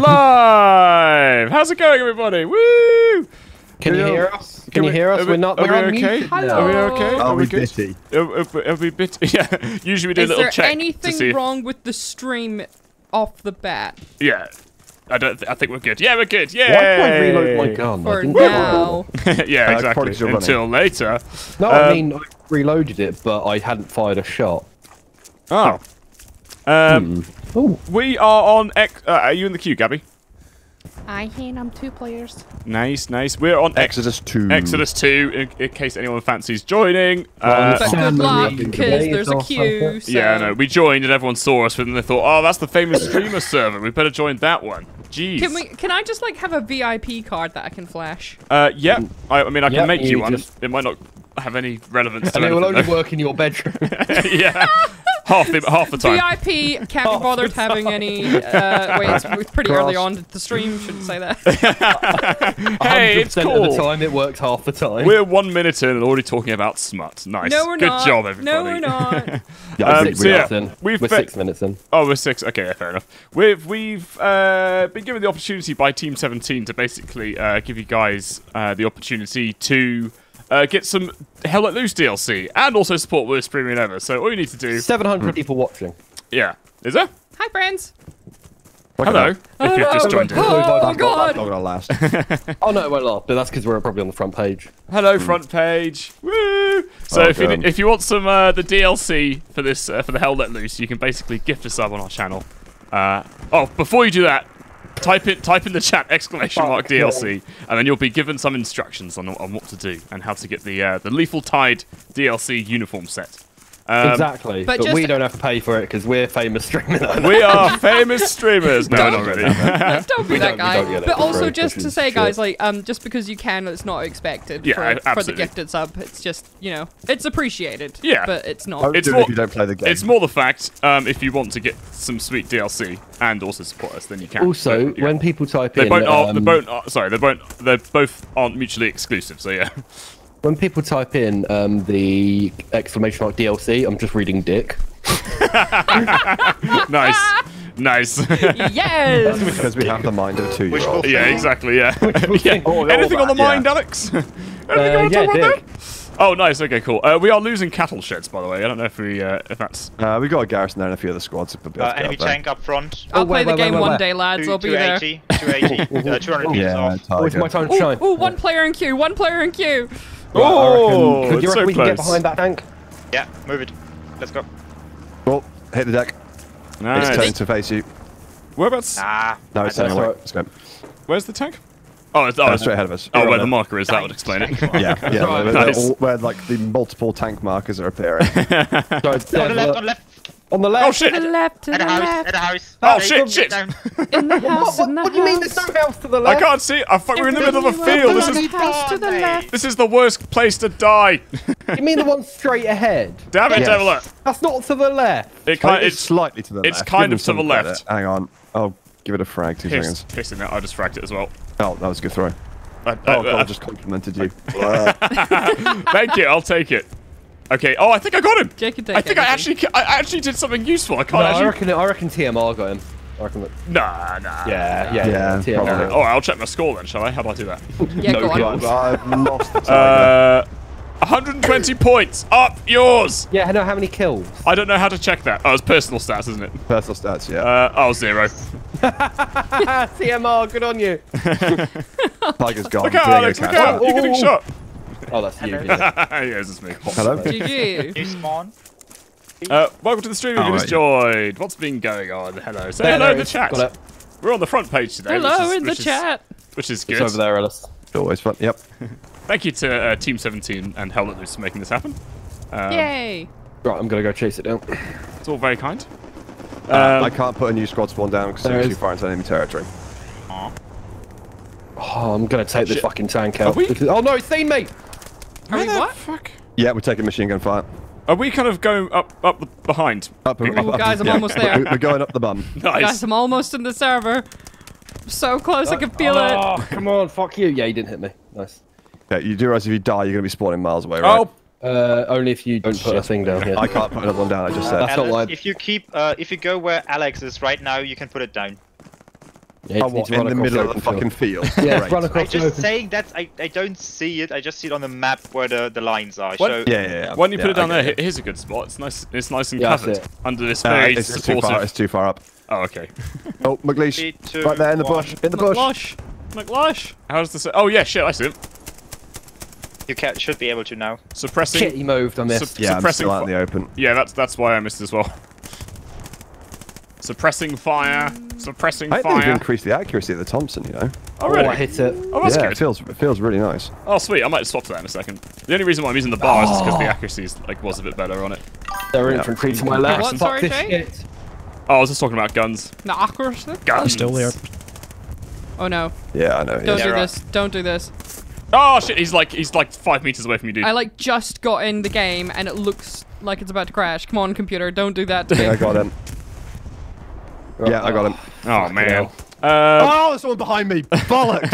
Live! How's it going, everybody? Woo! Can you Yeah. hear us? Can, Can you hear us? are we- We're not. are We're we okay? unmuted Are we okay? Are Are we we good? busy? Are, are, are we bit? Yeah. Usually we do a Is little there check to anything see. If, wrong with the stream off the bat? yeah. I don't. Th I think we're good. Yeah, we're good. Yeah. Why did I reload my gun? I For didn't- now. yeah, Uh, exactly. products are running. Until later. No, I Um, mean I reloaded it, but I hadn't fired a shot. Oh. Um, Oh, we are on. X, uh, are you in the queue, Gabby? I hate I'm two players. Nice, nice. We're on X. Exodus 2. Exodus 2, in, in case anyone fancies joining. Well, Uh, But good luck, because there's a queue. So. yeah, no, we joined and everyone saw us, and they thought, oh, that's the famous streamer server. We better join that one. Jeez. Can we? Can I just like have a VIP card that I can flash? Uh, yeah. I, I mean, I can Yep, make you you one. just- It might not have any relevance to and it will anything, only work in your bedroom. yeah. half the half the time. VIP can't be bothered having any. Uh, wait, it's, it's pretty early on the stream. Shouldn't say that. hey, it's 100% cool. Of the time, it works half the time. We're one minute in and already talking about smut. Nice. No, we're Good not. job, everybody. No, we're not. yeah, um, six so yeah, in. we've We're fe- six minutes in. Oh, we're six. Okay, yeah, fair enough. We've we've uh, been given the opportunity by Team 17 to basically uh, give you guys uh, the opportunity to uh, get some Hell Let Loose DLC and also support Worst Premade Ever. So all you need to do, 700 people watching. yeah, is there? Hi, friends. Hello. If you've just joined in. Oh That's God. not gonna last. Oh no, it won't last. But that's because we're probably on the front page. Hello, front page. Woo! So Oh, if you if you want some uh, the DLC for this uh, for the Hell Let Loose, you can basically gift a sub on our channel. Uh, oh, before you do that, type it type in the chat exclamation mark DLC, and then you'll be given some instructions on, on what to do and how to get the uh, the Lethal Tide DLC uniform set. Um, exactly. but But, just- we don't have to pay for it because we're famous streamers. We are famous streamers. No, Don't- not really. Don't be We that don't- guy. don't get it But for also, free, just to say, shit. guys, like, um, just because you can, it's not expected Yeah, for, for the gifted sub. It's just, you know, it's appreciated. Yeah. But it's not. Don't It's do more- if you don't play the game. It's more the fact um, if you want to get some sweet DLC and also support us, then you can. Also, But, yeah. when people type They in, both are. They um, both are, sorry. They both. They both aren't mutually exclusive. So yeah. when people type in um, the exclamation mark DLC, I'm just reading dick. nice. Nice. yes. because we have the mind of a two-year-old. yeah. Exactly. Yeah. yeah. Oh, all Anything on the that, yeah. mind, Alex? Anything you Uh, want to yeah, talk about dick. there? Oh, nice. Okay, cool. Uh, we are losing cattle sheds, by the way. I don't know if we uh, if that's. Uh, we got a garrison there and a few other squads. If we'll Uh, enemy up there. tank up front. I'll Oh, play wait, the wait, game wait, one wait. day, lads. Two- I'll be there. 280, 280, uh, 200 meters Yeah, off. Oh, it's my time to shine. Ooh, ooh, one player in queue. One player in queue. Oh, I reckon, could you reckon so we can get behind that tank? Yeah, move it. Let's go. Well, hit the deck. Nice. It's Nice. turning to face you. Whereabouts? Ah, No, it's turning away. Let's go. Where's the tank? Oh, it's, oh, Uh, it's straight ahead of us. Oh, You're where on the marker is. That would explain it. Yeah, yeah. Right. where, Nice. all- where like the multiple tank markers are appearing. Sorry, on the left, on the left. On the left. Oh shit! To the left, to At the a house, left. at a house. Oh, Hey, shit, shit. down. In the house, What, in the what do you mean there's no house to the I can't see. I thought We're in the middle of a field. This is the house to the left. this is the worst place to die. You mean the one straight ahead? Damn it, Yes. Devil! That's not to the left. It kind it's it's slightly to the left. it's kind of to the left. credit. Hang on. I'll give it a frag. Two pissed, seconds. pissing it. I just fragged it as well. Oh, that was a good throw. I, I- Oh, I- God, I just complimented you. thank you. I'll take it. Okay. Oh, I think I got him. Jake can take I think I actually, I actually did something useful. I can't I actually. reckon. I reckon TMR got him. I reckon. That, Nah, nah. yeah, yeah, Yeah, TMR. probably. Oh, I'll check my score then, shall I? How do I do that? Yeah, No go on. I've lost the tiger. Uh, 120 points. Up yours. Yeah, no, how many kills? I don't know how to check that. Oh, it's personal stats, isn't it? Personal stats, yeah. Uh, oh, zero. TMR, good on you. Tiger's gone. Look out, Alex. Look out. up. You're getting shot. Oh, that's you. is it? yes, it's me. Hello? GG. New spawn. Uh, welcome to the stream. If you just joined, what's been going on? Hello. Say There, hello in the chat. Got it. We're on the front page today. Hello which is, in the is- chat. which is It's good. over there, Ellis. Always fun. Yep. Thank you to uh, Team 17 and Hell Let Loose for making this happen. Um, Yay. Right, I'm gonna go chase it down. It's all very kind. Uh, Um, I can't put a new squad spawn down because it's too far into enemy territory. Oh, I'm gonna take this fucking tank Are out. we- because- Oh no, it's seen me! Are we Where the what? Fuck. Yeah, we're taking machine gun fire. Are we kind of going up up the behind? Up, up, up, up, guys, I'm yeah. almost We're- there. We're going up the bum. Nice. Guys, I'm almost in the server. So close, I can feel it. Oh, come on, fuck you. Yeah, you didn't hit me. Nice. Yeah, you do realize if you die, you're going to be spawning miles away, right? oh, Uh, only if you don't put a thing down here. I can't put another one down, I just said. That's not Alex, why- If you keep, uh, if you go where Alex is right now, you can put it down. Yeah, Oh, you what, to run in the middle of the open fucking field. field? Yeah, Great. run I across the just open. saying that I, I don't see it. I just see it on the map where the, the lines are. What? So Yeah, yeah, yeah. Why don't you put it down I there? it. Here's a good spot. It's nice. It's nice and Yeah, covered under this Uh, it's, it's too far. It's too far up. Oh, okay. Oh, McLeish. Right there in the one. bush. In the bush. McLush. McLush. How does this? Oh yeah, shit. I see him. you can, should be able to now. Suppressing. Shit, he moved. I missed. Sup- Yeah, I'm suppressing still out in the open. Yeah, that's that's why I missed as well. Suppressing fire. Suppressing fire. I think they've fire. increased the accuracy of the Thompson, you know? Oh Oh, really? I hit it. Oh, that's yeah, good. it feels, it feels really nice. Oh sweet. I might swap to that in a second. The only reason why I'm using the bars is Oh. because the accuracy is, like was a bit better on it. They're infantry to my left. What, sorry, this Jay? Oh, I was just talking about guns. The accuracy? Guns. Still there. Oh no. Yeah, I know. Don't yeah. do right. this. Don't do this. Oh shit. He's like he's like five meters away from you, dude. I like just got in the game and it looks like it's about to crash. Come on, computer, don't do that to Yeah, I got him. Yeah, I got him. oh man. hell. Uh, Oh, there's someone behind me. Bollocks.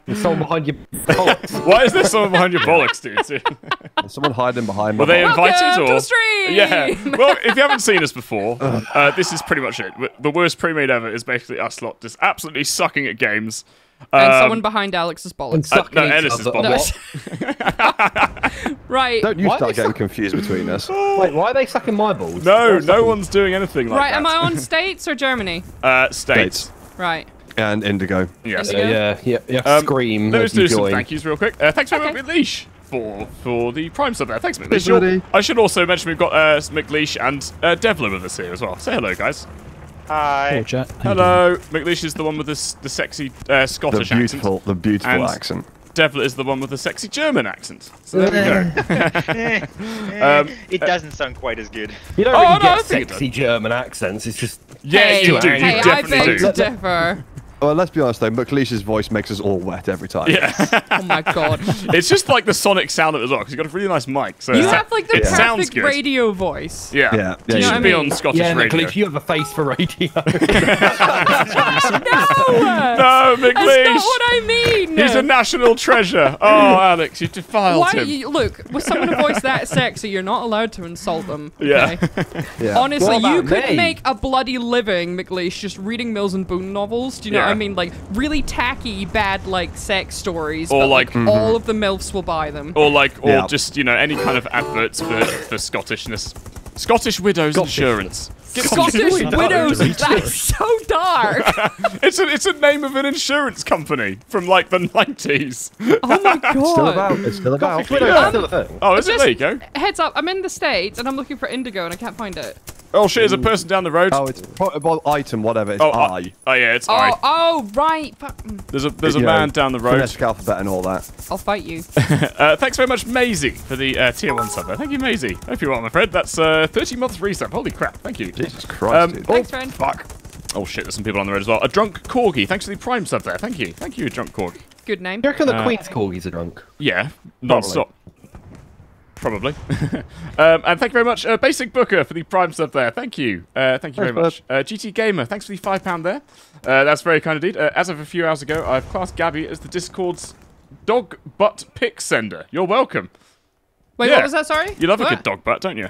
There's someone behind you. bollocks. why is there someone behind your bollocks, dude? There's someone hiding behind me. Were they invited to or? the stream! Yeah. Well, if you haven't seen us before, uh, this is pretty much it. The worst pre-made ever is basically us lot just absolutely sucking at games. And Um, someone behind Alex's bollocks. uh, no, each Ellis bollocks. What? right. Don't you Why start getting confused between us. Wait, why are they sucking my balls? No, no sucking- one's doing anything like right, that. am I on States or Germany? Uh, States. States. Right. And Indigo. Yes. Uh, yeah, yeah, yeah. Um, scream Let us do some thank yous real quick. Uh, thanks very Okay. much, McLeish, for for the Prime sub there. Thanks, McLeish. Thanks, You're- buddy. I should also mention we've got uh, McLeish and uh, Devlin with us here as well. Say hello, guys. Hi. Hello, chat. How you doing? Hello. McLeish is the one with the, the sexy uh, The Scottish beautiful, accent. the beautiful And- accent. Devlin is the one with the sexy German accent. So there we go. Um, it doesn't sound quite as good. You don't Oh, really no, get sexy German accents. It's just Yeah, hey, you do. You hey, I definitely beg do. to differ. Well, let's be honest though, McLeish's voice makes us all wet every time. Yeah. Oh my god. it's just like the sonic sound of it as well, because you've got a really nice mic. So You have like the it sounds perfect good. radio voice. Yeah. Yeah, You yeah, should you know be I mean? on Scottish yeah, radio. Nicholas, you have a face for radio. No! No, McLeish. That's McLeish! not what I mean! He's a national treasure. Oh, Alex, you defiled Why him. you, look, with someone a voice that sexy, you're not allowed to insult them. Yeah. Okay? Yeah. Honestly, you could me? make a bloody living, McLeish, just reading Mills and Boon novels. Do you know what Yeah. I mean? Like really tacky, bad like sex stories. Or but, like- Mm-hmm. all of the milfs will buy them. Or like, or Yeah. just you know, any kind of adverts for for Scottishness. Scottish Widows Scottish. Insurance. Scottish Widows. widows. That's so dark. It's a it's a name of an insurance company from like the nineties. Oh my god. Still about. It's still about. Widows Yeah. is still a thing. Oh, is it? There you go. Heads up, I'm in the States and I'm looking for Indigo and I can't find it. Oh shit, there's a person down the road. Oh, it's pro- item, whatever. It's oh, I. I- oh yeah, it's Oh, I. oh, right. Mm, There's a there's a You know, man down the road. Phonetic alphabet and all that. I'll fight you. Uh, thanks very much, Maisie, for the uh, tier one sub. Thank you, Maisie. Hope you're well, my friend. That's uh, 30 months resub. Holy crap! Thank you. Jesus Christ, Um, dude. Thanks, friend. Fuck. Oh shit, there's some people on the road as well. A drunk corgi. Thanks for the prime sub there. Thank you. Thank you, drunk corgi. Good name. Do you reckon the Uh, Queen's corgis are drunk? Yeah, non-stop. Probably. um, and thank you very much, uh, Basic Booker, for the prime sub there. Thank you. Uh, thank you Thanks, very much. Uh, GT Gamer, thanks for the £5 there. Uh, that's very kind indeed. Uh, as of a few hours ago, I've classed Gabby as the Discord's dog butt pic sender. You're welcome. Wait, Yeah. what was that? Sorry. You love a good dog butt, don't you?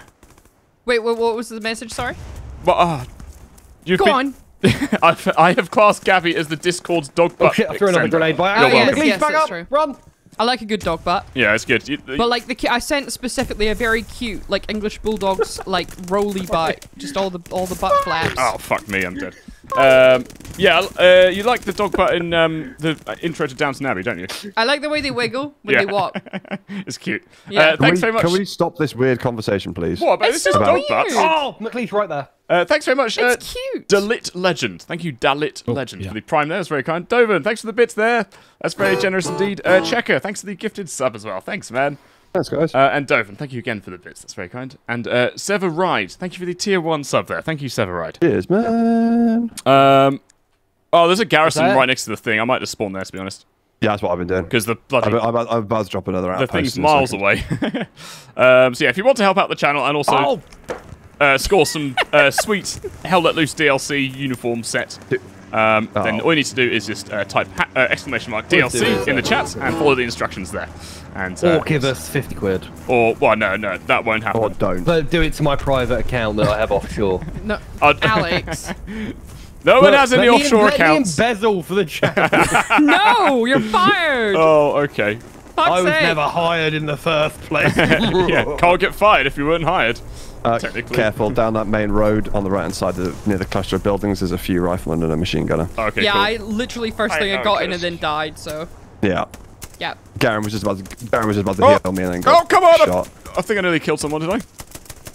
Wait, what, what was the message? Sorry. Well, uh, you've Go been- on. I've, I have classed Gabby as the Discord's dog butt. Oh butt shit, I threw another sender. grenade by Oh, accident. yes, Nicholas, yes, back up! true. Run! I like a good dog butt. Yeah, it's good. You, But like the I sent specifically a very cute like English bulldogs like roly butt, just all the all the butt flaps. Oh fuck me, I'm dead. Um, yeah, uh, you like the dog butt in um, the uh, intro to Downton Abbey, don't you? I like the way they wiggle when Yeah. they walk. it's cute. Yeah. Uh, Can thanks we, very much. Can we stop this weird conversation, please? What? But It's this is dog weird. butts. Oh, McLeish right there. Uh, thanks very much. It's uh, cute. Dalit Legend. Thank you, Dalit Legend, yeah. for the prime there. That's very kind. Dovan, thanks for the bits there. That's very generous indeed. Uh, Checker, thanks for the gifted sub as well. Thanks, man. Thanks, guys. Uh, and Dovan, thank you again for the bits. That's very kind. And uh, Sever Ride, thank you for the tier one sub there. Thank you, Sever Ride. Cheers, man. Um, oh, there's a garrison right next to the thing. I might just spawn there, to be honest. Yeah, that's what I've been doing. Because the bloody I'm, I'm, I'm about to drop another the outpost. thing's miles away. um, so yeah, if you want to help out the channel and also Oh, uh, score some uh, sweet Hell Let Loose DLC uniform set, um, then Oh. all you need to do is just uh, type ha- uh, exclamation mark DLC in the chat and follow the instructions there. And uh, or give us 50 quid. or well, no, no, that won't happen. Or don't. But do it to my private account that I have offshore. No, I'd- Alex. No one has any let me- offshore let me accounts. embezzle for the chat. no, you're fired. Oh, okay. Fuck's I was sake. never hired in the first place. yeah, can't get fired if you weren't hired. Uh, Careful, down that main road on the right hand side the, near the cluster of buildings, there's a few riflemen and a machine gunner. Okay, yeah, cool. I literally first thing I know, got in and then died. So Yeah. yeah. Garen was just about to, Garen was just about to Oh. heal me and then Oh, come on! I, shot. I think I nearly killed someone, did I?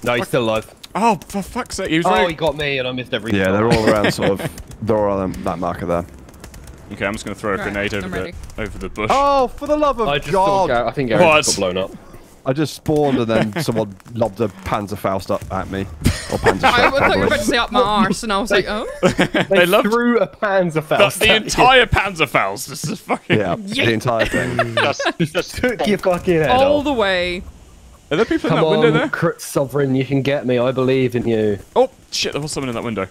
no, he's still alive. Oh, for fuck's sake. He was Oh, very... he got me and I missed every Yeah, they're all around sort of, they're all around that marker there. Okay, I'm just going to throw a Right, grenade over the, over the bush. Oh, for the love of I just saw God! Gar- I think Gary What? got blown up. I just spawned and then someone lobbed a Panzerfaust up at me. Or I, I Panzerfaust. thought you were probably. about to say up my arse, and I was like, oh. They, loved- threw a the, Panzerfaust. the at you. entire Panzerfaust. This is fucking... Yeah, the entire thing. Just, just took your fucking head all off. the way. Are there people in Come that window on, there? Crit Sovereign, you can get me. I believe in you. Oh, shit, there was someone in that window.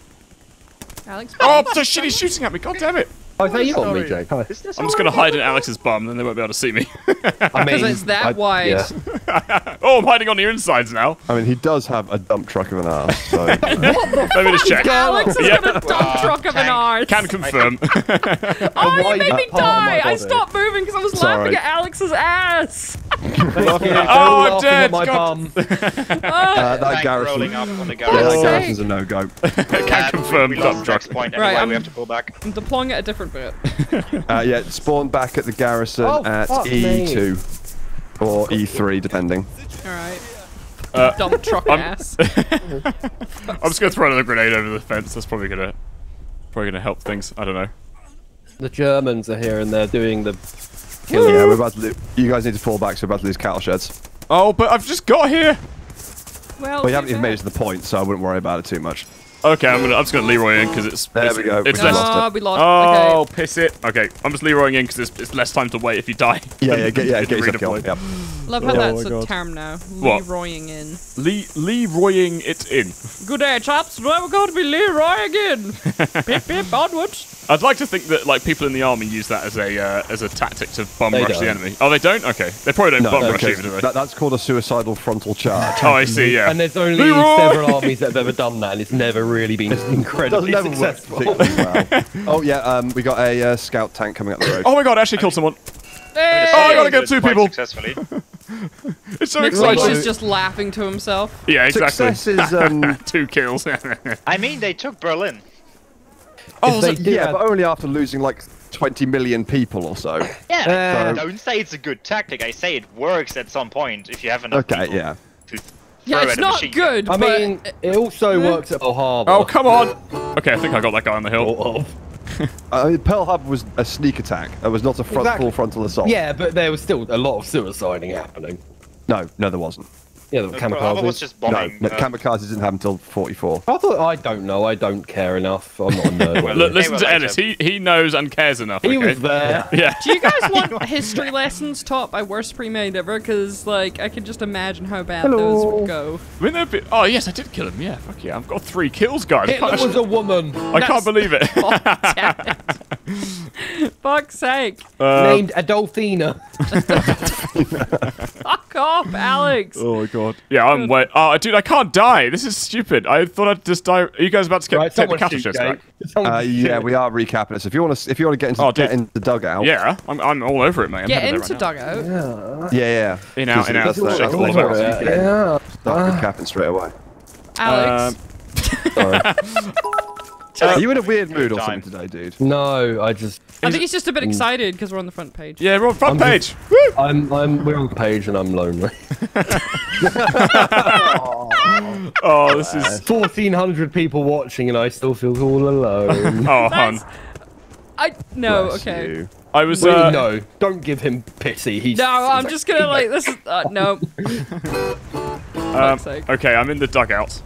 Alex. Oh, so shit, he's shooting at me. God damn it. Oh, is that you on me, Jake? Hi. I'm just going to hide in Alex's bum, and then they won't be able to see me. I mean, it's that I- wide. yeah. oh, I'm hiding on your insides now. I mean, he does have a dump truck of an ass, so. Let me just check. Alex has Yeah. got a dump truck of an Tank. arse. Can confirm. Oh, why you made me part of my die! I stopped moving because I was Sorry. laughing at Alex's ass. Oh, I'm I'm dead. My God. bum. Uh, that tank Garrison. on the Yeah, that? Garrison's a no-go. Can confirm we, we dump lost truck. point Right, anyway, we have to pull back. I'm deploying at a different bit. Uh, yeah, spawn back at the garrison Oh, at. E2 or E3, depending. All right. Uh, dump truck I'm- ass. I'm just going to throw another grenade over the fence. That's probably going to probably going to help things. I don't know. The Germans are here and they're doing the Yeah, we're about to lose. You guys need to fall back, so we're about to lose cattle sheds. Oh, but I've just got here. Well, Well, you haven't even made it to the point, so I wouldn't worry about it too much. Okay, I'm gonna I'm just gonna Leroy in because it's There it's, we go. It's We less. lost Oh, it. we lost. Oh, Okay. piss it. Okay, I'm just Leroying in because it's, it's less time to wait if you die. Yeah, than yeah, get, yeah, get yourself killed. Yep. Love how Oh that's my a term now. What? Leroying in. Le- Leroying it in. Good day, chaps. We're going to be Leroying again. pip, pip, onwards. I'd like to think that like people in the army use that as a uh, as a tactic to bum They rush the don't. enemy. Oh, they don't. Okay, they probably don't No, bum no, rush because either, that, that's called a suicidal frontal charge. oh, I see. Yeah. And there's only Leroy! several armies that have ever done that, and it's never really been Doesn't incredibly never successful. well. Oh yeah, um, we got a uh, scout tank coming up the road. oh my god! I actually killed someone. Hey! Oh, I gotta get two people. Successfully. It's so Nick exciting. Leach is just laughing to himself. Yeah, exactly. Success is um, Two kills. I mean, they took Berlin. oh, they so- do yeah, but only after losing like 20 million people or so. Yeah. Uh, don't say it's a good tactic. I say it works at some point if you have enough Okay, people yeah. To Yeah, it's not machine good. I but mean, it also works at Pearl Harbor. oh, come on. Okay, I think I got that guy on the hill. I mean, uh, Pearl Harbor was a sneak attack. It was not a front, Exactly. full frontal assault. Yeah, but there was still a lot of suiciding happening. No, no, there wasn't. Yeah, the were Pearl Harbor was kamikazes. just No, bombing. no uh, kamikazes didn't happen until 44. I thought I don't know. I don't care enough. I'm not a nerd. Well, Look, listen to like Ellis. He he knows and cares enough. he okay? was there. Yeah. Do you guys want history lessons taught by worst pre-made ever? Because like I can just imagine how bad those would go. I mean, be- oh yes, I did kill him. Yeah, fuck yeah, I've got three kills, guys. I Hitler can't, was a woman I can't believe it. Oh, damn it. Fuck's sake. Uh, named Adolfina. Fuck off, Alex. oh my god. Yeah, I'm wait. Oh, dude, I can't die. This is stupid. I thought I'd just die. Are you guys about to get Right, take the cattle shoot, back? Uh, yeah, we are recapping this. If you want to, if you want to get into, Oh, get dude. into the dugout. Yeah, I'm, I'm all over it, mate. I'm Get into there right now. dugout. yeah, yeah. In, out, in, out. That's, that's, Shake that's all the over. best you Yeah. Start recapping straight away. Alex. Are you in a weird mood or something today, dude? No, I just. I think he's just a bit excited because we're on the front page. Yeah, we're on front I'm page. just- Woo! I'm. I'm. We're on the page and I'm lonely. Oh, this is. Fourteen hundred people watching and I still feel all alone. Oh, hon. I no. Bless okay. you. I was. Really, Uh, no, don't give him pity. He's. No, I'm just gonna like this. Is, uh, no. um, okay, I'm in the dugout.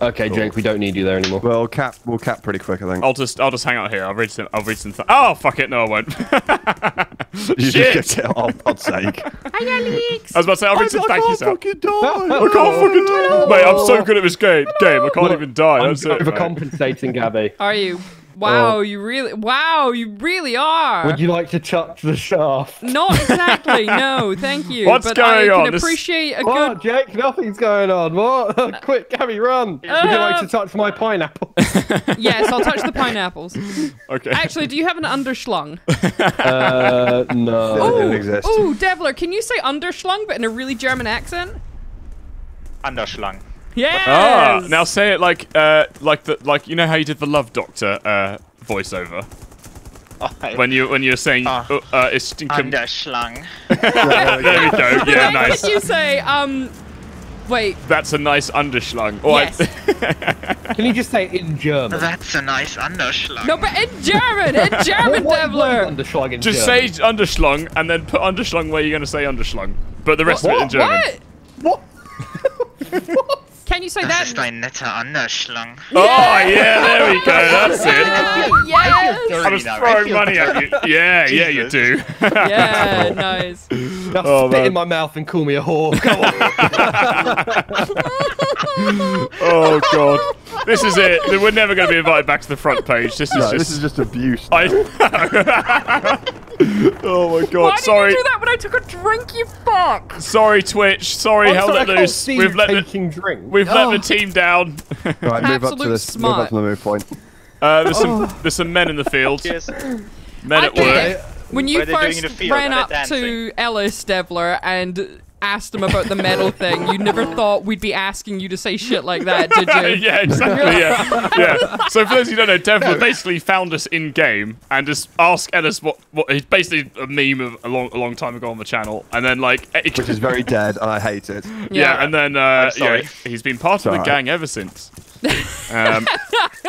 Okay, Jake, we don't need you there anymore. Well, cap, we'll cap pretty quick, I think. I'll just, I'll just hang out here. I'll read some. I'll read some. Th- oh, fuck it. No, I won't. You Shit. just get- oh, God's sake. Hi, Alex. I was about to say, I'll read some thank yous out. fucking die. I can't fucking die. Mate, I'm so good at this game. Game, I can't even die. I'm That's it, mate. overcompensating, Gabby. Are you? Wow, you really, wow, you really are. Would you like to touch the shaft? Not exactly. No, thank you. What's but going I on? can This- appreciate a What, good. Jake? Nothing's going on. What? Quick, Gabby, run. Would you like Uh, to touch my pineapple? Yes, I'll touch the pineapples. Okay. Actually, do you have an underschlung? uh, no. It didn't exist. Oh, Devler, can you say underschlung but in a really German accent? Underschlang. Yes. Ah, now say it like uh like the like you know how you did the Love Doctor uh voiceover Oh, I- when you when you were saying Ah. uh, uh it's stinking. Underschlang. there we go. Yeah, Then nice. Could you say um? Wait. That's a nice underschlung. Oh, I- Yes. Can you just say it in German? That's a nice Underschlang. No, but in German, in German, What- what Devler. is Underschlag in just German? say underschlung and then put underschlung where you're going to say underschlung, but the rest of it in What? German. What? What? Can you say Das ist that? ein netter Underschlang. Oh yeah, there we go. That's it. yes. I was throwing money at you. Yeah, yeah, you do. Jesus. Yeah, nice. Now Oh, spit man. in my mouth and call me a whore. Go on. oh god, this is it. We're never going to be invited back to the front page. This is No, just. this is just abuse. I. oh my god. Why Sorry. did you do that when I took a drink, you fuck? Sorry, Twitch. Sorry, I'm held it loose. We've let the taking drink. We've Oh. let the team down. Right, move up to Absolute this. Move up to the move point. Uh, there's some there's some men in the field. Yes. Men I at work. When you What are they doing first in the field? ran up to? Ellis Devler and asked him about the medal thing, you never thought we'd be asking you to say shit like that, did you? yeah, exactly. Yeah, yeah. So for those who don't know, Devler basically found us in game and just asked Ellis what what he's basically a meme of a long a long time ago on the channel, and then like it- Which is very dead, and I hate it. yeah, Yeah. and then uh, yeah, sorry. he's been part of the alright. gang ever since. Um,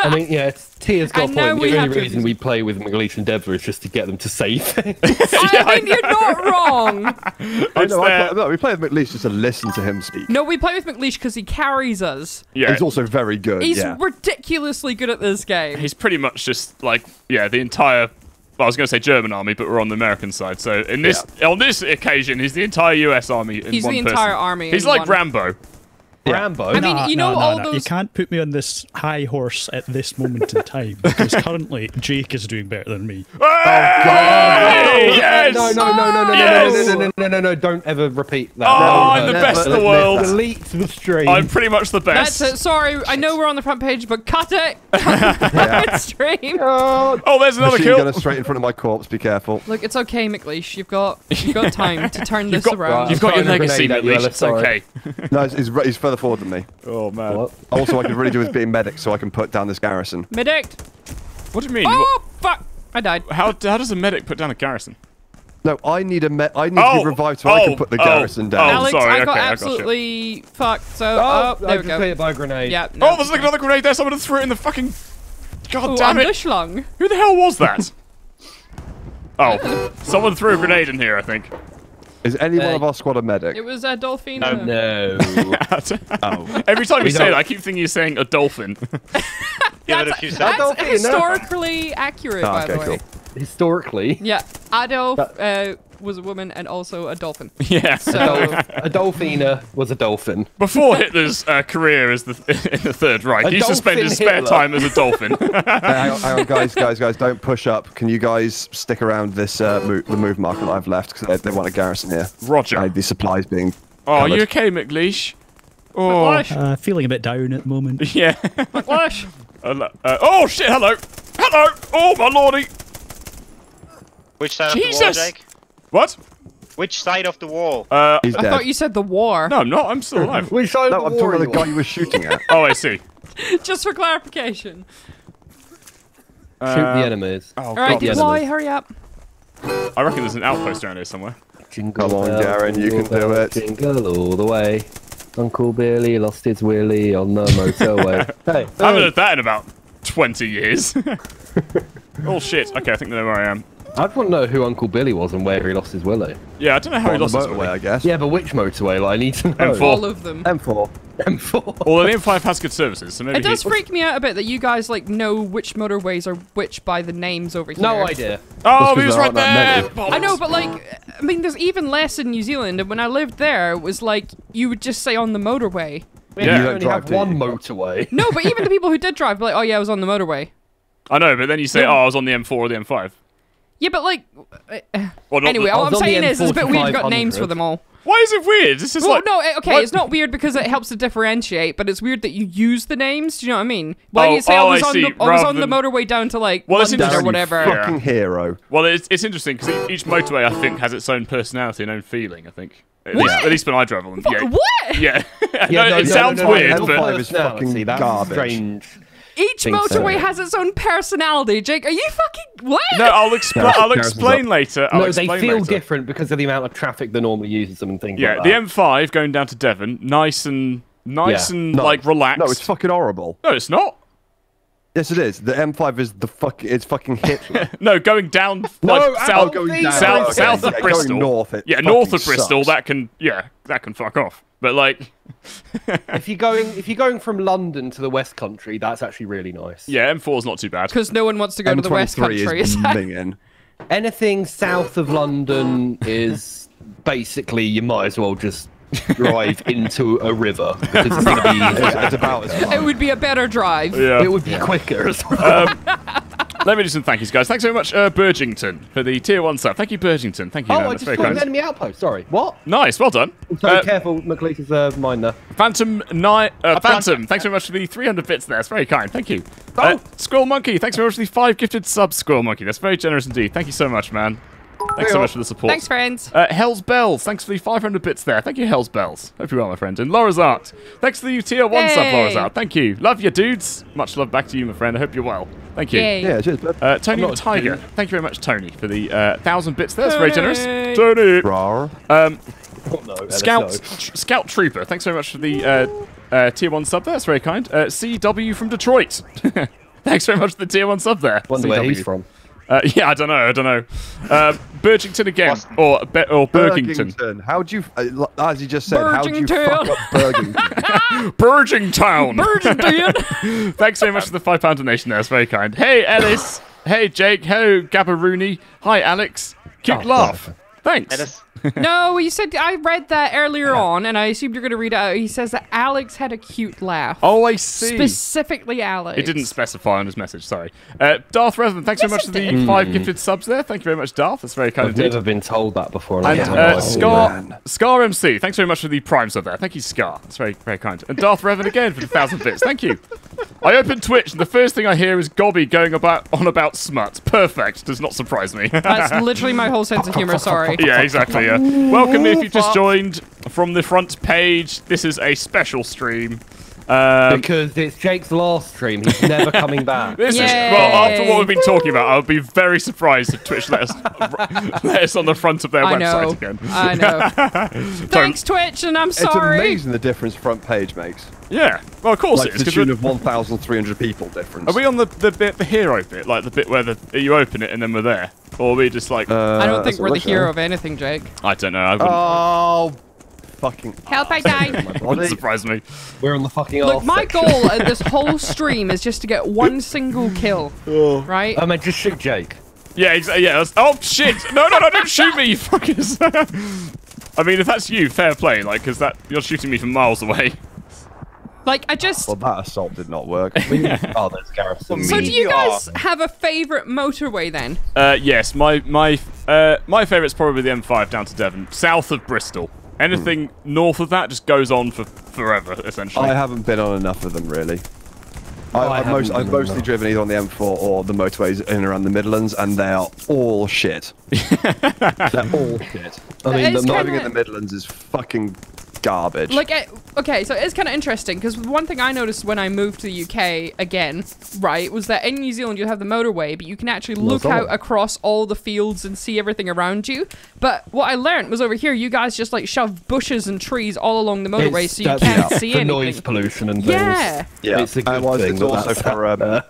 I mean, yeah, Tia's got a point. The have only to- reason we play with McLeish and Devler is just to get them to say things. I mean, you're not wrong. I know, I play, no, we play with McLeish just to listen to him speak. No, we play with McLeish because he carries us. yeah, He's also very good. He's yeah. ridiculously good at this game. he's pretty much just like yeah the entire well, I was going to say German army, but we're on the American side. So in this on this occasion, he's the entire U.S. army. In He's one the person. entire army He's in like one. Rambo. Rambo. I mean, you nah, know nah, all nah. those. You can't put me on this high horse at this moment in time because currently Jake is doing better than me. Hey, yes! No, no, no, no, no, Yes! no, no, no, no, no, no, no, don't ever repeat that. Oh, No, I'm no, the never. best in the world. Delete the stream. I'm pretty much the That's best. it. Sorry, I know we're on the front page, but cut it. Cut it stream. Oh, Oh, there's another Machine kill. gunner straight in front of my corpse. Be careful. Look, it's okay, McLeish. You've got you've got time to turn this got, around. you've got your legacy, grenade at you, McLeish. It's okay. No, he's, he's, he's further forward than me. Oh man. What? Also, I could really do with being medic, so I can put down this garrison. Medic. What do you mean? Oh fuck! I died. How, how does a medic put down a garrison? No, I need a me- I need to Oh, be revived so I oh, can put the oh, garrison down. Oh, Alex, sorry, I got okay, I gotcha. absolutely fucked. So, Oh, oh, I there we go. it by a grenade. Yeah. Oh, no. Oh, there's like another grenade there. Someone threw it in the fucking. God Ooh, damn it! underschlung. Who the hell was that? oh, someone threw a grenade in here. I think. Is any one Uh, of our squad a medic? It was a dolphin. No. No. Oh. Every time you We say don't- it, I keep thinking you're saying a dolphin. Give That's, that's seconds. Dolphin, no. historically accurate, Oh, by okay, the way. cool. Historically, Yeah, Adolf uh, was a woman and also a dolphin. yeah. So a dolphina was a dolphin. Before Hitler's uh, career as the in the Third Reich, A he used to spend dolphin his spare time as a dolphin. Hey, hang, on, hang on, guys, guys, guys! Don't push up. Can you guys stick around this uh, move, the move marker that I've left because they, they want a garrison here. Roger. I need these supplies being. oh, are you okay, McLeish? Oh, McLeish, Uh, feeling a bit down at the moment. yeah. McLeish. Uh, uh, oh shit! Hello, hello. Oh my lordy. Which side of the wall, Jesus! Jake? What? Which side of the wall? Uh, He's I dead. thought you said the war. no, I'm not. I'm still alive. Which side no, of I'm the talking war about you the guy you were shooting at. Oh, I see. Just for clarification. Uh, Shoot the enemies. Oh All right, god. the Fly, enemies. hurry up. I reckon there's an outpost around here somewhere. Jingle Come on, bell, Darren, you jingle can do it. Jingle all the way. Uncle Billy lost his willy on the motorway. hey, I haven't hey. heard that in about 20 years. oh shit. Okay, I think I know where I am. I just want to know who Uncle Billy was and where he lost his willow. Yeah, I don't know how he on the lost his motorway, way. I guess. Yeah, but which motorway? Like, I need to know. M4. All of them. M4. M4. Although the M5 has good services, so maybe It does he... freak me out a bit that you guys like know which motorways are which by the names over here. No idea. Oh, That's he was 'cause there right that there! I know, but like, I mean, there's even less in New Zealand, and when I lived there, it was like you would just say on the motorway. Yeah. you You only drive, have one motorway. No, but even the people who did drive, were like, oh yeah, I was on the motorway. I know, but then you say, Yeah. "Oh, I was on the M4 or the M5." Yeah, but like, uh, Well, anyway, the- all I I'm was on saying is it's a bit weird. You've got names for them all. why is it weird? It's just Well, like no, eh, okay, what? it's not weird because it helps to differentiate, but it's weird that you use the names. Do you know what I mean? Why Oh, do you say oh, I was I on the I was rather on the motorway down to like Well, it's London or whatever? Fucking hero. Well, it's, it's interesting because each motorway, I think, has its own personality and own feeling. I think. At least, at least when I travel them. Yeah. What? Yeah. Yeah, know no, it no, sounds no, no, weird, no, but L5 is personality, fucking that's garbage. Strange. Each Think so. motorway has its own personality. Jake, are you fucking what? no, I'll explain. I'll explain later. I'll no, they feel later. different because of the amount of traffic that normally uses them and things Yeah, like the that. M5 going down to Devon, nice and nice Yeah. and No, like relaxed. No, it's fucking horrible. No, it's not. Yes, it is. The M5 is the fuck. It's fucking Hitler. No, going down like I south, oh, don't think south, so. south Yeah, of going Bristol. north, yeah, north of Bristol. sucks. That can, yeah, that can fuck off. But like, If you're going, if you're going from London to the West Country, that's actually really nice. yeah, M4 is not too bad. Because no one wants to go to the West Country. is is. Anything south of London is basically you might as well just drive into a river because it's gonna It's, be. it's about as it would be a better drive. Yeah. It would be quicker as um, well. Let me do some thank yous, guys. Thanks very much, uh, Burgington, for the tier one sub. Thank you, Burgington. Thank you. oh, man. I That's just got an enemy outpost. Sorry, what? Nice, well done. So Uh, careful, McLeod's uh, mine there. Phantom Nine, uh. Phantom. Thanks very much for the 300 bits there. It's very kind. Thank you. Oh. Uh, Squirrel Monkey. Thanks very much for the five gifted subs, Squirrel Monkey. That's very generous indeed. Thank you so much, man. Thanks so much for the support. Thanks, friends. Uh, Hell's Bells, thanks for the 500 bits there. Thank you, Hell's Bells. Hope you're well, my friend. And Laura's Art, thanks for the tier 1 sub, Laura's Art. Thank you. Love you, dudes. Much love back to you, my friend. I hope you're well. Thank you. Yay. Yeah, cheers, bud. Uh, Tony the Tiger, thank you very much, Tony, for the uh, 1,000 bits there. That's very generous. Tony. Tony. Rawr. Um, Oh, no, Scout, know. tr- Scout Trooper, thanks very much for the uh, uh, tier 1 sub there. That's very kind. Uh, CW from Detroit. thanks very much for the tier 1 sub there. Wonder where CW. he's from. Uh, yeah, I don't know. I don't know. Uh, Burgington again, Boston. or Be- or Burgington. Burgington. How'd you, uh, as you just said, how'd you Burgington. fuck up Burgington? Burgingtown. Burgington. Thanks so much for the five pound donation. There, it's very kind. Hey, Ellis. hey, Jake. Hello, Gabbaroonie. Hi, Alex. Cute Oh, laugh. Thanks. Ellis. no, you said I read that earlier on, and I assumed you're going to read it. He says that Alex had a cute laugh. Oh, I see. Specifically, Alex. It didn't specify on his message. Sorry. Uh, Darth Revan. Thanks Yes, very much for the did. five gifted subs there. Thank you very much, Darth. That's very kind I've indeed. never been told that before. and I And don't know uh, why. Scar, man. Scar MC, thanks very much for the prime sub there. Thank you, Scar. That's very, very kind. And Darth Revan again for the thousand bits. Thank you. I open Twitch and the first thing I hear is Gobby going about on about smut. Perfect. Does not surprise me. That's literally my whole sense of humor. Sorry. yeah, exactly. Yeah. Welcome if you've just joined from the front page. This is a special stream. Um, because it's Jake's last stream. He's never coming back. this is well after what we've been talking about. I would be very surprised if Twitch let us let us on the front of their I website know. again. I know. Thanks, Twitch, and I'm sorry. It's amazing the difference front page makes. Yeah. Well, of course Like it is. the 'cause tune we're- of 1,300 people difference. Are we on the, the bit, the hero bit, like the bit where the you open it and then we're there, or are we just like Uh, I don't think we're the hero of anything, Jake. I don't know, I wouldn't, Oh, fucking. Help, I died. wouldn't surprise me. We're on the fucking Look, arse my section. goal at this whole stream is just to get one single kill. Oh. Right? I mean, just shoot Jake. Yeah, exa- yeah. Oh shit! No, no, no! Don't shoot me, you fuckers! I mean, if that's you, fair play, like, because that you're shooting me from miles away. Like, I just. Well, that assault did not work. oh, there's Garrison. So, do you you guys have a favorite motorway then? Uh, yes, my my uh, my favourite's probably the M5 down to Devon, south of Bristol. Anything north of that just goes on for forever, essentially. I haven't been on enough of them really. I, oh, I I've, most, I've mostly enough. driven either on the M4 or the motorways in and around the Midlands, and they are all shit. They're all shit. I mean, the, Driving in the Midlands is fucking garbage. Like, I, okay, so it's kind of interesting because one thing I noticed when I moved to the UK again, right, was that in New Zealand you have the motorway, but you can actually look out across all the fields and see everything around you. But what I learned was over here, you guys just like shove bushes and trees all along the motorway, it's- so you that's- can't yeah, see for anything. noise pollution and things. Yeah. yeah, it's a good well, thing It's that also that's for um,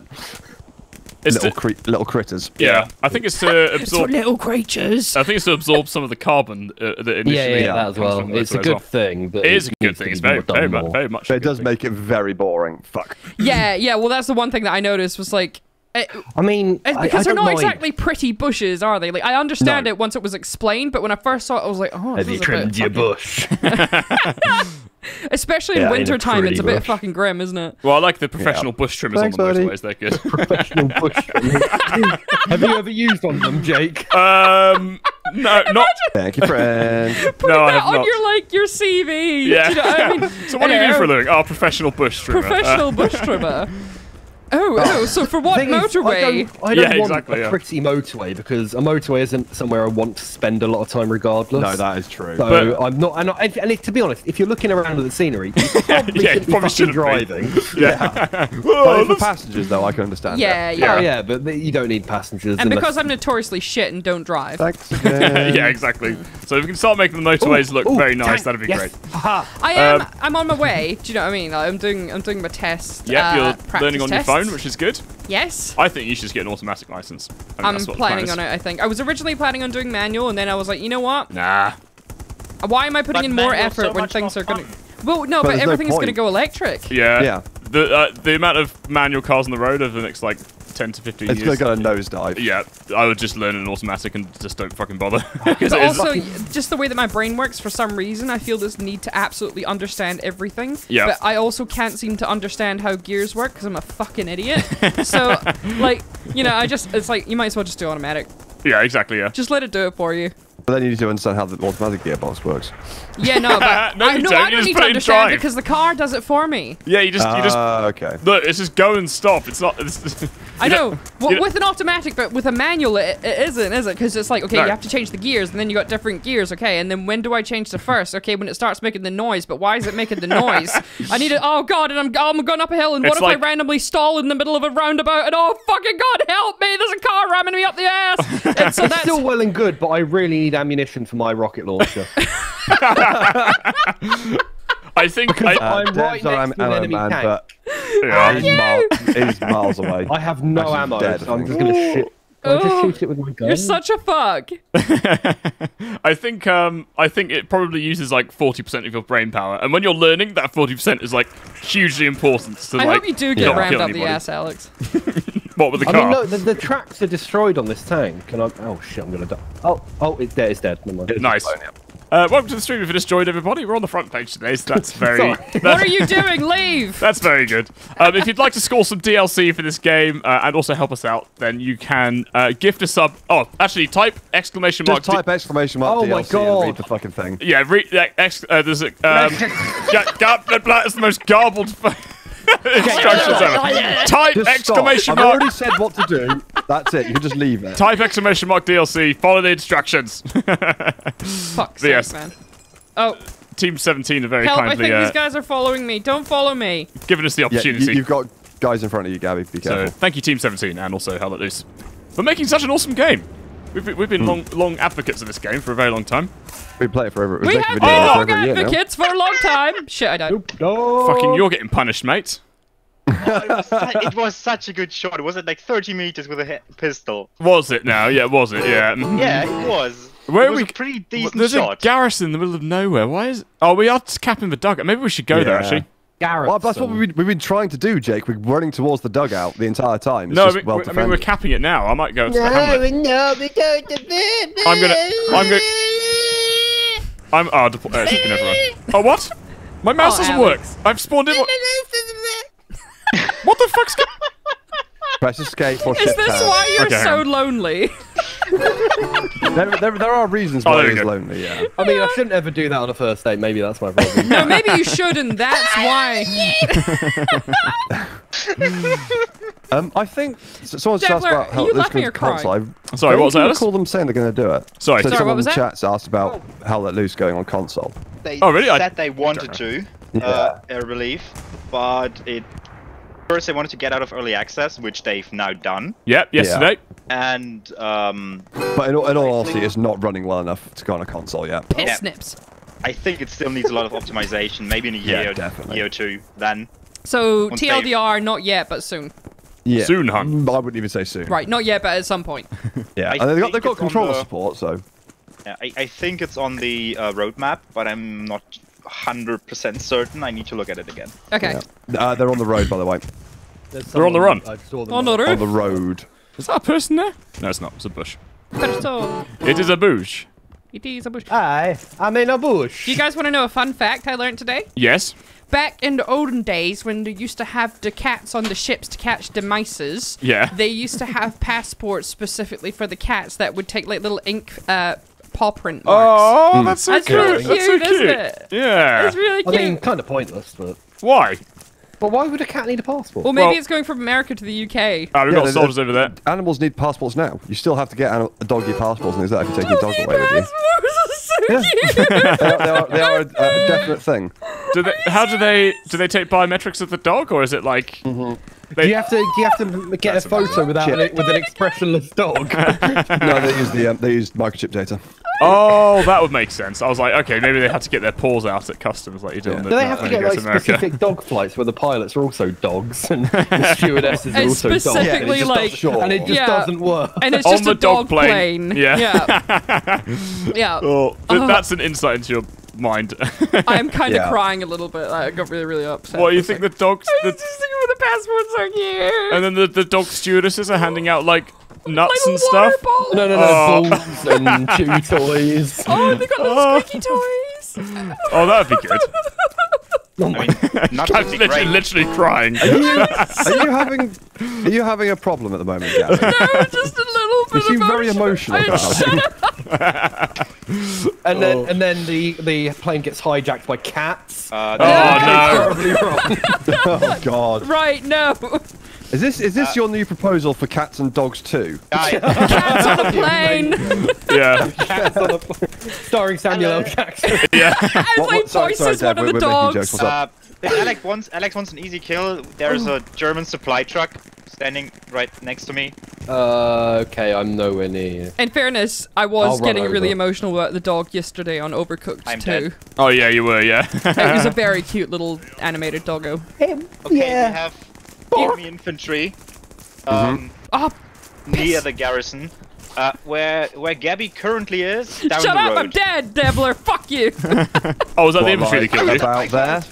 it's little, to, cre- little critters. yeah, I think it's to absorb. little creatures. I think it's to absorb some of the carbon uh, that initially. yeah, yeah, yeah, that as well. It's a good well. thing. That It is a good thing. It's very, more very much, very much. But it does thing. make it very boring. Fuck. Yeah, yeah. Well, that's the one thing that I noticed was like Eh, I mean, eh, I- because I they're don't mind. exactly pretty bushes, are they? Like I understand No. it once it was explained, but when I first saw it, I was like, oh, this Have you is a trimmed bit your fucking- bush? Especially in Yeah, in a winter time, it's a bit bush. fucking grim, isn't it? Well, I like the professional bush trimmers Thanks, on the buddy. motorways. They're good. Professional bush trimming. Have you ever used one of them, Jake? um, no, not. Thank you, friend. Put No, I that have on not. your like your CV. Yeah. Do you know I mean? so what do you do for a living? Oh, professional bush trimmer. Professional bush trimmer. Oh, oh, so for what Thing is, motorway? I don't, I don't Yeah, want exactly, a yeah. pretty motorway because a motorway isn't somewhere I want to spend a lot of time regardless. No, that is true. So But- I'm not, and, I, and it, to be honest, if you're looking around at the scenery, you probably Yeah, shouldn't be probably fucking shouldn't be. driving. yeah. But for passengers, though, I can understand. yeah, that. yeah, Oh yeah, but you don't need passengers. And because I'm notoriously shit and don't drive, Thanks again. yeah, exactly. So if we can start making the motorways Ooh, look ooh, very nice, tank, that'd be yes. great. I am. Um, I'm on my way. Do you know what I mean? Like, I'm doing. I'm doing my test. Yeah, uh, you're learning on tests. your phone, which is good. Yes. I think you should just get an automatic license. I think I'm that's planning on it. I think I was originally planning on doing manual, and then I was like, you know what? Nah. Why am I putting But in more effort so when things are gonna? Well, no, But but, there's no everything is gonna go electric. Yeah. Yeah. The uh, the amount of manual cars on the road over the next like 10 to 15 It's years. going to go nosedive. Yeah, I would just learn an automatic and just don't fucking bother. 'Cause But it is- also, just the way that my brain works, for some reason, I feel this need to absolutely understand everything. Yeah. But I also can't seem to understand how gears work because I'm a fucking idiot. so, like, you know, I just, it's like, you might as well just do automatic. yeah, exactly. Yeah. Just let it do it for you. But then you need to understand how the automatic gearbox works. Yeah, no, but No, I, you no, don't, I you don't just need to understand drive. because the car does it for me. Yeah, you just you just Ah, okay. look. It's just go and stop. It's not. It's, I you know. Well, with an automatic, but with a manual, it, it isn't, is it? Because it's like, okay, No. you have to change the gears, and then you got different gears, okay? And then when do I change the first? Okay, when it starts making the noise, but why is it making the noise? I need it. Oh god, and I'm, I'm going up a hill, and what It's if like- I randomly stall in the middle of a roundabout? And oh fucking god, help me! There's a car ramming me up the ass. and so that's Still well and good, but I really need ammunition for my rocket launcher. I think. I, Uh, I'm right Dev's our next to an enemy man, tank. but yeah. he's, mile, he's miles away. I have no Actually, ammo, dead, I so I'm just gonna shoot. Can I just shoot it with my gun? you're such a fuck. I think um I think it probably uses like forty percent of your brain power, and when you're learning, that forty percent is like hugely important. To, I like, hope you do get not rammed up the ass, Alex. What with the car? I car? mean, no, the, the tracks are destroyed on this tank. Can I? Oh shit, I'm gonna die. Oh, oh, it's dead. It's dead. Never mind. Nice. Uh, welcome to the stream. If you just joined, everybody, we're on the front page today, so that's very. Sorry. What are you doing? Leave. that's very good. Um, if you'd like to score some DLC for this game uh, and also help us out, then you can uh, gift a sub. Oh, actually, type exclamation mark. Just type exclamation mark Oh my DLC and read God. the fucking thing. Yeah, re- uh, ex- uh, there's a um, ga- ga- blah, blah, the most garbled fu- instructions ever. Type Just exclamation stop. I've already said what to do. That's it. You can just leave it. Type exclamation mark DLC. Follow the instructions. Fuck's sake, Yes. man. Oh, Team 17 are very help! I kindly think uh, these guys are following me. Don't follow me. giving us the Yeah, opportunity. you, have got guys in front of you, Gabby. Be so thank you, Team 17, and also Hell Let Loose for making such an awesome game. We've been, we've Hmm. been long, long advocates of this game for a very long time. we play it forever. We've We been have been videos long for over a year now. advocates for a long time. Shit, I died. No. Fucking, you're getting punished, mate. it, was su- it was such a good shot. It was at like 30 meters with a he- pistol. Was it now? Yeah, was it? Yeah. Yeah, it was. Where it are was we- a pretty decent There's shot. a garrison in the middle of nowhere. Why is? Oh, we are capping the dugout. Maybe we should go there actually. Garrett. Well, that's what we've been, we've been trying to do, Jake. We're running towards the dugout the entire time. It's no, I mean, well we- I mean we're capping it now. I might go to the hamlet. no, we don't defend. I'm gonna. I'm gonna. I'm. Oh, depl- uh, keeping everyone. Oh, what? My mouse Oh, doesn't Alex. work. I've spawned in. What the fuck's? Go- Press escape or Is this tab. why you're Okay, so lonely? There, there, there are reasons Oh, why there we he's lonely, yeah. I mean, I shouldn't ever do that on a first date. Maybe that's my problem. no, maybe you shouldn't. That's why. Um, I think s- someone's just asked Devler, about how you this laughing game's or console. I Sorry, what was that, vaguely Alice? recall them saying they're going to do it. Sorry. So Sorry, someone what was in that? chat's asked about Hell Let Loose going on console. They Oh, really? I- said they wanted to, uh, I believe, but it first they wanted to get out of early access, which they've now done, Yep. Yesterday. and um, But in, all- in all honesty, it's not running well enough to go on a console yet. Piss Yeah. snips. I think it still needs a lot of optimization. Maybe in a Yeah, year, definitely. year or two. Then So Once they- TLDR, not yet, but soon. Yeah. Soon, hun. Mm, I wouldn't even say soon. Right, not yet, but at some point. Yeah. I and they've got, they've got controller the- support, so. yeah, I, I think it's on the uh, roadmap, but I'm not 100% certain. I need to look at it again. Okay. Yeah. Uh, they're on the road, by the way. There's We're on the run. I saw them On the run. On the road. Is that a person there? No, it's not. It's a bush. It is a bush. It is a bush. Aye, I'm in a bush. Do you guys want to know a fun fact I learned today? Yes. Back in the olden days, when they used to have the cats on the ships to catch the mices, Yeah. they used to have passports specifically for the cats that would take like little ink uh, paw print marks. Oh, that's so That's cute. really That's so cute, it? Yeah. It's really I mean, kind of pointless, but. Why? But why would a cat need a passport? well, maybe well- it's going from America to the UK. Ah, we've Yeah, got the- soldiers over there. Animals need passports now. You still have to get an- a doggy passport, and is that if you take your dog away with you? Passports are so Yeah. cute. They are, they are, they are a, a definite thing. Do they? How do they? Do they take biometrics of the dog, or is it like? Mm-hmm. do you have to? You have to get a photo without an, with an expressionless dog? No, they use the um, they use microchip data. Oh, that would make sense. I was like, okay, maybe they had to get their paws out at customs, like you do Yeah. on the. Do they have to get you go like America. specific dog flights where the pilots are also dogs and the stewardesses are And also dogs? specifically, and it just like- doesn't- and it just Yeah. doesn't work. And it's On just the a dog dog, plane. plane. Yeah. Yeah. yeah. Oh, th- Uh. that's an insight into your mind. I'm kind of Yeah. crying a little bit. I got really, really upset. what do you for a think the second. dogs? I The, was just thinking about the passports are cute. and then the, the dog stewardesses are handing out like nuts and stuff. water balls. No, no, no, Oh. balls and chew toys. Oh, they got little Oh. squeaky toys. Oh, that'd be good. Oh I mean, not I'm literally, great. literally crying. Are you having are you having a problem at the moment, Gavin? no, just a little bit You seem very emotional I- shut up. And then, Oh. and then the, the plane gets hijacked by cats. Uh, Oh no! Terribly wrong. Oh God! Right, no. Is this is this your new proposal for cats and dogs too? Cats on a plane. Yeah, Cats on a plane. Starring Samuel L. Jackson. yeah. As What- like what- sorry, sorry, voices Deb, one of we're- the we're jokes. dogs. What's up? uh, Alex wants Alex wants an easy kill. There's a German supply truck standing right next to me. Uh, okay, I'm nowhere near. In fairness, I was run getting really emotional about the dog yesterday on Overcooked I'm too. dead. Oh yeah, you were. Yeah. It was a very cute little animated doggo. Okay, we have enemy infantry um, Oh, near the garrison. Uh, where where Gabby currently is, down shut the up! road. I'm dead, Devler. Fuck you. oh, was that the infantry like, that killed you? about there?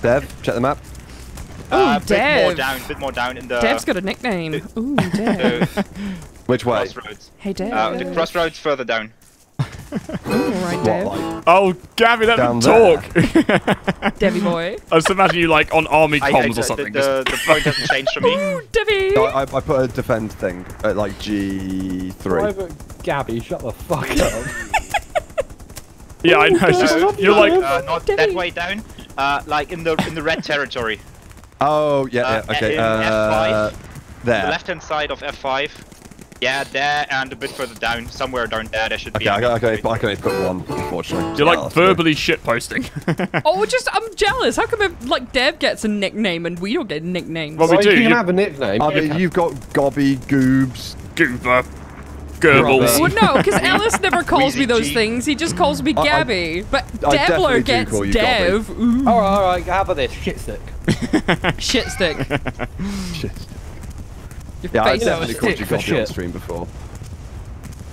Dev, check the map. Uh, bit more Dev. down, bit more down in the Dev's got a nickname. Ooh, Dev. Which way? crossroads. Hey, Dev. Uh, the crossroads further down. Ooh, all right, like, Oh, Gabby, let Down me talk. Devy boy. I just imagine you like on army I, I, comms the, or something. the, just- the, the point hasn't changed for me. Ooh, Devy. I, I I put a defend thing at like G three. Private Gabby, shut the fuck up. yeah, I know. It's No, just, you're no, like, uh, not that way down. Uh, like in the in the red territory. Oh yeah, Uh, yeah okay. Uh, F5. there. The left hand side of F5. Yeah, there and a bit further down, somewhere down there. There should Okay, be. I, an can- I, can. I can only put one, unfortunately. you're Yeah, like that's good. verbally shit posting. Oh, just I'm jealous. How come it, like Dev gets a nickname and we don't get nicknames? Well, we Well, do. You can You- have a nickname. I mean, you've got Gobby, Goobs. Goober, Goebbels. Well, oh, no, because Ellis never calls me those G. things. He just calls me I- I- Gabby. but I definitely Devler gets call you Dev. Ooh, All right, all right. How about this? Shit stick. shit stick. Shit. Your Yeah, I've face. definitely called you for Gobby on stream before.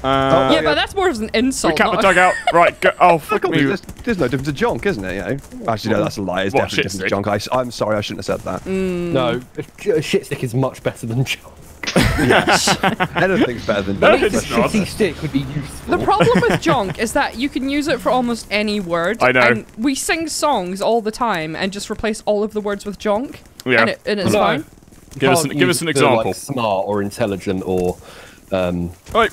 Uh, yeah, but that's more of an insult. we insult. cut the not- dugout. Right, go. Oh, fuck me. there's, there's no difference to Jonk, isn't it? You know? Actually, no, that's a lie. It's What, definitely different to Jonk. I, am sorry, I shouldn't have said that. Mm. No, a, a shit stick is much better than junk. Anything's better than No, Jonk. it's. Shitty stick would be useful. The problem with junk is that you can use it for almost any word. I know. And we sing songs all the time and just replace all of the words with junk. Yeah. And, it, and it's No. fine. Give us, an, give us an example. Like, smart or intelligent or um, Right,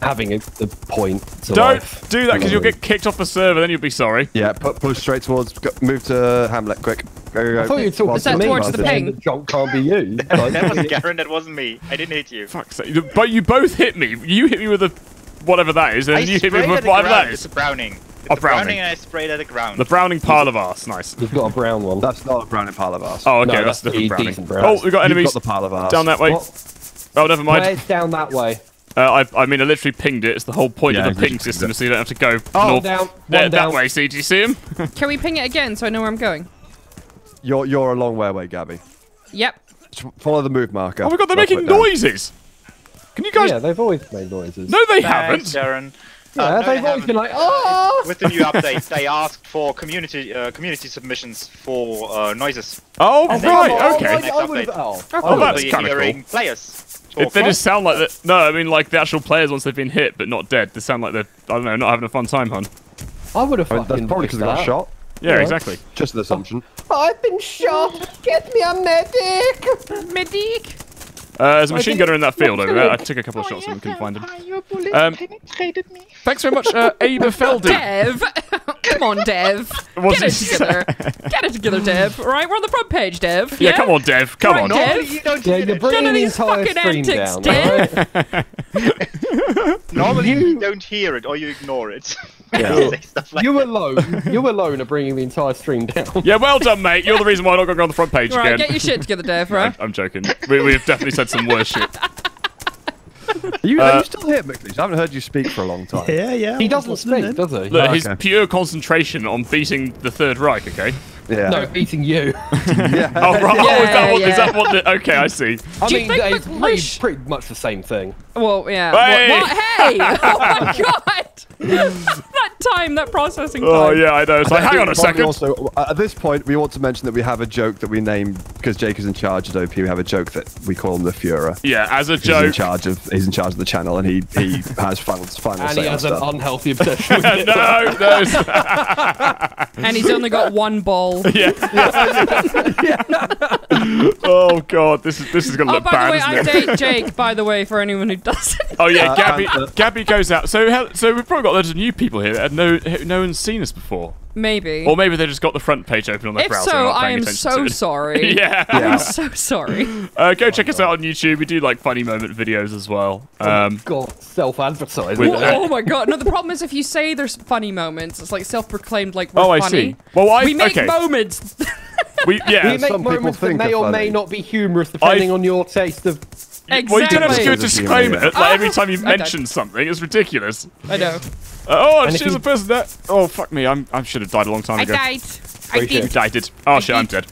having a, a point to don't life. do that because you'll get kicked off the server. Then you'll be sorry. Yeah, pu- push straight towards. Go, move to Hamlet, quick. Go, go, go. I thought you were talking to me. towards the than ping? that Junk can't be used. That was Garen, that wasn't me. I didn't hit you. Fuck's sake. But you both hit me. You hit me with a whatever that is, and I you hit me with at the whatever ground. that It's a Browning. It's Oh, Browning. Browning, and I sprayed at the ground. The Browning pile of arse. Nice. We've got a brown one. That's not a Browning pile of ours. Oh, okay, No, that's, that's different the Browning. decent Browning. Oh, we've got You've enemies got the pile of ours. down that way. What? Oh, never mind. Where's down that way? Uh, I, I mean, I literally pinged it. It's the whole point Yeah, of the ping system, so you don't have to go Oh, north. down. there, One that way. See, do you see him? Can we ping it again so I know where I'm going? You're you're a long way away, Gabby. Yep. Just follow the move marker. oh my god, they're Left making noises. Can you guys? Yeah, they've always made noises. No, they Thanks, haven't. Garen. Yeah, no, they've always been like, oh! With the new update, they asked for community uh, community submissions for uh, noises. Oh, And they- right, Oh, okay. Next I would've- update. oh. Oh, that's kinda cool. players. If they just sound like that. No, I mean, like the actual players once they've been hit but not dead, they sound like they're, I don't know, not having a fun time, hon. I would have I mean, that's probably because they got shot. Yeah, Yeah. exactly. Just an assumption. I've been shot. Get me a medic. Medic. Uh, there's a machine gunner in that field over there. I took a Oh, couple of shots and couldn't find him. Um, thanks very much, uh, Abe Feldy. Dev. Come on, Dev. What's Get it together. Get it together, Dev. All right, we're on the front page, Dev. Yeah, come on, Dev. Come Right, on. Dev. Normally you don't Yeah, hear you're it. None of these fucking antics, down. Dave. alright? Normally you don't hear it or you ignore it. Yeah. Say stuff like You alone, you alone are bringing the entire stream down. Yeah, well done, mate. You're the reason why I'm not going to go on the front page All right, again. get your shit together, Dev. Right. I'm joking. We, we've definitely said some worship. shit. Are you, are you still here, McLeish? I haven't heard you speak for a long time. Yeah, yeah. He I'm doesn't speak, in. does he? Look, Oh, his okay. pure concentration on beating the Third Reich, okay? Yeah. No, beating you. yeah. Oh, right. oh, is that what, is yeah. that what the, okay, I see. I Do you mean, think it's pretty, pretty much the same thing. Well, yeah. Hey! What, what? Hey! Oh my god! that time, that processing time. Oh, yeah, I know. It's like, hang on a second. Also, uh, at this point, we want to mention that we have a joke that we name because Jake is in charge of OP. We have a joke that we call him the Führer. Yeah, as a He's in joke. charge of he's in charge of the channel, and he he has final final And he has an stuff. unhealthy obsession with it. no, no. And he's only got one ball. yeah. oh god, this is this is gonna Oh, look by bad, the way, I date Jake. By the way, for anyone who doesn't. Oh yeah, Uh, Gabby. Gabby goes out. So so we've probably got loads of new people here that no no one's seen us before, Maybe. or maybe they just got the front page open on their if browser. and so, I am so sorry. yeah. Yeah. I'm so sorry. Uh, go check us out on YouTube. We do like funny moment videos as well. Um, God, self-advertising. Oh, oh my god! No, the problem is if you say there's funny moments, it's like self-proclaimed like we're oh, I funny. see. Well, I we make okay. moments. we yeah. We make some people moments that may are or may not be humorous depending on your taste of. Well, you don't have to give a disclaimer like, every time you I don't. mention something. It's ridiculous. I know. Uh, oh, she's you- a person that. Oh, fuck me. I'm, I should have died a long time ago. I ago. died. I Very You did. died. Did. Oh, shit, I'm dead.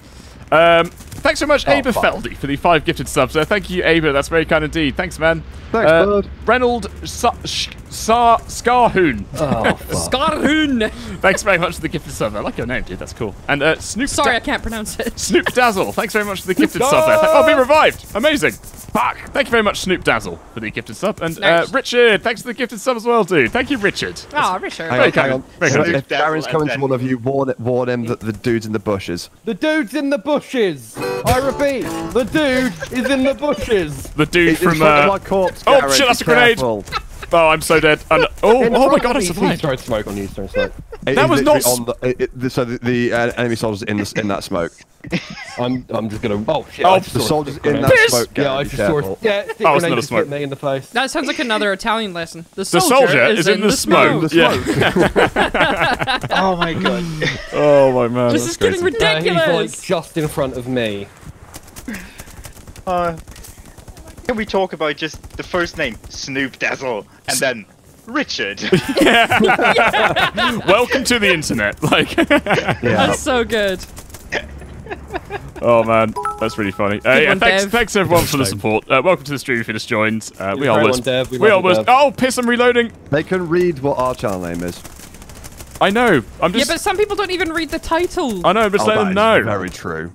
Um, thanks so much, Oh, Ava. Feldy, for the five gifted subs. Uh, thank you, Ava. That's very kind indeed. Thanks, man. Thanks, uh, bud. Reynold Sa- Sh- Sa- Scarhoon. Oh. Scarhoon. thanks very much for the gifted sub. I like your name, dude. That's cool. And uh, Snoop. Sorry, Da- I can't pronounce it. Snoop Dazzle. Thanks very much for the gifted sub. There. Oh, be revived. Amazing. Fuck. Thank you very much, Snoop Dazzle, for the gifted sub. And uh, Richard, thanks for the gifted sub as well, dude. Thank you, Richard. Oh, Richard. Hang on, hang on. Very if Darren's coming to one of you, warn warn him that the dude's in the bushes. The dude's in the bushes. I repeat, the dude is in the bushes. The dude He's from. front Uh, my corpse. oh, Garen, shit, that's be a grenade. Careful. oh, I'm so dead. And, oh, In oh my god, I of me, survived. He's throwing smoke on you. He's throwing smoke. It That is was not on the, it, it, so the, the uh, enemy soldiers in the, in that smoke. I'm, I'm just gonna. Oh shit! Oh, The soldiers in that Piss! smoke. Yeah, I be just saw. careful. Yeah, stick Oh, it's not a smoke. me in the face. That sounds like another Italian lesson. The The soldier, soldier is in the smoke. The Yeah. smoke. Oh my god. Oh my man. This that's is getting crazy. Uh, he's like just in front of me. Uh, can we talk about just the first name, Snoop Dazzle, and then Richard? Yeah. Welcome to the internet. Like, Yeah. That's so good. oh man, that's really funny. Uh, yeah, one, thanks, Dev. thanks everyone for the support. Uh, welcome to the stream if you just joined. Uh, we You're a almost. We we love you, almost. Oh, piss! I'm reloading. They can read what our channel name is. I know. I'm just. Yeah, but some people don't even read the title. I know. I'm just Oh, letting them know. Very true.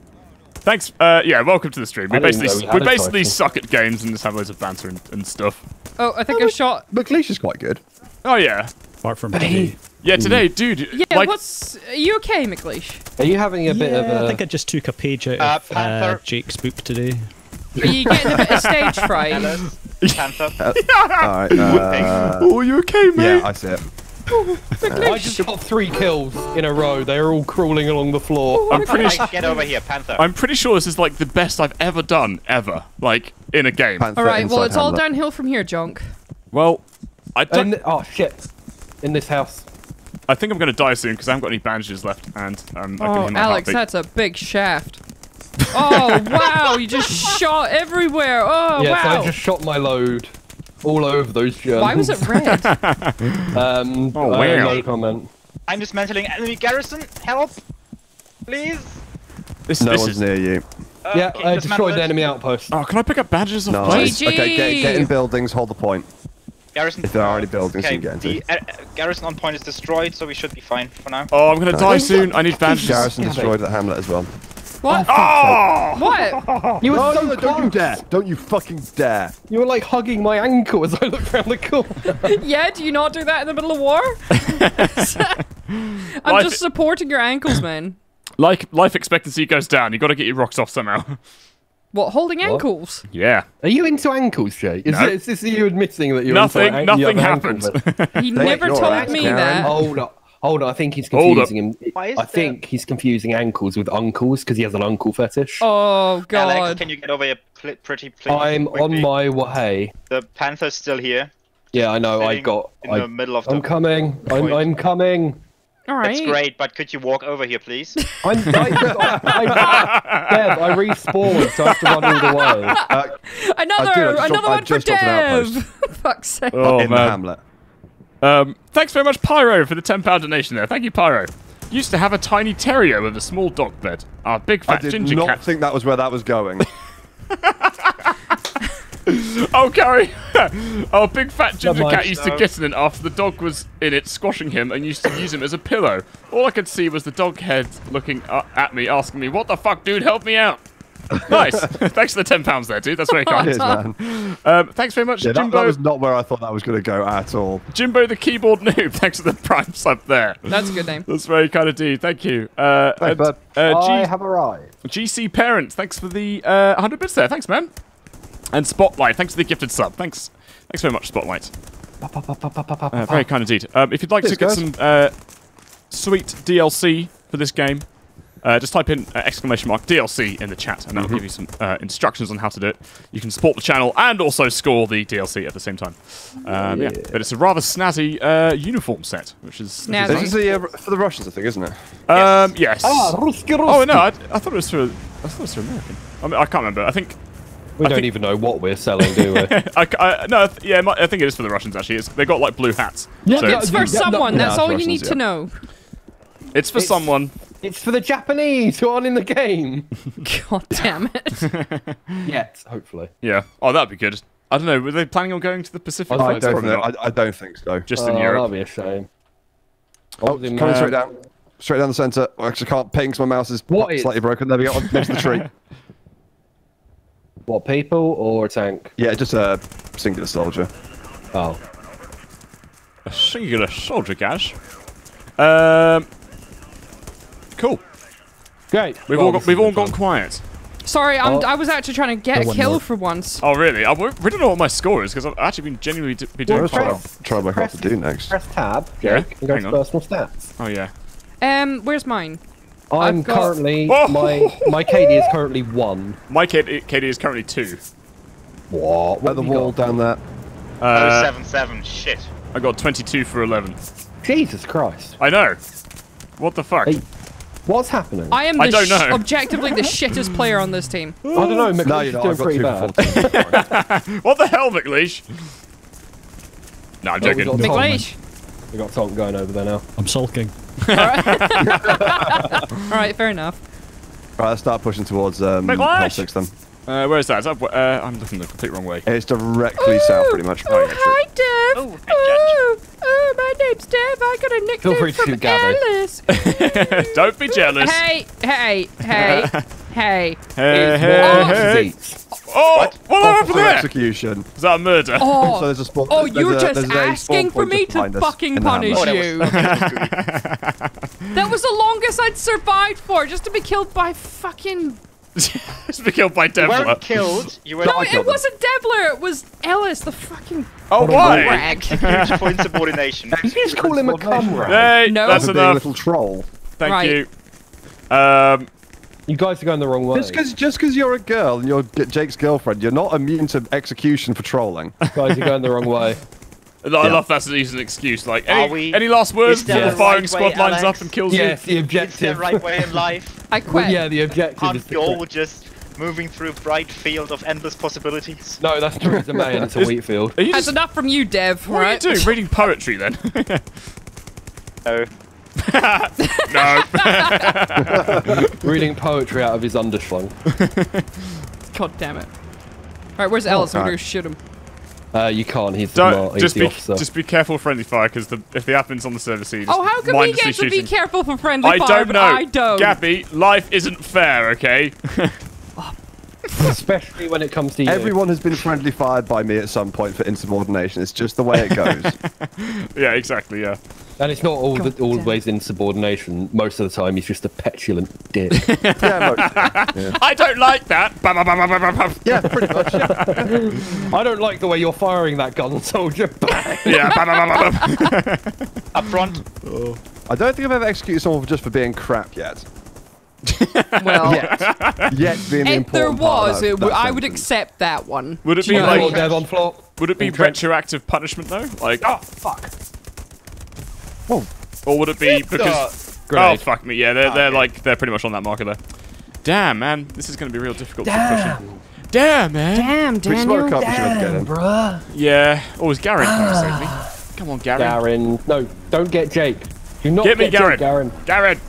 Thanks. Uh, yeah, welcome to the stream. We I basically we we basically title. suck at games and just have loads of banter and, and stuff. Oh, I think I shot. McLeish is quite good. Oh yeah, Apart from today. yeah. Today, dude. Yeah, like, what's. Are you okay, McLeish? Are you having a bit yeah, of a? I think I just took a page out Uh, of uh, Jake's book today. Are you getting a bit of stage fright? Alice, Panther. All right. Uh, oh, you okay, mate? yeah, I see it. I just got three kills in a row. They are all crawling along the floor. I'm pretty. Hey, get over here, Panther. I'm pretty sure this is like the best I've ever done ever, like in a game. Panther All right, well, inside it's all downhill from here, Junk. Well, I don't. And oh shit! In this house. I think I'm gonna die soon because I haven't got any bandages left, and um, I can Oh, hear my Alex, heartbeat. that's a big shaft. Oh, wow, you just shot everywhere. Oh, yes, wow. I just shot my load all over those Germans. Why was it red? Um, Oh, uh, wow. No comment. I'm dismantling enemy garrison. Help, please. This, No this one's is. near you. Uh, yeah, okay, I destroyed the enemy outpost. Oh, can I pick up badges off No. place? GG. Okay, get, get in buildings. Hold the point. Garrison. If there are any buildings okay, you can get into. uh, uh, garrison on point is destroyed, so we should be fine for now. Oh, I'm gonna die soon. I need badges. Garrison destroyed that hamlet as well. What? Oh! What? You were No, so no, no, don't you dare! Don't you fucking dare! You were like hugging my ankle as I looked around the corner. yeah, do you not do that in the middle of war? I'm Life- just supporting your ankles, man. Like life expectancy goes down. You got to get your rocks off somehow. What, holding ankles? yeah. Are you into ankles, Jay? Is, No. this, this you admitting that you're Nothing. into an- nothing you have an happened. ankle? He never you're told me Karen. that. Hold up. Hold on, I think he's confusing him. Why is I there- think he's confusing ankles with uncles because he has an uncle fetish. Oh, Alex, God. can you get over here pl- pretty please? I'm on my way. The panther's still here. Yeah, I know. I got. in I, the middle of the. I'm coming. I'm. I'm coming. All right. That's great, but could you walk over here, please? I'm. I, I, Dev, I respawned, so I have to run all the way. Uh, Another, I just another dropped- one for just dropped an Dev. Fuck's sake. Oh in the hamlet. Um, thanks very much, Pyro, for the ten pound donation there. Thank you, Pyro. Used to have a tiny terrier with a small dog bed. Our big I fat did ginger not cat. I think that was where that was going. Oh, Gary! Our big fat ginger mind. cat used to get in it after the dog was in it, squashing him, and used to use him as a pillow. All I could see was the dog head looking uh, at me, asking me, "What the fuck, dude? Help me out!" nice. thanks for the ten pounds there, dude. That's very kind. Cheers, man. Um, thanks very much, Yeah, Jimbo. that was not where I thought that was going to go at all. Jimbo the keyboard noob. Thanks for the prime sub there. That's a good name. That's very kind of dude. Thank you. Uh, Thanks, and, bud. uh, G- have arrived. GC parents, thanks for the uh, 100 bits there. Thanks, man. And Spotlight, thanks for the gifted sub. Thanks. Thanks very much, Spotlight. Uh, very kind indeed. Um, if you'd like Cheers, to get guys. some uh, sweet DLC for this game, uh, just type in uh, exclamation mark DLC in the chat, and that'll Mm-hmm. give you some uh, instructions on how to do it. You can support the channel and also score the DLC at the same time. Um, yeah. but it's a rather snazzy uh, uniform set, which is Snazzy. This is the, uh, for the Russians, I think, isn't it? Um, yes. Ah, Ruski, Ruski. oh no, I, I thought it was for. I thought it was for American. I, mean, I can't remember. I think We I don't think- even know what we're selling, do we? I, I- no, I th- yeah, it might- I think it is for the Russians actually. It's, they got like blue hats. Yeah, so yeah, It's Yeah, for no, someone. yeah, That's it's all you need yeah. to know. it's for It's- someone. It's for the Japanese who aren't in the game. God damn it. Yet, hopefully. Yeah. Oh, that'd be good. I don't know. Were they planning on going to the Pacific? I I don't, Probably think. I, I don't think so. Just Oh, in Europe. that'd be a shame. Oh, coming man. straight down. Straight down the centre. I actually can't ping 'cause my mouse is What is- slightly broken. There we go, next to the tree. What, people or a tank? Yeah, just a singular soldier. Oh. A singular soldier gash. Um. Cool. Great. We've Well, all got, we've all gone quiet. Sorry, I'm, Oh. I was actually trying to get No a kill more. for once. Oh really? I, we we don't know what my score is because I've actually been genuinely d- be doing Well, quite well. press- Try to work out what to do next. Press tab, Yeah, Jake, and go hang to on. personal stats. Oh yeah. Um, where's mine? I'm got- currently Oh! my my KD is currently one. My KD, KD is currently two. What? At the wall down there. Oh, Uh, seven seven. Shit. I got 22 for 11. Jesus Christ! I know. What the fuck? Hey, What's happening? I am I don't know. objectively the shittest player on this team. I don't know. No, you're not. doing I've got pretty bad. What the hell, McLeish? No, I'm Oh, we joking. got Tom. McLeish. We got Tom going over there now. I'm sulking. All right, fair enough. Right, let's start pushing towards um, McLeish! Hell then. Uh, where is that? Is that uh, I'm looking the complete wrong way. It's directly south, pretty much. Oh, yeah, hi, Dev. Oh, hi, Judge. oh, oh, my name's Dev. I got a nickname free from shoot Gabby. Alice. Don't be jealous. hey, hey, hey, hey. Hey, hey, what hey. Oh, what, happened there? execution. Is that a murder? Oh, So there's a spawn. oh, there's you're a- just there's asking for me to fucking punish hamlet. Oh, that was- you. That was the longest I'd survived for, just to be killed by fucking. Just be killed by You weren't killed. You were No, I it killed wasn't Devler. It was Ellis, the fucking Oh, why? rag. used for insubordination. Did you just call him a comrade? Hey, No. that's For being a enough. little troll. Thank Right. you. Um, You guys are going the wrong way. Just because just because you're a girl and you're Jake's girlfriend, you're not immune to execution for trolling. guys are going the wrong way. I Yeah. love that's an easy excuse. Like, Are any, we- any last words is before the the firing right squad way, lines Alex? up and kills you. Yes, the It's the objective. right way in life. I quit. Yeah, the objective Aren't is we to all quit. just moving through a bright field of endless possibilities? No, that's Theresa May and it's a Wheatfield. you? Are you That's just, enough from you, Dev. what right? are you doing? Reading poetry then? No. no. Reading poetry out of his underslung. God damn it. All right, where's Ellis? Oh, I'm gonna shoot him. Uh, you can't. He's the, Don't mar- he's just be officer. just be careful friendly fire because if the admin's on the server, so Oh, how can we mindlessly get to be careful for friendly I fire, don't but know. I don't. Gabby, life isn't fair, okay? Especially when it comes to you. Everyone has been friendly fired by me at some point for insubordination. It's just the way it goes. yeah, exactly. Yeah. And it's not all the, always insubordination. Most of the time, he's just a petulant dick. yeah, mostly. I don't like that. Yeah, pretty much. Yeah. I don't like the way you're firing that gun, soldier. Yeah. Up front. I don't think I've ever executed someone just for being crap yet. Well, Yet. Yet being the if there important part was, of it, that w- I would accept that one. Would it Do you be know what like? mean? Dev on floor. Would it be retroactive punishment though? Like, Oh, fuck. Or would it be because? Oh fuck me! Yeah, they're ah, they're like they're pretty much on that marker there. Damn, man, this is going to be real difficult. To push in. Damn, man. Damn, We smoke Daniel. up, we should have get him. bruh. Yeah. Oh, is Garen coming to save me? Ah. Come on, Garen. Garen. No, don't get Jake. Do not Get me, Jake, Garen. Garen. Garen.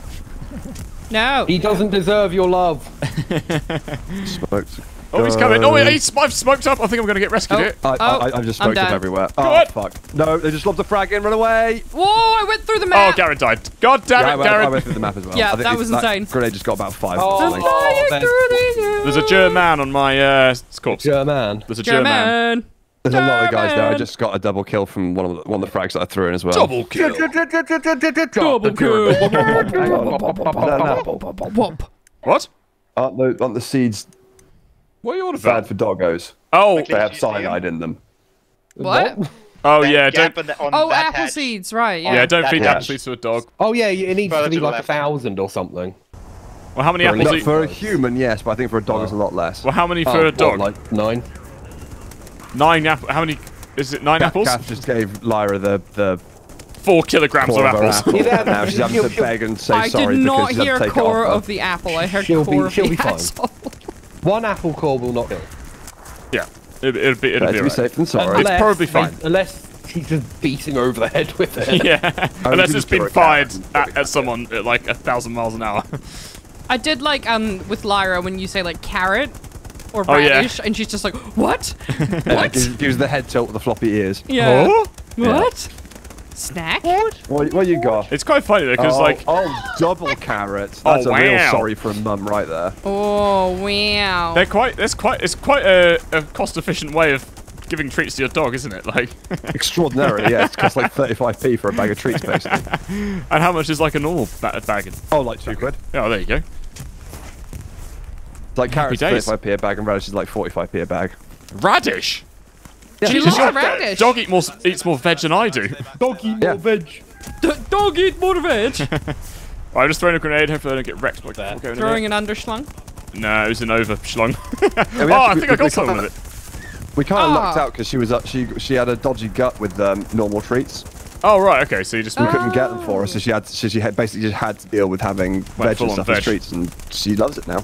No. He doesn't deserve your love. Smoked. Oh, he's coming. Oh, he's, I've smoked up. I think I'm going to get rescued Oh. here. I, Oh, I, I've just smoked up everywhere. Go Oh, on. fuck. No, they just lobbed a frag in, run away! Whoa, I went through the map. Oh, map. Garen died. God damn Yeah, I, it, went, I went through the map as well. Yeah, I think that it's- was insane. Grenade just got about five. Oh, or something. Flying Ben. There's a German on my uh, corpse. German. There's a German. German. There's a lot of guys there. I just got a double kill from one of the, one of the frags that I threw in as well. Double kill. Double kill. Whoop. What? Aren't the, aren't the seeds What are you on bad about? for doggos? Oh, They have you see 'em? cyanide in them. What? oh That yeah. Don't. on, the, Oh, apple hatch. seeds, right? Oh, yeah. Yeah, don't feed hatch. apple seeds to a dog. Oh yeah, it needs Further to be to the like a thousand or something. Well, how many For a apples? little- Are No, you, for a human, yes, but I think for a dog it's a lot less. well, how many oh, for Oh, a what, dog? like nine. Nine apple. How many? Is it nine apples? Kath just gave Lyra the the Four kilograms of core of her apples. apple. Yeah, now she's having she'll- to beg and say I sorry did not because she's hear had to take it core of the apple. I heard She'll core be- of she'll the be fine. asshole. One apple core will not kill. yeah. It, it'll be. It'll Better be be alright. safe than sorry. It's probably fine. Unless she's just beating over the head with it. Yeah. Unless it's been fired at, at someone at like a thousand miles an hour. I did like um with Lyra when you say like carrot or Oh, yeah. radish, and she's just like, what? What? gives, gives the head tilt with the floppy ears. Yeah. Oh? What? Snack? What? What, what you got? It's quite funny though, because oh, like, oh, double carrot. Oh, That's a real sorry for mum right there. Oh wow. they're quite. There's quite. It's quite a, a cost-efficient way of giving treats to your dog, isn't it? Like, Extraordinarily, yeah. It costs like 35p for a bag of treats, basically. and how much is like a normal ba- bag? Oh, like two quid. Oh, there you go. It's like carrots 35p a bag and radish is like 45p a bag. Radish. Yeah, She Jesus, loves your radish. Dog eat more, eats more veg than I do. Dog eat Yeah. more veg. D- dog eat more veg. I'm just throwing a grenade. Hopefully, I don't get wrecked. Like, before going Throwing an underslung. No, it was an over schlong. Yeah, we oh, I actually- think I got we something kinda- with it. We kind of Ah. lucked out because she was uh, she she had a dodgy gut with um, normal treats. Oh right, okay. So you just We couldn't get them for her, so she had so she had basically just had to deal with having veg full and on stuff as veg. treats, and she loves it now.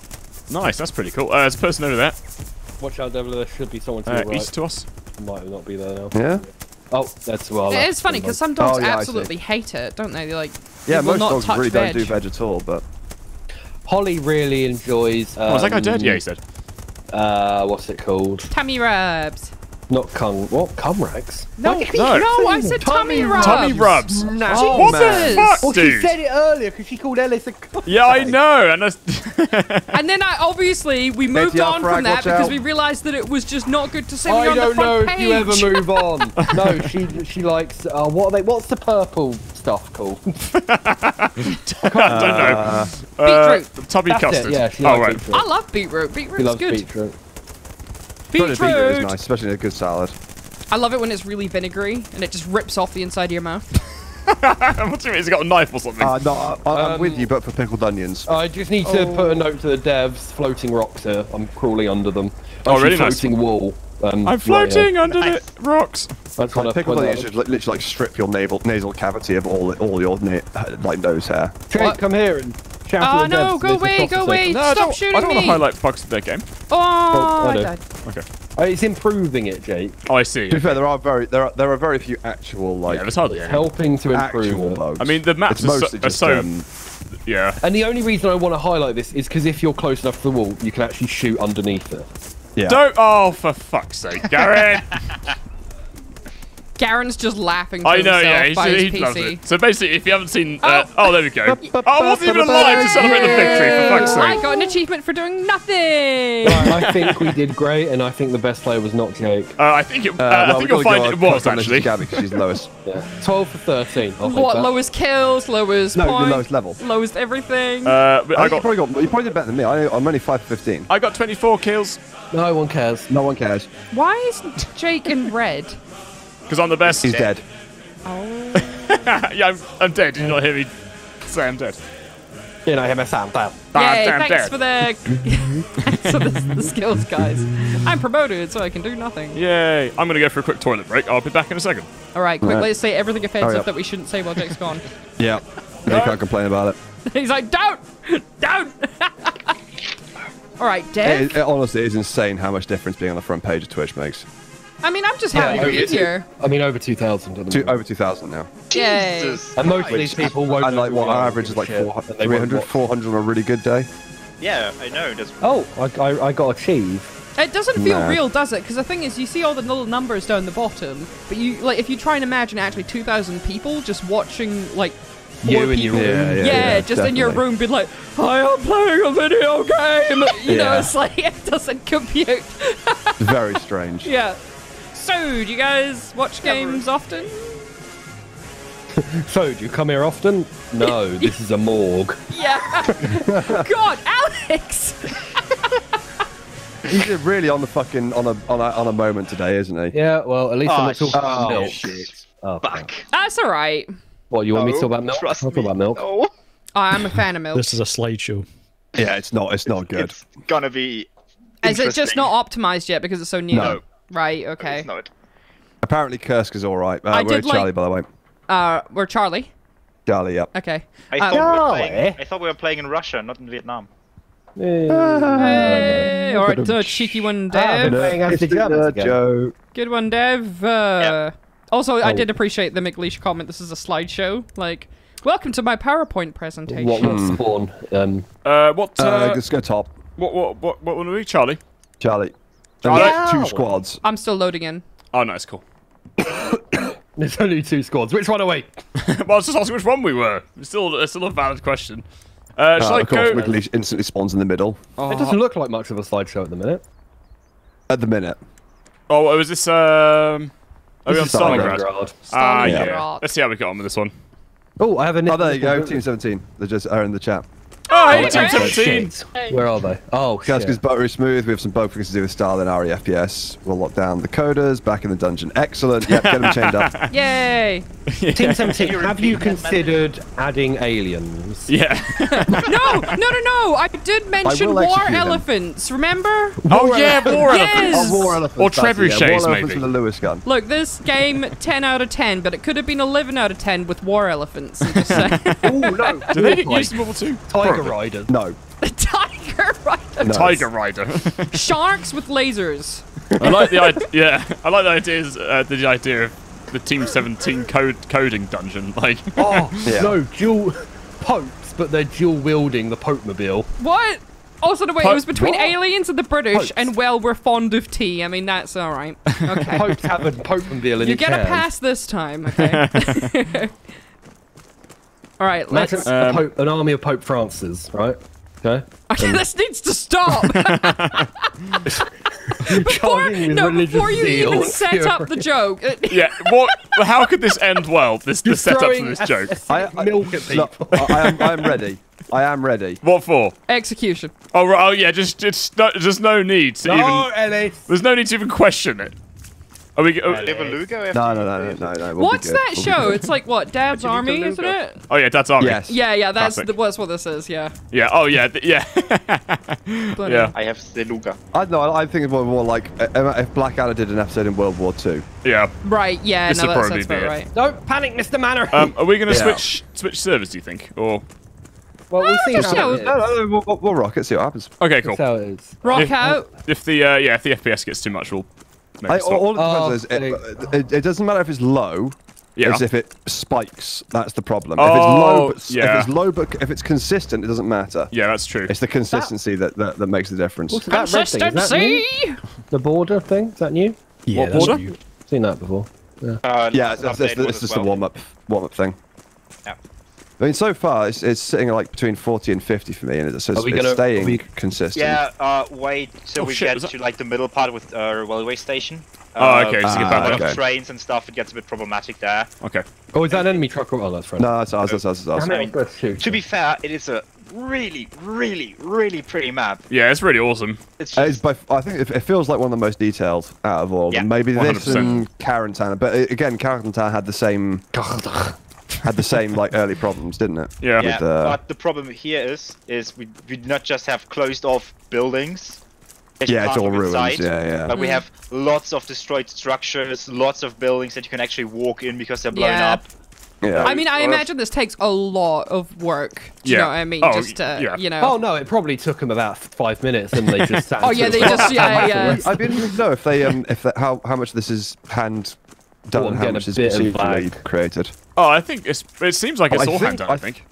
nice. That's pretty cool. Uh, there's a person over there. Watch out, Devil. There should be someone to Uh, your east to us. Might not be there now. Yeah. Oh, that's well. It is funny because some dogs Oh, yeah, absolutely hate it, don't they? They're like, Yeah, most not dogs touch really veg. don't do veg at all, but Holly really enjoys. Um, Oh, is that guy dead? Yeah, he said. Uh, what's it called? Tummy rubs. Not cum. What cum rags? No, Why do you keep no. no, I said tummy tummy rubs. Tummy rubs. Oh, what man. the fuck, Well, she said it earlier because she called Ellis a. cum Yeah, I know. And that's And then I obviously we moved Betty on from that because out. we realized that it was just not good to say I on the front page. I don't know front if you ever move on. no, she she likes. Uh, what are they? What's the purple stuff called? I don't know. Uh, Beetroot. tubby That's it. Yeah, she oh likes right. beetroot. I love beetroot. She Beetroot's loves good. beetroot. Trying to beat it is Beetroot. nice, especially in a good salad. I love it when it's really vinegary and it just rips off the inside of your mouth. what do you mean? Has got a knife or something? Uh, no, I, I'm Um, with you, but for pickled onions. I just need to Oh. put a note to the devs. Floating rocks here. I'm crawling under them. Oh, Actually, really nice. Floating wall. Um, I'm floating here. under the rocks. I just wanna Pickled onions that should literally like strip your nasal nasal cavity of all all your na- like nose hair. out. Jake, What? come here and shout Oh, no, go away, go away. No, I Stop don't, shooting I don't want to me. highlight bugs of their game. Oh, I I died. Okay. Uh, It's improving it, Jake. Oh, I see. To be fair, there are very there are there are very few actual like Yeah, hardly. Helping to improve actual bugs. I mean, the maps it's are so, mostly are just so um, yeah. And the only reason I want to highlight this is because if you're close enough to the wall, you can actually shoot underneath it. yeah. Don't. Oh, for fuck's sake, Garrett. Garen's just laughing to I know, himself yeah, he's, by his he loves it. So basically, if you haven't seen, uh, Oh. oh, there we go. Oh, I wasn't even alive to celebrate the victory, for fuck's I sake. got an achievement for doing nothing. I think we did great, and I think the best player was not Jake. Uh, I think it, uh, Uh, I think you'll gotta find it was actually. Gabby because she's lowest. Yeah. 12 for 13. I'll what lowest kills, lowest No, the points, lowest level. lowest everything. Uh, but I I got, you got probably got you probably did better than me. I, I'm only five for fifteen. I got 24 kills No one cares. No one cares. Why is Jake in red? Because I'm the best. He's dead. Oh. yeah, I'm, I'm dead. Did you not hear me say I'm dead? You know, him a sound down. Ah, Yay, damn thanks dead. for the thanks for the, the skills, guys. I'm promoted, so I can do nothing. Yay! I'm gonna go for a quick toilet break. I'll be back in a second. All right, quick, Right. let's say everything offensive up. that we shouldn't say while Jake's gone. Yeah. You can't complain about it. He's like, don't, don't. All right, Dev. It, it honestly is insane how much difference being on the front page of Twitch makes. I mean, I'm just happy Yeah, to be here. I mean, over 2,000. at Two, over 2,000 now. Yay. Jesus. And most of these people won't. And like what our average is like 400, and they won't 300, 400 on a really good day. Yeah, I know. That's Oh, I, I, I got achieve. It doesn't feel Nah. real, does it? Because the thing is, you see all the little numbers down the bottom, but you like if you try and imagine actually 2,000 people just watching like four You in your people, room. Yeah, yeah, yeah, just in your room, being like, "I am playing a video game." You know, Yeah. it's like it doesn't compute. Very strange. yeah. So, do you guys watch games often? So, do you come here often? No, this is a morgue. Yeah. God, Alex. He's really on the fucking on a on a, on a moment today, isn't he? Yeah, well, at least I'm Oh, not ah, talking about oh, milk. shit. Oh, back. That's all right. What, you want me to talk about milk? Trust I'll talk about milk. No. Oh, I am a fan of milk. This is a slideshow. Yeah, it's not. It's not good. It's gonna be. Is it just not optimized yet because it's so new? No. Right. Okay. It's not. Apparently, Kurska's all right. Uh, I we're did like- Charlie, by the way. Uh, we're Charlie. Charlie, yep. Okay. I Uh, thought, we were playing, I thought we were playing in Russia, not in Vietnam. Hey, all right, uh, cheeky one, Dev. It's the the Germans nerd again. joke. Good one, Dev. Uh, Also, I Oh. did appreciate the McLeish comment. This is a slideshow. Like, welcome to my PowerPoint presentation. What would spawn? Um, Uh, what? Uh, Uh, let's go top. what? What? What? What? What are we, Charlie? Charlie. Charlie? There's Two squads. I'm still loading in. Oh, nice, cool. there's only two squads. Which one are we? well, I was just asking which one we were. It's still, it's still a valid question. Uh, shall Uh, I of course, go? Wiggly instantly spawns in the middle. Oh, It doesn't look like much of a slideshow at the minute. At the minute. oh, was this? Um, are we on This is Stalingrad? Stalingrad. Ah, Stalingrad. yeah. Let's see how we got on with this one. Oh, I have a. Oh, there you go. Team 17. They're just are in the chat. Oh, oh hey, hey, Team Chris. 17. Where are they? Oh, Kurska's shit. buttery smooth. We have some bug fixes to do with style and RE FPS. We'll lock down the coders. Back in the dungeon. Excellent. Yep, get them chained up. Yay! Team 17, You're have you repeating that, man. considered adding aliens? Yeah. No, no, no, no! I did mention will war execute them. elephants. Remember? oh yeah, war Yes! elephants. Oh, war elephants. Or that's it, yeah. War elephants maybe. with a Lewis gun. Look, this game 10 out of 10, but it could have been 11 out of 10 with war elephants. I'm just saying. Oh, no. Do they get used to World War Two? Tiger Probably. Riders. No. Tiger Rider. No. Tiger Rider. Sharks with lasers. I like the idea. Yeah, I like the ideas. Uh, the idea of the Team 17 code coding dungeon. Like, Oh, Yeah. no, dual popes, but they're dual wielding the Pope mobile. What? Also, the way Po- it was between what? aliens and the British, Popes. and well, we're fond of tea. I mean, that's all right. Okay. Popes have a Pope mobile in you each get a pass this time, okay? All right, let's. a Um, Pope, an army of Pope Francis, right? Okay. Okay, this needs to stop. before, no, before you zeal even and set up the joke. yeah, what? How could this end well? This the setup Throwing for this a- joke. a I, I, milk at people. look, I, I am, I am ready. I am ready. What for? Execution. Oh, right, oh yeah, just just no, there's no need to no, even. Ellis. There's no need to even question it. Are we? Oh, Live a Lugo after No, no, no, no, no, no. we'll What's that We'll show? It's like what? Dad's Army, isn't it? oh yeah, that's army. Yes. Yeah, yeah, that's the, that's what this is. Yeah. Yeah. Oh yeah. yeah. Yeah. I have the Luger. I don't know. I think it's more, more like uh, if Blackadder did an episode in World War Two. Yeah. Right. Yeah. This no, would that's, probably that's about right. Don't panic, Mr. Mainwaring. Um, are we gonna Yeah. switch switch servers? Do you think? Or well, we'll see just how show- it is. No, no, no. We'll, we'll, we'll rock it. See what happens. okay, cool. That's how it is. Rock If- out. If the uh, yeah, if the FPS gets too much, we'll make I, it all it Oh, is it, it, it doesn't matter if it's low. yeah. As if it spikes, that's the problem. Oh, if it's low, but, yeah. if it's low, but if it's consistent, it doesn't matter. yeah, that's true. It's the consistency that, that, that makes the difference. What's that red thing? Is that new? Consistency. The border thing? Is that new? Yeah, What that's border? new. Seen that before. Uh, Yeah, last it's, update it's, it's as just a warm up warm up thing. Yeah. I mean, so far it's, it's sitting like between 40 and 50 for me, and it's, it's, Are we it's staying we- consistent. Yeah, uh, wait till Oh, we shit, get was that- to like the middle part with uh, railway station. Oh, Uh, okay, just to get back A okay. trains and stuff, it gets a bit problematic there. Okay. Oh, is that an enemy truck? Oh, that's right. No, it's ours. It's ours. It's ours. Damn it, let's. To be fair, it is a really, really, really pretty map. Yeah, it's really awesome. It's Uh, just, It's by, I think it, it feels like one of the most detailed out of all. Yeah, Maybe this 100%. and Carentan, but uh, again, Carentan had the same had the same like early problems, didn't it? Yeah. yeah, with, uh, but the problem here is, is we, we not just have closed off buildings. Yeah, it's all ruins. inside, Yeah, yeah. But we have lots of destroyed structures, lots of buildings that you can actually walk in because they're blown Yeah. up. yeah. I mean, I Uh, imagine this takes a lot of work. Do you Yeah. know what I mean? Oh, just to, yeah. you know. Oh no, it probably took them about five minutes, and they just sat. Oh, yeah, they just, yeah, yeah. I'd be interested to know if they um if that, how how much this is hand done Oh, I'm how much is procedurally created. Oh, I think it's. It seems like it's I all think- hand done. I I- think.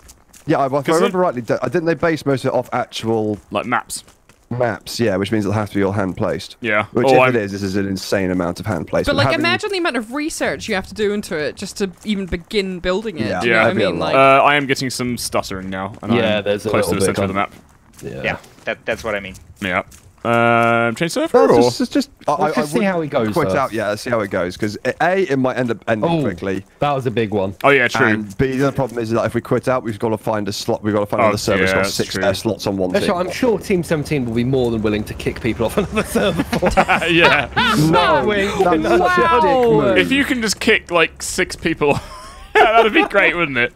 Yeah, I, if I remember rightly, d- didn't they base most of it off actual Like maps. maps? Yeah, which means it'll have to be all hand placed. Yeah. Which, Oh, if I'm- it is, this is an insane amount of hand placement. but like, Having- imagine the amount of research you have to do into it just to even begin building it. Yeah. Do you know Yeah. what I That'd be a mean? Like, Uh, I am getting some stuttering now. And Yeah, I'm there's a close to the little bit center of the map. Yeah. Yeah, that, that's what I mean. Yeah. Um, change server Well, or? just, just, just, I, Let's I just see how it goes, Quit first. out, yeah. Let's see how it goes. Because a, it might end up ending Oh, quickly. that was a big one. Oh yeah, true. And B, the other problem is that if we quit out, we've got to find a slot. We've got to find Oh, another server that's yeah, got that's six true. slots on one That's team. right, I'm sure Team 17 will be more than willing to kick people off another server. Yeah. No, Wait, that's no. a dick Wow. move. if you can just kick like six people, that'd be great, wouldn't it?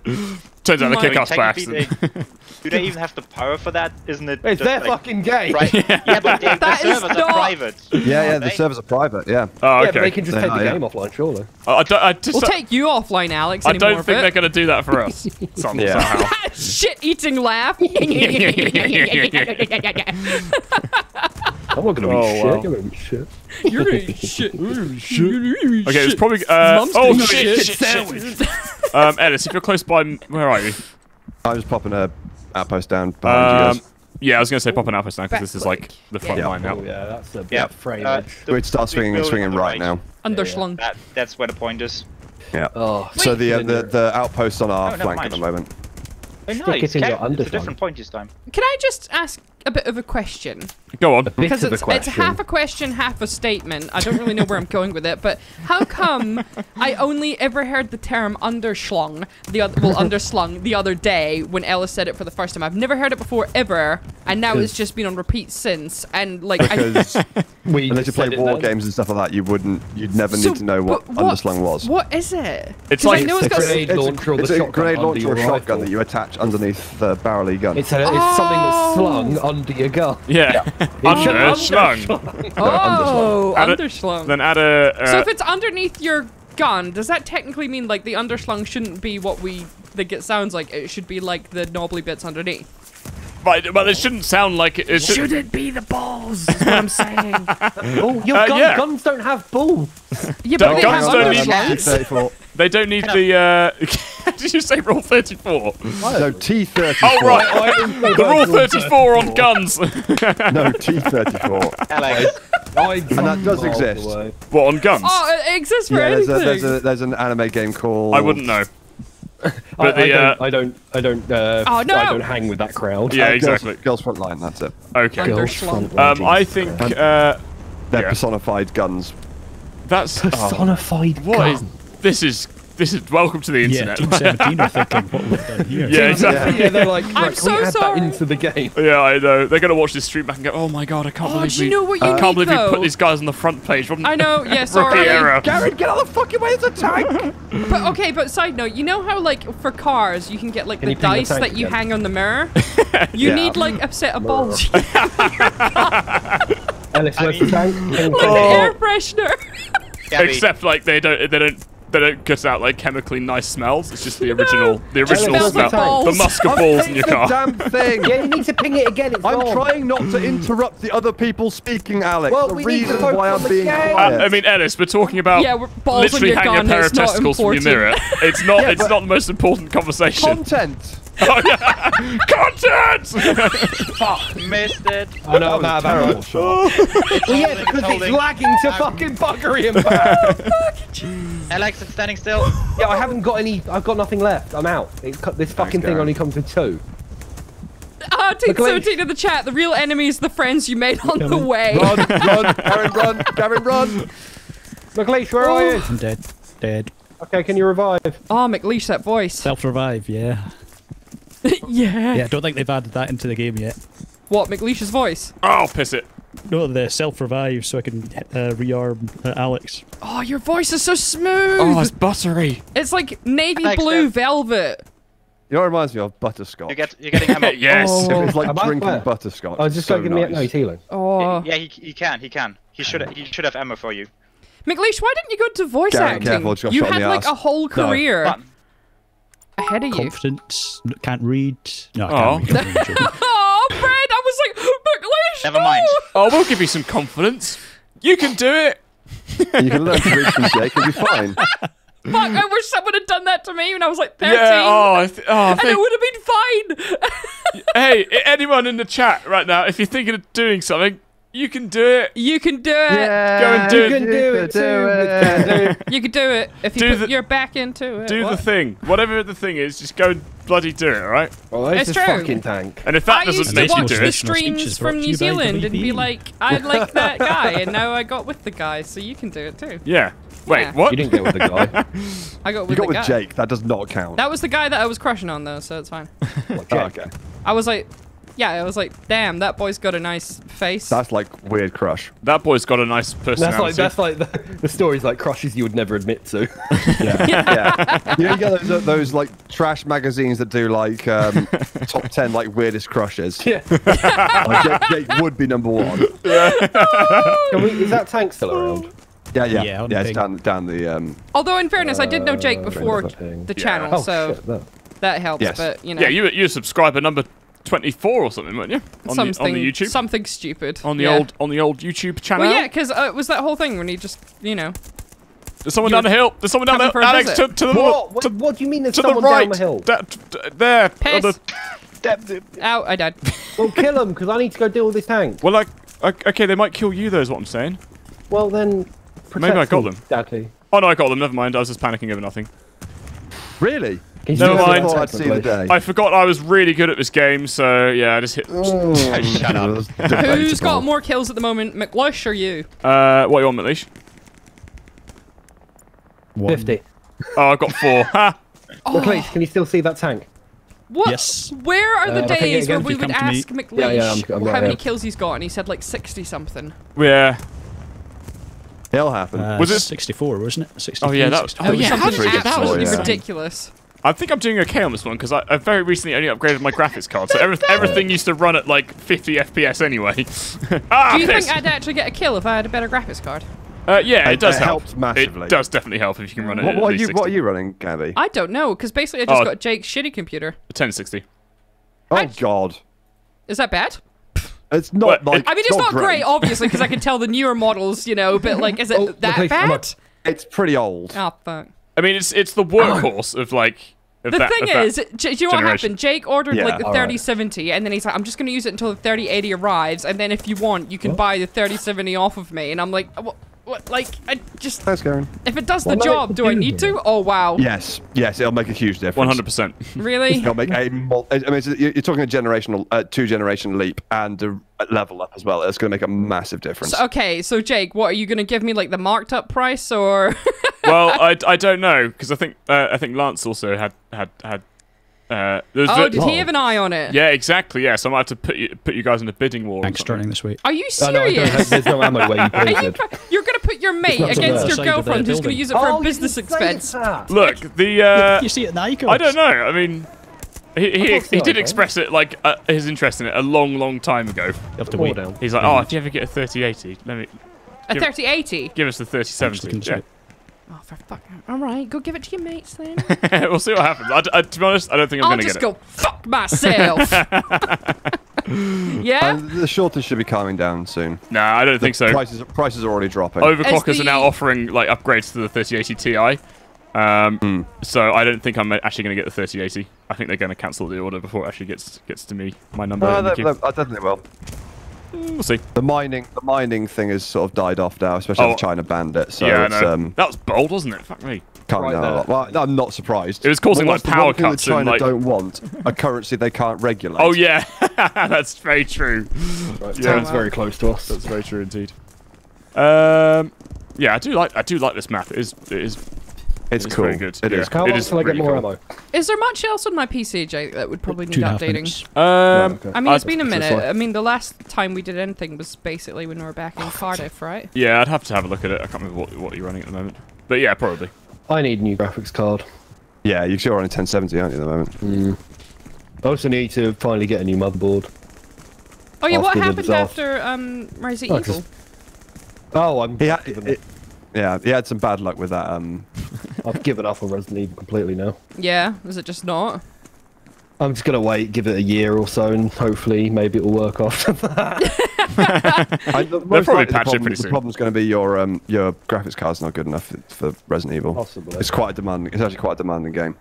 Turns out the I kick mean, us back. they- do they even have the power for that? Isn't it? it's their like, fucking game. Right. yeah, but they, the servers not- are private. yeah, yeah, the servers are private. Yeah. Oh, Yeah, okay. but they can just They take are, the yeah. game offline, surely. I, I don't, I just, we'll take you offline, Alex. I don't think they're going to do that for us. Some, Yeah. Somehow. Shit-eating laugh. I'm not gonna Oh, be wow. shit. You're gonna be shit. You're gonna eat shit. Okay, it's probably. Uh, Mum's oh gonna shit! eat shit, shit. Um, Ellis, if you're close by, where are you? I'm just popping a outpost down behind you Um, guys. yeah, I was going to say pop an outpost now because this is like the front Yeah. line now. Oh yeah, that's a Yeah. frame Uh, the We'd start swinging, and swinging on right now. Underslung. That, that's where the point is. Yeah. Oh, So the, uh, the the outposts on our Oh, never flank at the moment. Oh, Stick it in your Okay, it's a underslung. different point this time. Can I just ask a bit of a question? Go on. Because it's, it's half a question, half a statement. I don't really know where I'm going with it, but how come I only ever heard the term underslung, the other, well, underslung, the other day when Ellis said it for the first time? I've never heard it before ever, and now it's just been on repeat since. And like, I, Because we unless you play said it war then. games and stuff like that, you wouldn't. You'd never So, need to know what, but underslung was. What is it? It's 'Cause I like- know it's It's got a grenade It's launcher or a, it's a shotgun grenade launcher or a shotgun rifle. that you attach underneath the barrel gun. It's, a, it's Oh. something that's oh. slung under your gun. Yeah. Under under- slung. Oh, Add a- underslung. Then add a. Uh, so if it's underneath your gun, does that technically mean like the underslung shouldn't be what we think it sounds like? It should be like the knobbly bits underneath. Right, but it shouldn't sound like it. it should, it be the balls? Is what I'm saying. Oh, your Uh, gun, yeah. guns don't have balls. Yeah, Don't- they guns have don't need- underslungs. T34. they don't need the. Uh, did you say rule 34? No, T34. Oh, right. the rule 34 on guns. No, T34. Alex, And that does exist. what, on guns? Oh, it exists for Yeah, there's a, there's, a, there's an anime game called. I wouldn't know. I, But the, I uh, don't, I don't, I don't, uh, Oh, no. I don't hang with that crowd. Yeah, Uh, exactly. Girls, girls front line. That's it. Okay. Girl. Girls Underslung. front Um, I think uh, They're Yeah. personified guns. that's. personified What gun. is. This is. This is. Welcome to the Yeah, internet. Team 17 are thinking, what have done here? Yeah, exactly. yeah, they're like, right, can so we add sorry. that into the game. Yeah, I know. They're gonna watch this stream back and go, "Oh my god, I can't Oh, believe do you we, know what you I need, can't believe we put these guys on the front page." What an I know. Yeah, rookie sorry. error. Garrett, get out of the fucking way! It's a tank. But okay, but side note, you know how like for cars you can get like Can the you the dice that you again? hang on the mirror? You Yeah. need like a set of balls, Ellis, where's the tank? Ping like the an air freshener. Gabby, Except like they don't. They don't. They don't cut out like chemically nice smells. It's just the original, the original smell, like balls. the musk of balls in your the car. damn thing. Yeah, you need to ping it again. It's I'm wrong. trying not to interrupt the other people speaking, Alex. Well, the we need to reason focus why I'm being quiet. I, I mean, Ellis, we're talking about Yeah, balls literally your hanging gun a pair of testicles from your mirror. It's not. Yeah, it's not the most important conversation. content. oh, yeah. Content. Fuck, missed it. Oh, I know, I'm out of ammo. Well, yeah, because it's holding- lagging to fucking buggery and back. Alex is standing still. Yeah, I haven't got any. I've got nothing left. I'm out. It, co- this fucking thing only comes with two. Ah, Team Look, like- 17 in the chat. The real enemy is the friends you made on the way. Run, run, Garen, run, Garen, run. McLeish, where are you? I'm dead. Dead. Okay, can you revive? Oh, McLeish, that voice. Self revive, yeah. yeah. Yeah, I don't think they've added that into the game yet. What, McLeish's voice? Oh, piss it. No, the self revive so I can uh, rearm uh, Alex. Oh, your voice is so smooth. Oh, it's buttery. It's like navy Thanks, blue Dev. velvet. You know what reminds me of butterscotch. You get, you're getting ammo. yes. Oh. It's like Am I drinking fair? butterscotch. Oh, just so go give me. nice. No, he's healing. Oh. Yeah, he, he can, he can. He should he should have ammo for you. McLeish, why didn't you go to voice Garen, acting? careful, just you shot had like ass. a whole career Fun. ahead of you. Confidence, can't read. No, I Oh. can't read. I'm joking. Oh, Fred, I was like, McLeish, Never no! mind. Oh, we'll give you some confidence. You can do it. You can learn to read from Jake. You'll be fine. Fuck, I wish someone had done that to me when I was like 13. Yeah. Oh, I th- oh I and it would have been fine. hey, anyone in the chat right now, if you're thinking of doing something, you can do it. You can do it. Go and do it! You it. can do it do too. it. You can do it if you Do put the- your back into it. Do What? the thing. Whatever the thing is, just go and bloody do it, all right? Oh, this It's is true. fucking tank. And if that I doesn't used to make you watch do the it, Motivational streams speeches from brought to New Zealand and be like, I like that guy, and now I got with the guy, so you can do it too. yeah. Wait, Yeah. what? You didn't get with the guy. I got with You with got the with guy. Jake. That does not count. That was the guy that I was crushing on though, so it's fine. Oh, okay. I was like, yeah, I was like, damn, that boy's got a nice face. That's like weird crush. That boy's got a nice That's personality. like that's like the, the stories like crushes you would never admit to. yeah. You know, you get those, those like trash magazines that do like um, top ten like weirdest crushes. yeah. Like, Jake, Jake would be number one. Can we, is that tank still around? Yeah, yeah, Yeah, yeah. it's down down the um. Although in fairness, I did know Jake Uh, before another thing. the Yeah. channel, Oh so shit! No. that helps. Yes. But you know, yeah, you you're subscriber number 24 or something, weren't you? On something the, on the YouTube? something stupid on the yeah. old on the old YouTube channel? Well, yeah, because uh, it was that whole thing when he just, you know, There's someone down the hill. There's someone down coming there. for Alex, to, to the What? to, What, what do you mean there's to the someone right. down the hill? Da- t- there. Piss. on the- ow, I died. Well, kill them, because I need to go deal with this tank. well, like, ok- okay, they might kill you, though, is what I'm saying. Well then, Maybe I got them. Daddy. Oh, no, I got them. Never mind. I was just panicking over nothing. Really? Can Never still mind. I see thought that I'd see the tank, day. I forgot I was really good at this game, so yeah, I just hit. Shut up. Who's got more kills at the moment, McLush or you? Uh, what you want, Leash? One. Fifty. Oh, I got four. ha! Look, please, can you still see that tank? What? Yes. Where are the Uh, days where we would come to me. ask McLeish Yeah, yeah, I'm- I'm right how many here. kills he's got, and he said like 60 something? Yeah. It'll happen. Uh, Was it- 64, wasn't it? 63, Oh, yeah, that- 64. oh, yeah, how did you get that absolutely one? Yeah. ridiculous. I think I'm doing okay on this one because I, I very recently only upgraded my graphics card, so every, everything used to run at like 50 FPS anyway. ah, Do you piss. think I'd actually get a kill if I had a better graphics card? Uh, yeah, it It- does it help. helps massively. It does definitely help if you can run it What, at what, are at you, least what are you running, Gabby? I don't know, because basically I just Oh. got Jake's shitty computer. 1060. Oh I- God, Is that bad? it's not What? like. I mean, it's not great, obviously, because I can tell the newer models, you know, but like, is it Oh, that okay, bad? It's pretty old. Oh, fuck. I mean, it's it's the workhorse of like. Of The that, thing of that. is, J- do you know what happened? Jake ordered Yeah, like the all right. 3070, and then he's like, I'm just going to use it until the 3080 arrives, and then if you want, you can buy the 3070 off of me. And I'm like, what? What like, I just. Thanks, Karen. If it does the Well, no, job, do I need to? Oh, wow. Yes, yes, it'll make a huge difference. 100%. Really? It'll make a. Mul- I mean, it's, you're you're talking a generational, uh, two generation leap and a level up as well. It's going to make a massive difference. So, okay, so Jake, what are you going to give me like the marked up price or well, I, I don't know because I think uh, I think Lance also had had had. Uh, there was Oh, ver- did he have an eye on it? yeah, exactly. Yeah, so I might have to put you put you guys in a bidding war. or Thanks something. turning this week. Are you Oh, no, I don't serious? have, there's no ammo where you Are you, You're going to put your mate against your side of the girlfriend who's going to use it for Oh, a business expense? Look, the uh, you see it in the icons. I don't know. I mean, he he, he did okay. express it like uh, his interest in it a long, long time ago. You have to wait. He's like, oh, if you ever get a 3080, let me A Give- 3080? give us the Thanks 3070. Yeah. At Oh, for fuck. All right, go give it to your mates then. we'll see what happens. I, I- to be honest, I don't think I'm I'll going to just get go fuck myself. yeah? And the shortage should be calming down soon. it. Nah, I don't think so. Prices prices are already dropping. Overclockers the- are now offering like upgrades to the 3080 Ti. Um, So I don't think I'm actually going to get the 3080. I think they're going to cancel the order before it actually gets gets to me. My number. Uh, in the they- they- I don't think they will. We'll see. The mining, the mining thing has sort of died off now, especially Oh. as China banned it. So yeah, it's no. um, that was bold, wasn't it? Fuck me. coming Right down a lot. Well, I'm not surprised. It was causing, But like, what's the power one thing cuts that and, China like- don't want a currency they can't regulate. Oh yeah, that's very true. Right, Yeah. town's very close to us. That's very true indeed. Um, yeah, I do like I do like this map. It is it is it's it's cool. very good. It Yeah. is. How It long till I get really more cool. ammo? Is there much else on my PC, Jake, that would probably need Two and a half updating? minutes. Um, okay. I mean, it's I'd- been a minute. I mean, the last time we did anything was basically when we were back in Cardiff, right? yeah, I'd have to have a look at it. I can't remember what what you're running at the moment, but yeah, probably. I need a new graphics card. Yeah, you're on a 1070, aren't you, at the moment? I also need to finally get a new motherboard. Oh yeah, what After the happened after um Rise of Oh, Evil? Oh, I'm He had, given it, yeah, he had some bad luck with that. Um, I've given up on Resident Evil completely now. Yeah, is it just not? I'm just gonna wait, give it a year or so, and hopefully maybe it'll work after that. I, the, most probably likely the patch it problem- pretty The problem's going to be your um, your graphics card's not good enough for Resident Evil. Possibly. It's quite a demanding. It's actually quite a demanding game.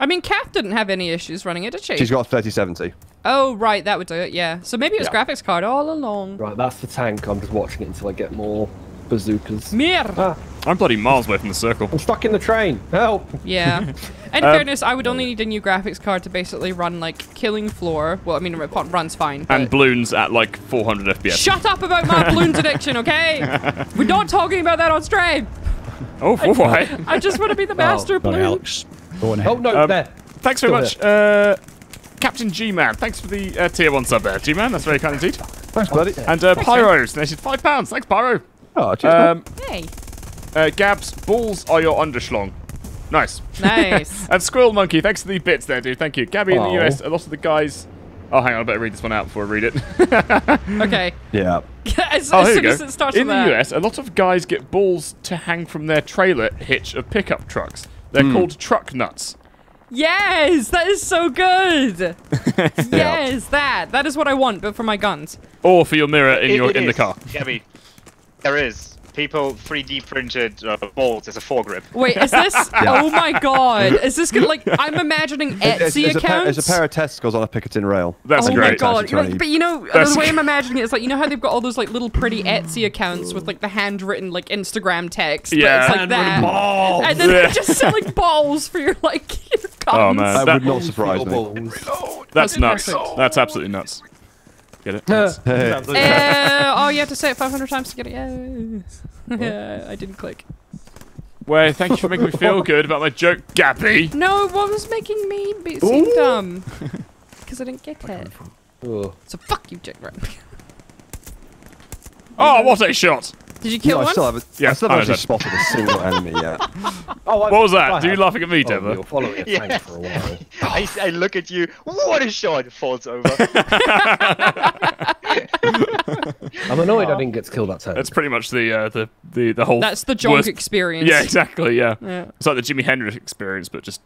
I mean, Kath didn't have any issues running it, did she? She's got a 3070. Oh right, that would do it. Yeah. So maybe it was Yeah. graphics card all along. Right, that's the tank. I'm just watching it until I get more bazookas. Mir. Ah, I'm bloody miles away from the circle. I'm stuck in the train. Help! Yeah. In Um, fairness, I would only need a new graphics card to basically run like Killing Floor. Well, I mean, it runs fine. But And balloons at like 400 FPS. Shut up about my balloons addiction, okay? We're not talking about that on stream. oh, why? I just want to be the master of Sorry, balloons. Alex. Go on ahead. Oh no, Um, there. Thanks very much, uh, Captain G-Man. Thanks for the uh, tier one sub there, G-Man. That's very kind indeed. Thanks, buddy. And uh, Pyro's donated five pounds. Thanks, Pyro. Oh, cheers. Um, Hey. uh, Gabs, balls are your underschlong. Nice. Nice. And Squirrel Monkey, thanks for the bits there, dude. Thank you. Gabby in the US, a lot of the guys. Oh, hang on, I better read this one out before I read it. okay. yeah. as oh, as here soon you as go. it starts In the that. US, a lot of guys get balls to hang from their trailer hitch of pickup trucks. They're called truck nuts. Yes, that is so good. yes, that. That is what I want, but for my guns. Or for your mirror in It- your it in the car. Gabby, there is. People 3D printed uh, bolts as a foregrip. Wait, is this? Oh my god! Is this gonna like? I'm imagining It's, Etsy it's, a pair, accounts. it's a pair of testicles on a Picatinny rail. That's oh great. my god! You know, but you know That's the way I'm imagining it is like you know how they've got all those like little pretty Etsy accounts with like the handwritten like Instagram text. but Yeah. it's like that. balls. And then Yeah. they're just selling balls for your like your guns. Oh, man. That, That- would not surprise me. Balls. That's That's nuts. perfect. That's absolutely nuts. Get it? Nuts. Uh, oh, you have to say it 500 times to get it. Yeah. yeah, I didn't click. Well, thank you for making me feel good about my joke, Gabby. No, what was making me be seem dumb? Because I didn't get it. Ugh. So fuck you, Jake. Right. Oh, what a shot! Did you kill No, I one? still haven't, Yeah, I still haven't actually spotted a single enemy yet. Oh, I, What was I that? Do you laughing at me, Oh, Deborah? you're following a tank Yeah. for a while. I, I look at you. What a shot! Falls over. I'm annoyed I didn't get to kill that tank. That's pretty much the uh, the, the the whole. That's the jonk worst- experience. Yeah, exactly. Yeah. Yeah. it's like the Jimi Hendrix experience, but just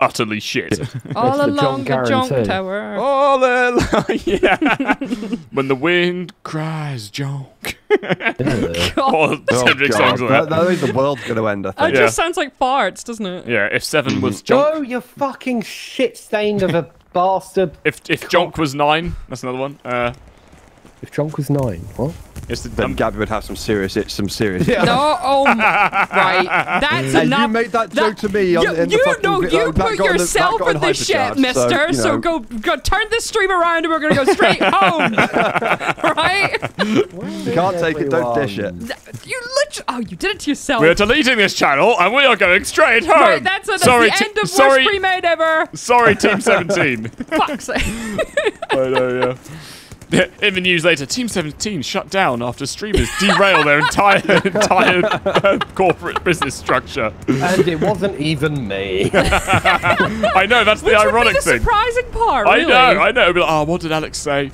utterly shit. All the along the jonk guarantee. tower. All along, yeah. when the wind cries, jonk. Ugh. All the Oh, Hendrix God. songs like that, that. that is the world's going to end, I It think. Yeah. just sounds like farts, doesn't it? Yeah, if seven was Go, jonk, you fucking shit stained of a bastard. if if jonk was nine, that's another one. Uh, If Jonk was nine, what? it's the Then um, Gabby would have some serious, itch, some serious. No, oh, m- right. That's Hey, enough. you made that joke to me on, you, in the fucking know, you that put in the- that yourself got in this shit, hypercharged, mister. you So, go, go, turn this stream around, and we're gonna go straight home. right? You can't take it, don't dish it. You literally. Oh, you did it to yourself. we are deleting this channel and we are going straight home. Right, that's, a, that's sorry, the end of sorry, worst pre-made ever. sorry, Team Seventeen. Fuck's sake. I know, yeah. In the news later, Team 17 shut down after streamers derail their entire entire uh, corporate business structure. And it wasn't even me. I know that's the Which would ironic be the thing. surprising part, I know, I know. But oh, what did Alex say?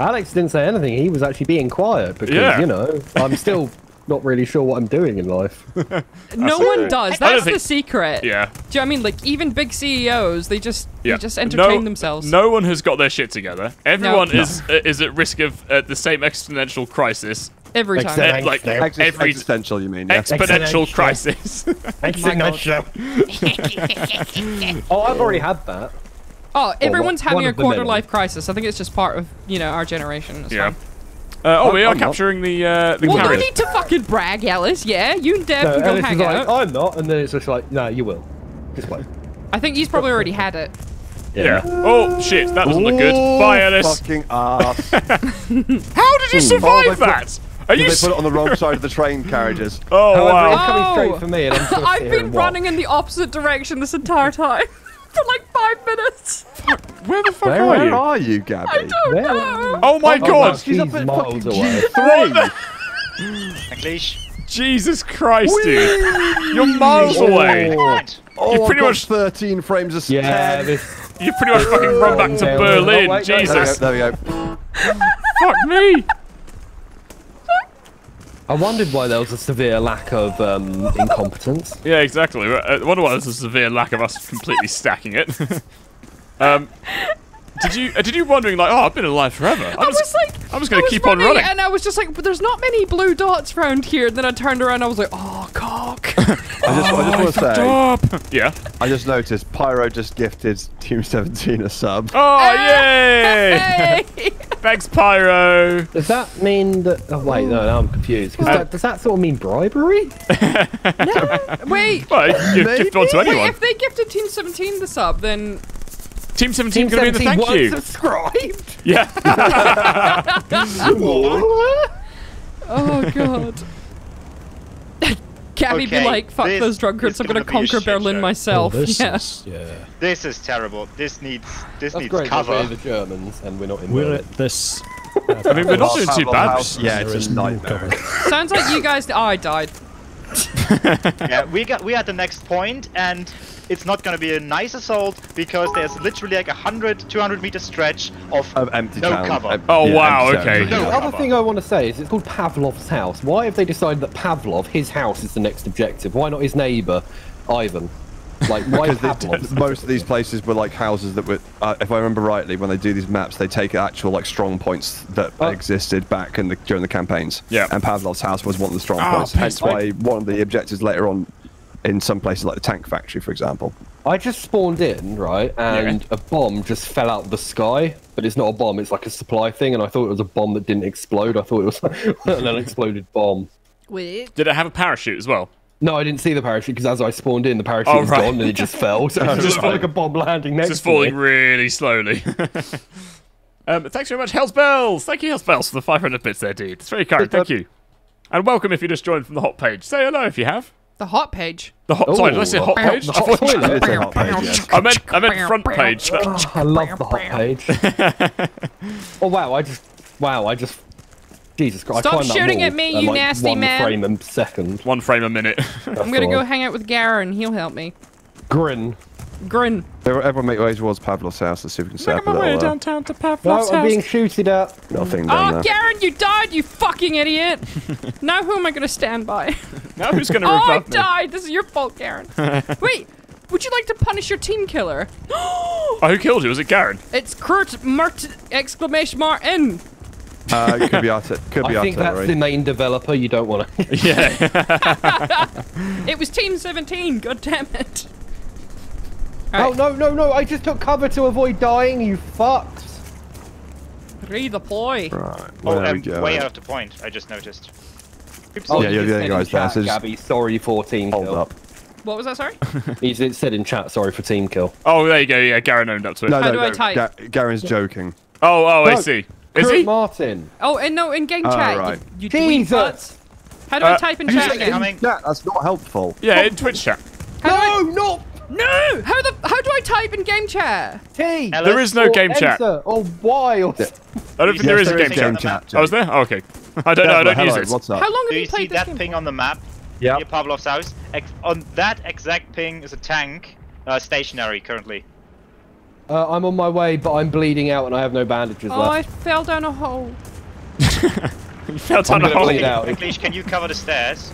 Alex didn't say anything. He was actually being quiet because, Yeah. you know, I'm still not really sure what I'm doing in life. No one does. That's the think- secret. Yeah, Do you know what I mean? Like even big CEOs, they just yeah. they just entertain no, themselves. No one has got their shit together. Everyone No. is uh, is at risk of uh, the same existential crisis. Every time. Except- Uh, like Thanks, Exis- every existential, you mean? Yeah. exponential Exponential. crisis. oh, I've already had that. Oh, everyone's one having a quarter-life crisis. I think it's just part of you know our generation. It's Yeah. fine. Uh, oh, we are I'm not. capturing the uh, the Well, no need to fucking brag, Alice. Yeah, you and Deb No, can go Ellis is hang like, out. I'm not, and then it's just like, no, you will. Just wait. I think he's probably already had it. Yeah. Oh shit, that doesn't look good. Bye, Ellis. Fucking ass. How did you survive Oh, that? Are you? they put it on the wrong side of the train carriages? oh However, wow. it's coming Oh. straight for me, and I'm I've been and watch. running in the opposite direction this entire time for like five minutes. Where the fuck Where are Where you? are you, Gabby? I don't Where? know. Oh my Oh, god. wow, She's up at miles fucking away. G3. Unleash. Jesus Christ, dude. You're miles oh. away. Right. Oh, You I've pretty much- 13 frames of Yeah, this. You pretty much fucking run back to Berlin. oh, wait, no, There we go. Jesus. There we go. Fuck me. I wondered why there was a severe lack of um, incompetence. Yeah, exactly. I wonder why there's a severe lack of us completely stacking it. um, did you uh, did you wondering like, oh, I've been alive forever? I'm I just, was like, I'm just gonna was keep on running, running. and I was just like, but there's not many blue dots around here. And then I turned around, and I was like, oh cock. I just, I just want to say, Stop. Yeah. I just noticed Pyro just gifted Team 17 a sub. Oh yay! hey. Thanks, Pyro. Does that mean that? Oh wait, no, now I'm confused. 'Cause that, does that sort of mean bribery? Wait. Well, you gift one to Wait, if they gifted Team 17 the sub, then Team 17 gonna be in the 17 thank was you. subscribed. Yeah. oh god. Gabby be like, fuck this those drunkards, I'm gonna gonna conquer Berlin show. myself. Oh, this yeah. is, yeah. This is terrible. This needs this That's needs great. that We're cover. the Germans, and we're not in. We're Berlin. at this. I mean, we're not uh, doing too bad. Yeah, There it's is a nightmare. cover. Sounds like you guys. Oh, I died. Yeah, we got we at the next point, and it's not gonna be a nice assault because there's literally like a 100, 200 meter stretch of Of empty No town. cover. em- Oh, yeah, wow, okay. town. No The other thing I want to say is it's called Pavlov's house. Why have they decided that Pavlov, his house, is the next objective? Why not his neighbour, Ivan? Like, why Because they- Pavlov? most of these places were like houses that were, uh, if I remember rightly, when they do these maps, they take actual like strong points that Oh. existed back in the during the campaigns. Yeah. And Pavlov's house was one of the strong Ah, points. Hence why one of the objectives later on, in some places like the tank factory, for example. I just spawned in, right, and a bomb just fell out of the sky, but it's not a bomb, it's like a supply thing, and I thought it was a bomb that didn't explode. I thought it was an unexploded bomb. Wait. Did it have a parachute as well? No, I didn't see the parachute because as I spawned in, the parachute Oh, was right. gone and it just fell. So it Just just felt like a bomb landing next Just to me. falling really slowly. um, thanks very much, Hells Bells. Thank you, Hells Bells, for the 500 bits there, dude. It's very kind. Thank you. And welcome if you just joined from the hot page. Say hello if you have. The hot page. The hot. sorry, did I say hot page? The I hot thought- toilet. It's a hot page, yes. I meant I meant front page. Oh, I love the hot page. oh wow, I just wow, I just Jesus Christ! Stop I climbed that shooting at me, at, you like, nasty one man. One frame a second. One frame a minute. I'm gonna go hang out with Garen. He'll help me. Grin. Grin. Everyone make way towards Pavlov's house. Let's see if we can set up a my way uh, downtown to No, Pavlov's I'm being house. shooted at. little thing down Oh, there. Garen, you died, you fucking idiot. now who am I gonna stand by? Now who's going to revive me? Oh, I died. This is your fault, Garen. Wait, would you like to punish your team killer? Oh, who killed you? Was it Garen? It's Kurt Mart exclamation mark N. Uh, it could be art. Could be I think that's artillery. the main developer. You don't want to. Yeah. It was Team 17. God damn it. Oh Alright, no no no! I just took cover to avoid dying. You fucks. redeploy. Right. Oh, There we I'm go. way out of the point. I just noticed. Oops. Oh, Yeah, he you're the said only guys there, chat, so Gabby, sorry for team Hold kill. up. What was that, sorry? he said in chat, sorry for team kill. Oh, there you go. Yeah, Garen owned up to it. No, How no, do I no. type? Ga- Garen's joking. Oh, oh, I see. Is Kurt he? Martin. Oh, and no, in game Oh, chat. right. You, you Jesus. How do I Uh, type in chat saying again? coming? Yeah, that's not helpful. Yeah, in Twitch chat. How do No, not no! How the how do I type in game chat? T. Hello? There is no or game chat. enter, Or Y or I don't think there Yes, is a game chat. game chat. Oh, is there? Oh, okay. I don't know. I don't use hello, it. What's up? How long have Do you you see played this that game? ping on the map? Yeah. Near Pavlov's house. Ex- on that exact ping is a tank, uh, stationary currently. Uh, I'm on my way, but I'm bleeding out and I have no bandages Oh, I fell down a hole. You fell down I'm a gonna hole. bleed out. Quickly, can you cover the stairs?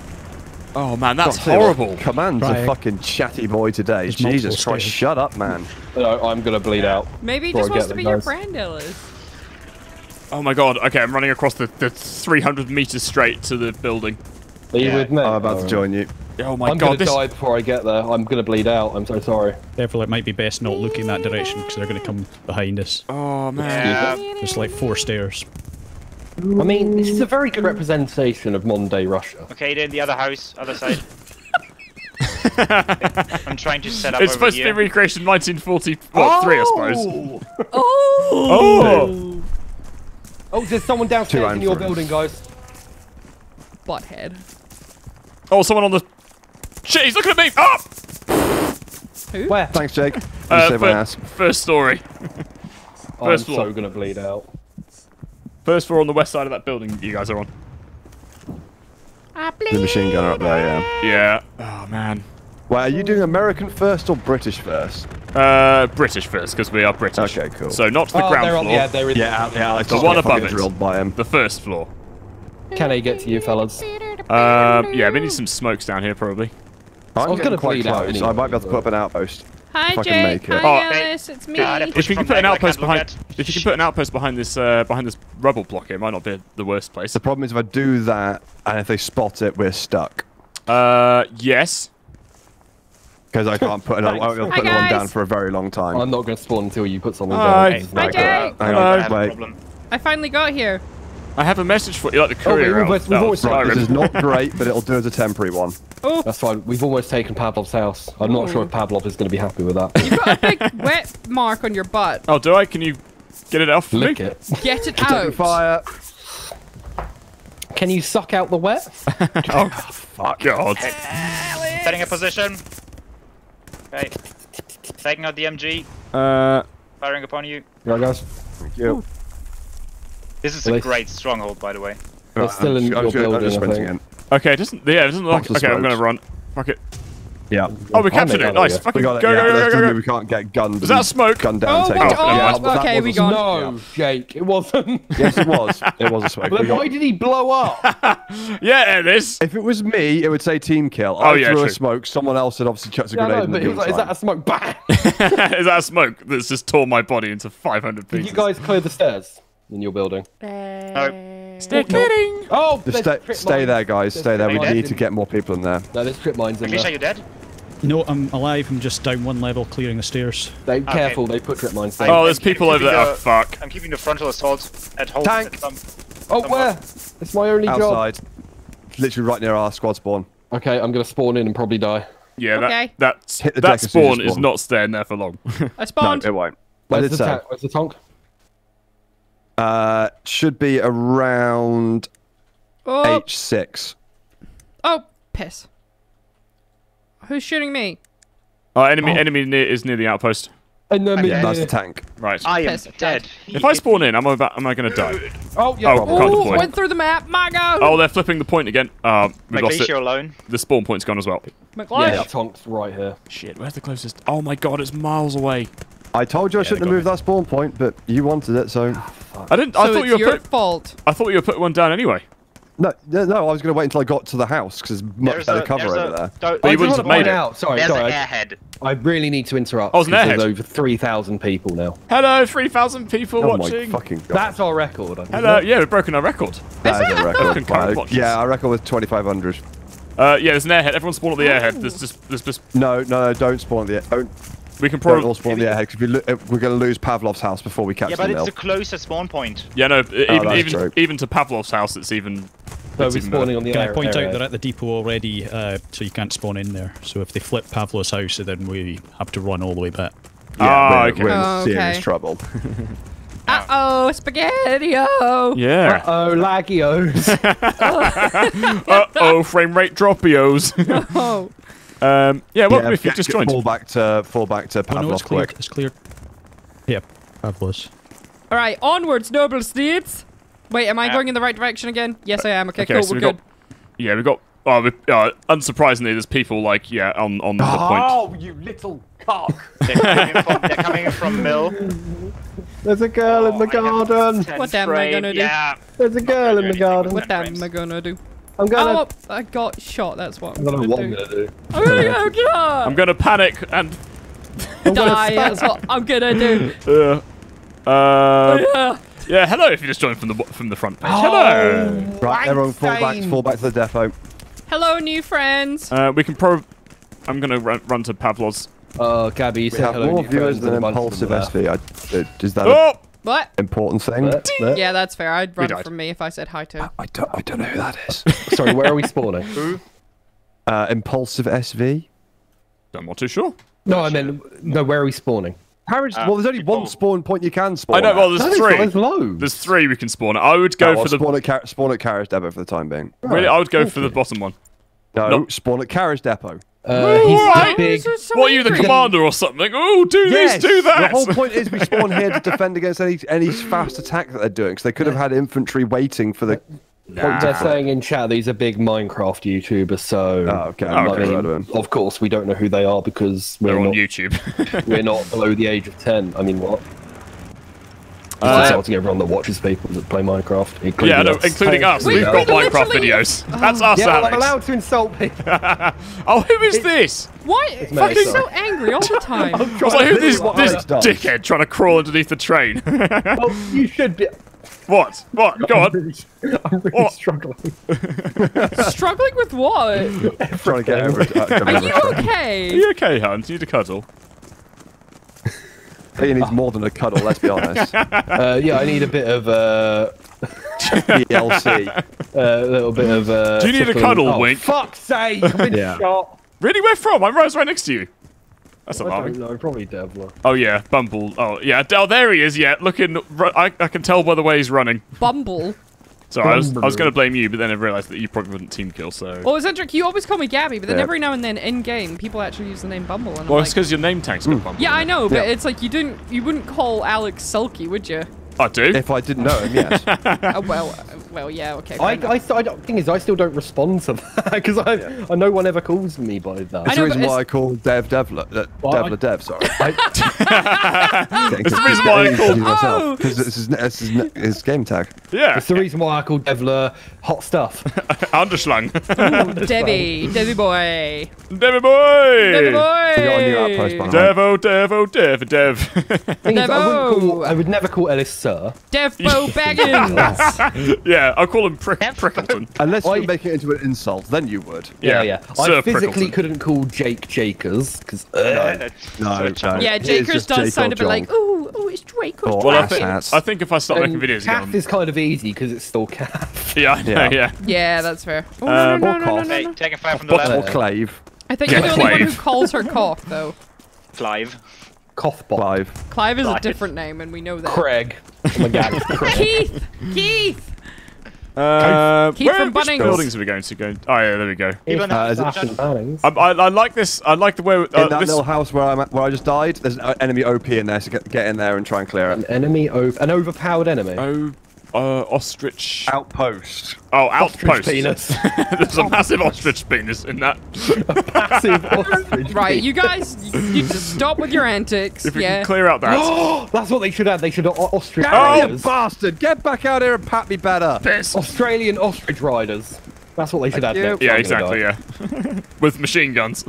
Oh man, that's Tell you what, horrible. Command's Right. a fucking chatty boy today. There's Jesus Christ, stairs. shut up, man. No, I'm gonna bleed out. Maybe he just wants to be your friend, Ellis. Oh my god. Okay, I'm running across the, the 300 meters straight to the building. Are you Yeah, with me? I'm about to join you. Oh my I'm god, gonna this. die before I get there. I'm gonna bleed out. I'm so sorry. Therefore, it might be best not looking that direction because they're going to come behind us. Oh man. Yeah. There's like four stairs. I mean, this is a very good representation of modern day Russia. Okay, they're in the other house, other side. I'm trying to set up It's over supposed here. to be recreation 1943, I oh! suppose. Oh! Oh! Oh, there's someone downstairs and in your three. building, guys. Butthead. Oh, someone on the. Shit, he's looking at me! Oh! Who? Where? Thanks, Jake. You Uh, saved my ass. first story. I'm First floor. so gonna bleed out. First floor on the west side of that building you guys are on. The machine gunner up there, yeah. Yeah. Oh man. Well, are you doing American first or British first? Uh, British first, because we are British. Okay, cool. So not the oh, ground they're on, floor. yeah, they're in Yeah, yeah. I The just one above it. drilled by him. The first floor. Can I get to you, fellas? Um, yeah, we need some smokes down here probably. I'm was getting gonna quite bleed out close. anyway, I might be able to put up an outpost. Hi, If I can Jake. make it. Hi, Oh. Alice. It's me. God, If you can put an outpost behind, at. if you can put an outpost behind this, uh, behind this rubble block, it might not be the worst place. The problem is if I do that, and if they spot it, we're stuck. Uh, yes. Because I can't put another, I won't be able to put another one down for a very long time. I'm not gonna spawn until you put something Hi. down. Hi, Like, Jake. Hang I on, have a wait. problem. I finally got here. I have a message for you, like the Oh, wait, courier. we've of- always- we've always- Right, this is not great, but it'll do as a temporary one. Oh, That's fine. We've almost taken Pavlov's house. I'm not sure if Pavlov is gonna be happy with that. you've got a big wet mark on your butt. Oh, do I? Can you get it off for Lick me? it. Get it Taking out. fire. Can you suck out the wet? Oh, fuck. God. Setting a position. Okay. Taking out the MG. Uh, Firing upon you. Yeah, guys. Thank you. This is Well, a great stronghold, by the way. They're still in I'm your just- building, just I think. in. okay, it doesn't, yeah, it doesn't look, Lots of okay, I'm gonna run. Fuck it. Yeah. Oh, we captured it. Nice. idea. Fucking We go, got it. go, yeah, go, that go, go, we can't get gunned. Is that smoke? Gunned down. Oh, and taken oh, Yeah, okay, we was- got- No, Jake, it wasn't. Yes, it was. It was a smoke. Then We got- why did he blow up? Yeah, it is. If it was me, it would say team kill. Oh, I yeah, threw a smoke. Someone else had obviously chucked a grenade know, in but the he's like, is that a smoke? Bang! is that a smoke that's just tore my body into 500 Did pieces? you guys clear the stairs in your building? Uh, oh. Stay kidding. Oh, Just there's stay, stay there, guys. There's Stay there. We mines need in- to get more people in there. No, there's trip mines in Akisha, there. you're dead? No, I'm alive. I'm just down one level, clearing the stairs. They careful. They put trip mines down. Oh, there's people keeping over there. the- Oh, fuck. I'm keeping the frontal assault at home. Tank. At some, Oh, somewhat. where? It's my only job. Outside. Literally right near our squad spawn. Okay, I'm gonna spawn in and probably die. Yeah, Okay. that, that's, Hit the that deck as spawn is not staying there for long. I spawned. No, it won't. I Where's did the say. tank? Where's the tonk? Uh, should be around oh, H6. oh, piss. Who's shooting me? Oh, enemy, Oh. enemy near, is near the outpost. Enemy. then Okay. That's the tank. Right. I am Piss. dead. if I spawn in, am I about, am I gonna die? Oh, yeah. Oh, can't Ooh, deploy. went through the map. My God. Oh, they're flipping the point again. Uh, we lost it. alone. The spawn point's gone as well. McLeish. Yeah, the tonk's right here. Shit, where's the closest? Oh my god, it's miles away. I told you I shouldn't have got moved that spawn point, but you wanted it, so I didn't. So I thought it's you were your put, fault. I thought you were putting one down anyway. no, no, no. I was going to wait until I got to the house because there's much better a, cover over a, there. Don't, But you I wouldn't have made it. Out. Sorry, there's sorry. an airhead. I really need to interrupt. Oh, it's an 'cause airhead. There's over 3,000 people now. Hello, 3,000 people Oh my watching. fucking god! That's our record. I think. Hello, yeah, we've broken our record. that is a record. Concurrent Wow. Yeah, our record was 2,500. Uh, yeah, there's an airhead. Everyone spawn at the airhead. There's just, there's just, No, no, no, don't spawn at the don't, we can don't all probably, spawn at the airhead because we lo- uh, we're going to lose Pavlov's house before we catch Yeah, the but it's the closest spawn point. yeah, no, even, that's even, true. even to Pavlov's house, it's even, So it's we're even spawning better. on the Can air. I point area. out they're at the depot already, uh, so you can't spawn in there. So if they flip Pavlov's house, then we have to run all the way back. Yeah, Ah, we're, okay. we're in Oh, serious okay. trouble. Uh oh, spaghetti-o. Yeah. Uh oh, laggios. Uh oh, frame rate dropios. Oh, um, yeah, well, yeah, if you just get- joined. Fall back to fall back to Oh no, it's Pavlov cleared. quick. It's cleared. Yeah, Pavlo's. all right, onwards, noble steeds. Wait, am I Yeah. going in the right direction again? Yes, I am. Okay, Okay, cool. so we're we good. got, yeah, we got. Oh, we, uh, unsurprisingly, there's people like yeah on on the point. oh, you little cock. They're coming in from, they're coming from mill. There's a girl in the Oh, I garden. What am I gonna do? Yeah. There's a girl in the garden. What am. I gonna do? I'm gonna. Oh, I got shot. That's what I I'm gonna what I'm do. gonna do. I'm gonna go get I'm gonna panic and. die. That's what I'm gonna do. Uh, uh, Yeah. yeah, hello. If you just joined from the from the front page. Oh. Hello. Right, everyone fall back, fall back to the depot. Hello, new friends. Uh, we can pro. I'm gonna run, run to Pavlov's. Uh, Gabby, you We said have hello, more new viewers friends, than a bunch of impulsive. SV. I, uh, is that an Oh! What? important thing? There, there. Yeah, that's fair. I'd run died. from me if I said hi to. I don't, I don't know who that is. Sorry, where are we spawning? uh, impulsive SV. I'm not too sure. No, I mean, no. Where are we spawning? Harris, Uh, well, there's only one spawn point you can spawn. I know. at. Well, No, there's there's- three. There's loads. There's three we can spawn. I would Oh, go well, for the. spawn at Car- spawn at Carriage Depot for the time being. Really, I would go for the bottom one. No, No. spawn at Carriage Depot. Uh, he's Alright. the big. What are you, the commander or something? Oh, do this, do that. The whole point is we spawn here to defend against any any fast attack that they're doing. Because they could have had infantry waiting for the. What they're saying in chat, these are big Minecraft YouTubers, so Oh, okay. Oh, okay. never heard of of course we don't know who they are because They're we're on YouTube. we're not below the age of ten. I mean, what? Uh, It's insulting everyone that watches people that play Minecraft, including yeah, no, us. including us. We- We've we got Minecraft literally- videos. That's us, Yeah, well, I'm allowed to insult people. Oh, who is this? Why? me, Fucking so angry all the time. I was like, who's this, what this Alex does. dickhead trying to crawl underneath the train? well, you should be. what? What? Go I'm on. really, I'm really What? struggling. Struggling with what? Trying to get over. Uh, Are over you Are okay? you okay, Hunt? You need a cuddle. He needs more than a cuddle. Let's be honest. Uh, yeah, I need a bit of uh, DLC. a little bit of. Uh, Do you need a cuddle, oh, Wink? Fuck's sake! I've been Yeah. shot. Really? Where from? I'm right, right next to you. That's I don't alarming. Probably Devla. Oh yeah, Bumble. Oh yeah, oh there he is. Yeah, looking. I, I can tell by the way he's running. Bumble. Sorry, I was, I was going to blame you, but then I realised that you probably wouldn't team kill. So. Well, Zendrick, you always call me Gabby, but then every now and then in game, people actually use the name Bumble. And I'm Well, it's because your name tag's got hmm. Bumble. yeah, I know, but it's like you didn't, you wouldn't call Alex Sulky, would you? I do. If I didn't know him, yes. uh, well, uh, well, yeah, okay. fair I. I, I don't, thing is, I still don't respond to that because I, I know one ever calls me by that. I It's the reason why I call Dev Devler. Uh, Well, I- Devler Dev, sorry. That's the reason why I called. Oh. Because this is, this is his game tag. Yeah, It's the reason why I call Devler hot stuff. Underschlung. Debbie, Debbie boy, Dev boy. Debbie We got a new outpost, by boy, the. Devo, Devo, Dev, Dev. Thing is, I, call, I would never call Ellis sir. Defbo Baggins. yeah, I'll call him Prick- Prickleton. Unless I- you make it into an insult, then you would. Yeah, yeah. Sir I physically Prickleton. couldn't call Jake Jakers because No, no. yeah, Jakers does Jake sound a bit like, John. ooh, ooh, it's Draco. Or Well, I think. I think if I start making videos Calf again, is kind of easy because it's still calf. yeah, Yeah. yeah. Yeah, that's fair. Oh, Um, no, or no, no, no, cough. no, Hey, no. taking fire from the But- Or left. Clave. I think Yeah, you're the only one who calls her cough, though. Clive. Cough-bot. Clive. Clive is a different name, and we know that. Craig. Oh my god, Craig. Keith! Keith! Uh, Keep where, from which Bunnings. buildings are we going to go? Oh yeah, there we go. Even Uh, is it- Slash and Bannings. I, I, I like this. I like the way uh, In that this. little house where, I'm at, where I just died, there's an enemy OP in there, so get, get in there and try and clear it. An it. enemy, ov- an overpowered enemy. Oh, uh, ostrich. Outpost. Oh, Ostrich outpost. penis. There's a massive ostrich penis in that. Massive ostrich Right, penis. you guys, you, you just stop with your antics. If we yeah. can clear out that. That's what they should have. They should have o- ostrich Oh, you bastard! Get back out here and pat me better. Piss. Australian ostrich riders. That's what they should have. you. Yeah, exactly. die. Yeah, with machine guns.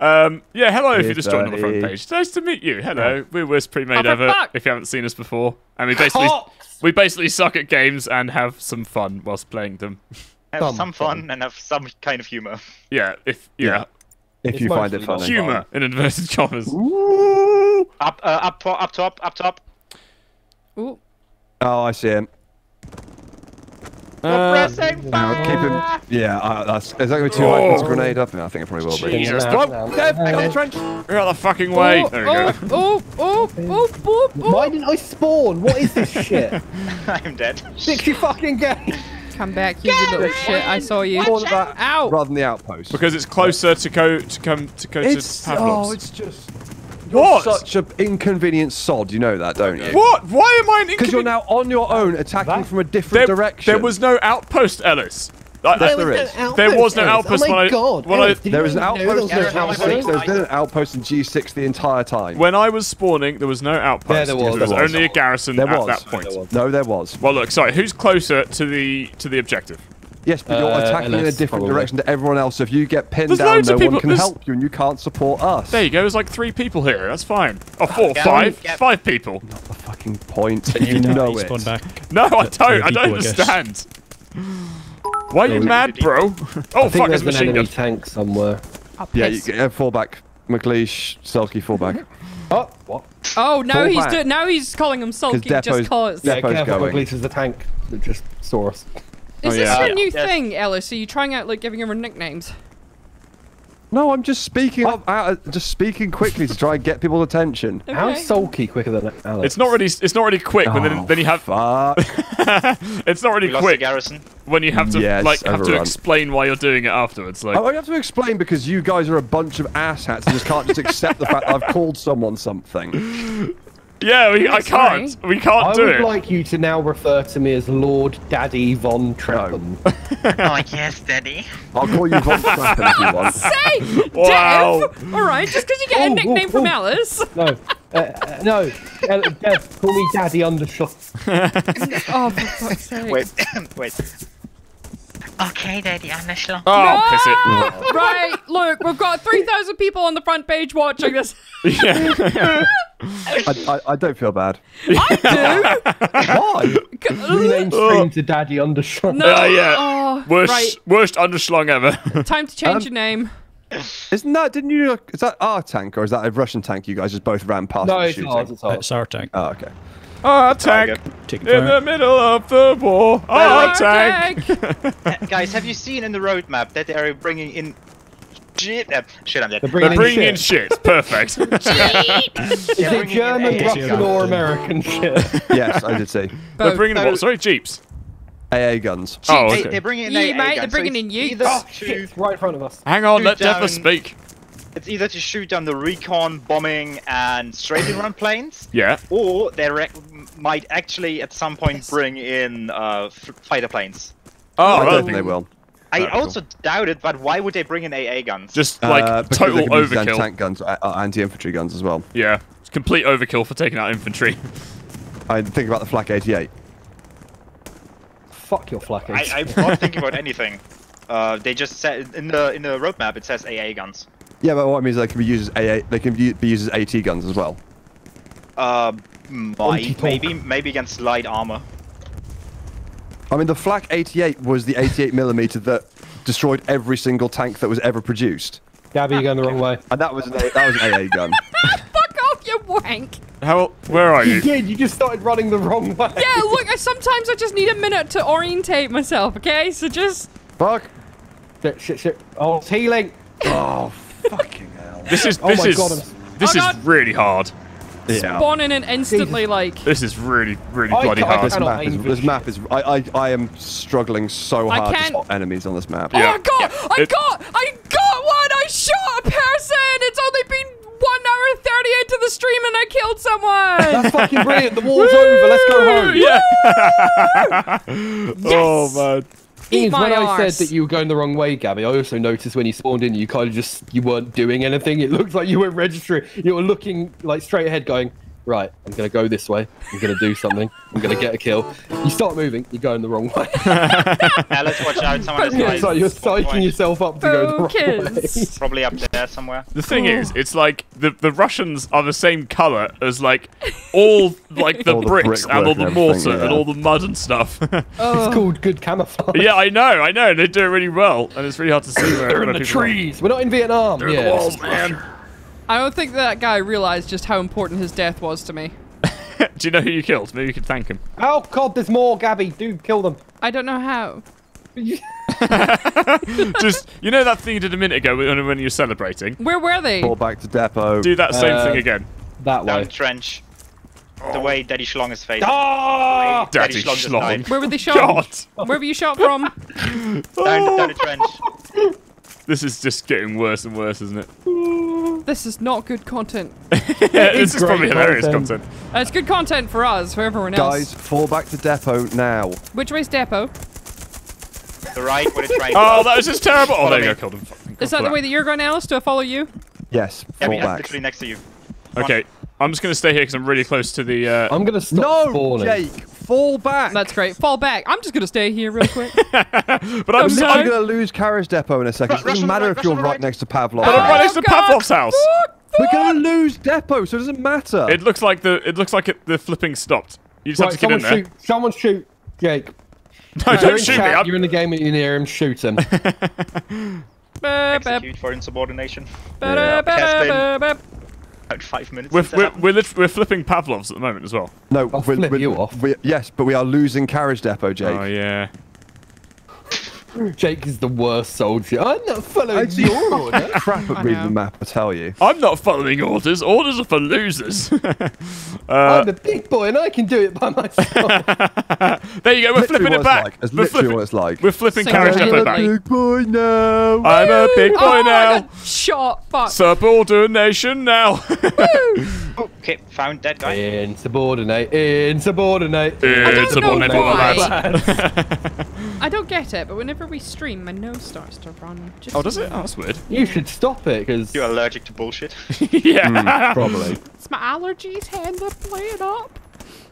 Um, yeah, hello if you just joined on the front page. Nice to meet you. Hello, we're worst pre-made Upper ever. fuck. If you haven't seen us before, and we basically Cocks! We basically suck at games and have some fun whilst playing them. have Some some fun and have some kind of humor. Yeah, if yeah, If It's you find it funny. you. humor in inverted commas. Up, uh, up, to- up top, up top. Ooh. Oh, I see him. Uh, Pressing Now, keep him. Yeah, uh, that's. Is that going to be too high for this Oh. grenade up? Yeah, I think it probably will be. Jesus. Now, Come now, Dev, now, get now. the trench. You're out of the fucking way. Oh, there we go. oh, oh, oh, oh, oh, Why didn't I spawn? What is this shit? I'm dead. Fix your fucking game. Come back, you little shit. I saw you. All of that Ow! rather than the outpost. Because it's closer to go to come to go It's to Pavlov's. oh, it's just what? such an inconvenient sod. You know that, don't you? what? Why am I an Because you're now on your own, attacking from a different there, direction. there was no outpost, Ellis. Like, Yes, I- there is. There was no outpost oh my when I- God, when Ellis, did There was an outpost there in was Yeah, no no, G6. outpost? There's been an outpost in G6 the entire time. when I was spawning, there was no outpost. Yeah, there was, There was was. only a garrison There at was. that point. There was. No, there was. Well, look, sorry. Who's closer to the to the objective? Yes, but you're Uh, attacking in a different probably. direction to everyone else. So if you get pinned There's down, loads no of one people- can there's- help you, and you can't support us. There you go. There's like three people here. That's fine. Oh, four, Yeah. five, Yeah. five people. Not the fucking point. Every you time know you it. spawn back. No, I don't. I people, don't I guess. understand. Why are you mad, bro? Oh, I think fuck, there's there's an machine enemy gun. tank somewhere. Oh, Yeah, you, piss. uh, fall back. McLeish, Sulky, fall back. Oh, what? oh now Fall he's back. do- now he's calling him sulky Depot's- just cause. Yeah. Yeah, Depot's careful, going. Police is the tank that just saw us. Oh, Is Oh, this yeah. your new Yes. thing, Ellis? Are you trying out like giving him nicknames? No, I'm just speaking up, out, uh, just speaking quickly to try and get people's attention. How's Okay. Sulky quicker than Alex? It's not really. It's not really quick when then, Oh, then you have. Fuck. It's not really We quick garrison. when you have to Yes, like have to explain why you're doing it afterwards. Like, oh, I only have to explain because you guys are a bunch of asshats and just can't just accept the fact that I've called someone something. yeah, we, I can't. We can't do. it. I do would like you to now refer to me as Lord Daddy Von Trappen. oh yes, Daddy. I'll call you Von Trappen if you want. Say, Wow. Dev. All right, just because you get a Oh, nickname oh, from oh. Alice. no, uh, uh, no. Uh, Dev, call me Daddy Undershot. Oh, for fuck's sake. Wait, wait. Okay, Daddy, Anashla. Oh, piss it. right, look, we've got 3,000 people on the front page watching this. Yeah. I, I, I don't feel bad. I do. Why? do. Rename stream to Daddy Undershot. No. Uh, yeah. Oh, Worst, right. worst underslung ever. Time to change Um, your name. Isn't that, didn't you, is that our tank or is that a Russian tank you guys just both ran past No, it's shooting? ours. It's ours. It's our tank. Oh, okay. Our tank in the middle of the war. Our tank. Guys, have you seen in the roadmap that they are bringing in shit? Uh, shit, I'm dead. They're They're bringing, bringing in in shit. shit. Perfect. Is it German, Russian, or American shit? Yes, I did see. They're bringing in what? Sorry, jeeps. AA guns. Oh, They, okay. they're bringing in Yee, AA mate, guns, they're bringing it's in you. oh, shit, right in front of us. Hang on, let Defra down- speak. It's either to shoot down the recon, bombing, and straight in run planes, Yeah. or they might actually at some point bring in uh, f- fighter planes. Oh, I don't think they will. I Very cool. also doubt it, but why would they bring in AA guns? just like Uh, because total they can use them overkill. tank guns, uh, uh, anti-infantry guns as well. Yeah, it's complete overkill for taking out infantry. I think about the Flak 88. Fuck your flak I, I'm not thinking about anything. Uh, they just said in the in the roadmap it says AA guns. Yeah, but what it means is they can be used as AA, they can be be used as AT guns as well. Uh, might maybe maybe against light armor. I mean, the Flak 88 was the 88 millimeter that destroyed every single tank that was ever produced, Gabby, you're going the wrong way. and that was an A, that was an AA gun. Fuck off, you wank. How? Where are You you? did. You just started running the wrong way. Yeah, look, I, sometimes I just need a minute to orientate myself, okay? So just. Fuck. Shit, shit, shit. Oh, it's healing. Oh, fucking hell. This is Oh this my is God, I'm- this Oh is God. really hard. Yeah. Spawning in instantly, like. This is really really I bloody can't- hard. This map is this map is I, I I am struggling so hard to spot enemies on this map. Oh, Yeah. I got! I It- got! I got one! I shot a person! It's only been 1 hour 30 into the stream and I killed someone! That's fucking brilliant. The war's over. Let's go home. Yeah. Oh man. My when I said that you were going the wrong way, Gabby, I also noticed when you spawned in, you kind of just you weren't doing anything. It looked like you weren't registering. You were looking like straight ahead, going, "Right, I'm gonna go this way. I'm gonna do something. I'm gonna get a kill." You start moving, you're going the wrong way. Let's watch out! Someone has it's like you're spawn psyching point. yourself up to go the wrong way. Probably up there somewhere. The thing is, it's like the the Russians are the same color as like all like the All the bricks and all the and mortar everything, and all the mud and stuff. It's oh. called good camouflage. yeah, I know, I know. They do it really well, and it's really hard to see where They're in the people are. trees. We're not in Vietnam. They're in the walls, this is man. Russia. I don't think that guy realized just how important his death was to me. Do you know who you killed? Maybe you could thank him. Oh God, there's more, Gabby. Do kill them. I don't know how. Just you know that thing you did a minute ago when, when you were celebrating. Where were they? Fall back to depot. Do that same Uh, thing again. That Down way. the trench. The way Daddy Schlong is facing. Ah! Daddy Daddy Schlong just Schlong. Where were they shot? God, Where were you shot from? Down, down the trench. This is just getting worse and worse, isn't it? this is not good content. Yeah, this is great probably hilarious content. content. Uh, it's good content for us, for everyone else. Guys, fall back to depot now. Which way's depot? The right with the train. Oh, that was just terrible. Oh, there you go, killed him. Is that the way that you're going, Alice? Do I follow you? Yes, Yeah, fall we back. literally next to you. Okay, I'm just gonna stay here because I'm really close to the. Uh, I'm gonna stop No, spawning. Jake, fall back. That's great. Fall back. I'm just gonna stay here real quick. but I'm, Oh, so, no. I'm gonna lose Carriage depot in a second. It doesn't matter right, if you're right right. next to Pavlov. but oh, I'm right next to Oh, Pavlov's house. We're gonna lose depot, so it doesn't matter. It looks like the it looks like it, the flipping stopped. You just Right, have to get in someone there. shoot. Someone shoot. Jake. No, You're don't in shoot me. I'm- You're in the game and you near him. Shoot him. Ba- ba- Execute for insubordination. ba- About five minutes. We're, we're, we're, lit- we're flipping Pavlovs at the moment as well. No, I'll we're- flip we're- you off. we- yes, but we are losing carriage depot, Jake. Oh, yeah. Jake is the worst soldier. I'm not following see- your order. Crap at reading the map, I tell you. I'm not following orders. Orders are for losers. uh, I'm a big boy and I can do it by myself. there you go. We're Literally flipping it back. like. It's we're literally flipping, what it's like. we're flipping Single carriage depot handedly. back. Big boy now. I'm a big boy oh, now. I got shot. Fuck. Subordination now. Okay, found that guy. insubordinate. Insubordinate. it's don't know subordinate why. That. I don't get it, but whenever we stream, my nose starts to run. Just Oh, does it? Oh, that's weird. You should stop it because You're allergic to bullshit. yeah. probably It's my allergies. Hand up, play it up.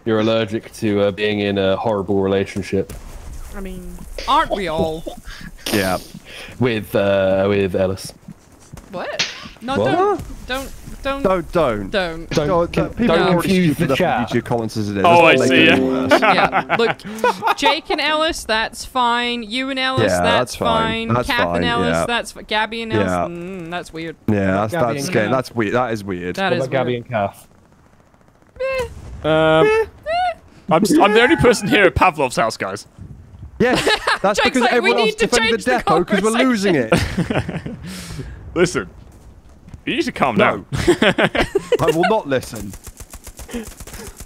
you're allergic to uh, being in a horrible relationship I mean, aren't we all? Yeah. with uh, with Ellis. What? No, What? don't, don't, don't, Don't, don't. don't. Don't, God, con- people don't are already confuse the enough chat. with YouTube comments as it is. Oh, Let's I see, yeah. yeah, look, Jake and Ellis, that's fine. You and Ellis, Yeah, that's, that's fine. fine. That's Cap and Ellis, yeah. that's f- Gabby and Ellis, Yeah. mm, that's weird. Yeah, that's, Gabby that's, and scary. Gav. that's weird. That is weird. That is Gabby weird. and Calf. Um, I'm, s- I'm the only person here at Pavlov's house, guys. Yes, that's because like, we everyone else need to defended the the depot because we're losing it. Listen, you need to calm No. down. I will not listen.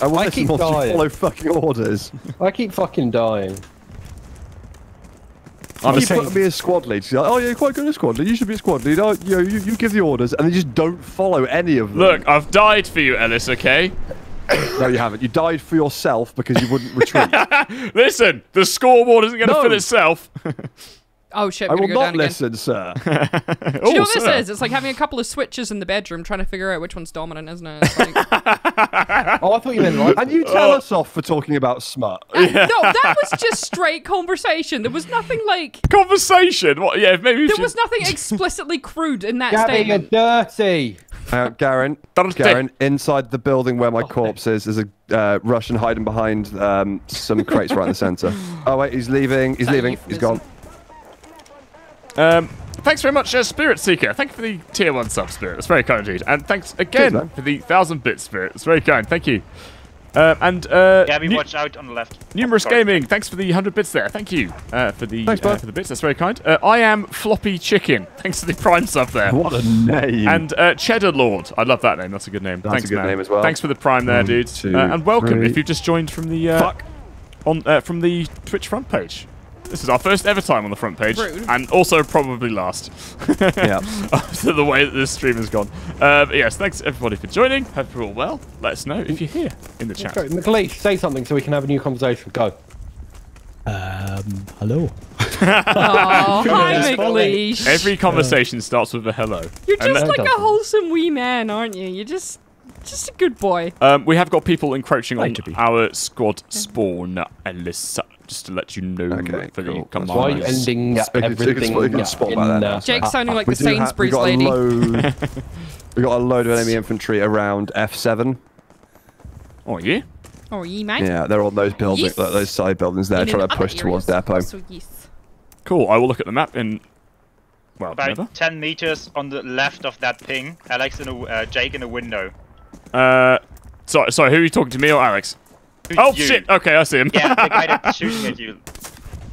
I will I listen keep once you dying. follow fucking orders. I keep fucking dying. I'm you put me as squad lead. She's like, oh, yeah, you're quite good as squad lead. You should be a squad lead. Oh, you, know, you, you give the orders, and they just don't follow any of them. look, I've died for you, Ellis. Okay. No, you haven't. You died for yourself because you wouldn't retreat. Listen, the scoreboard isn't going to No. fill itself. Oh shit, I we're will gonna go not down again. listen, sir. Do you know Oh, what this is? It's like having a couple of switches in the bedroom, trying to figure out which one's dominant, isn't it? Like, Oh, I thought you meant like. And you tell us off for talking about smut. no, that was just straight conversation. There was nothing like. Conversation. What? Yeah, maybe. There should- was nothing explicitly crude in that Gabby, you're statement. dirty. Uh, Garen, Garen, inside the building where my Oh, corpse is, is a uh, Russian hiding behind um, some crates right in the center. Oh wait, he's leaving. He's leaving. He's gone. Euphemism? Um, thanks very much, uh, Spirit Seeker. Thank you for the tier one sub, Spirit. That's very kind indeed. And thanks again man. for the thousand bit Spirit. It's very kind. Thank you. Um, and uh, Gabby, watch out on the left. numerous Oh, gaming. Thanks for the hundred bits there. Thank you uh, for the Thanks, uh, for the bits. That's very kind. Uh, I am Floppy Chicken. Thanks for the Prime sub there. What a name! And uh, Cheddar Lord. I love that name. That's a good name. That's a Thanks, good man. name as well. Thanks for the Prime there, One, dude. two, uh, and welcome three. if you've just joined from the uh, Fuck. on uh, from the Twitch front page. This is our first ever time on the front page, Rude. and also probably last. Yeah. After the way that this stream has gone. Uh, but yes, thanks everybody for joining. Hope you're all well. Let us know if you're here in the chat. Great. McLeish, say something so we can have a new conversation. Go. Um, hello. Oh, hi, McLeish. Every conversation starts with a hello. You're just like a wholesome wee man, aren't you? You're just, just a good boy. Um, we have got people encroaching on our squad spawn, Ellis. Just to let you know Okay, for the cool. command. Why are you ending Speak- speak- everything speak- speak- spot in, about that now. uh, Jake's sounding like We the Sainsbury's ha- we Sainsbury's got lady. A load, we got a load of enemy infantry around F7. Oh, yeah? Oh, ye mate. Yeah, they're on those buildings, Yes. those side buildings there, In trying to push other towards areas. depot. So yes. Cool. I will look at the map in. Well, About never. 10 meters on the left of that ping. Alex in a, uh, Jake in a window. Uh, sorry, sorry. Who are you talking to, me or Alex? Oh You. shit! Okay, I see him. Yeah, the guy that's shooting at you.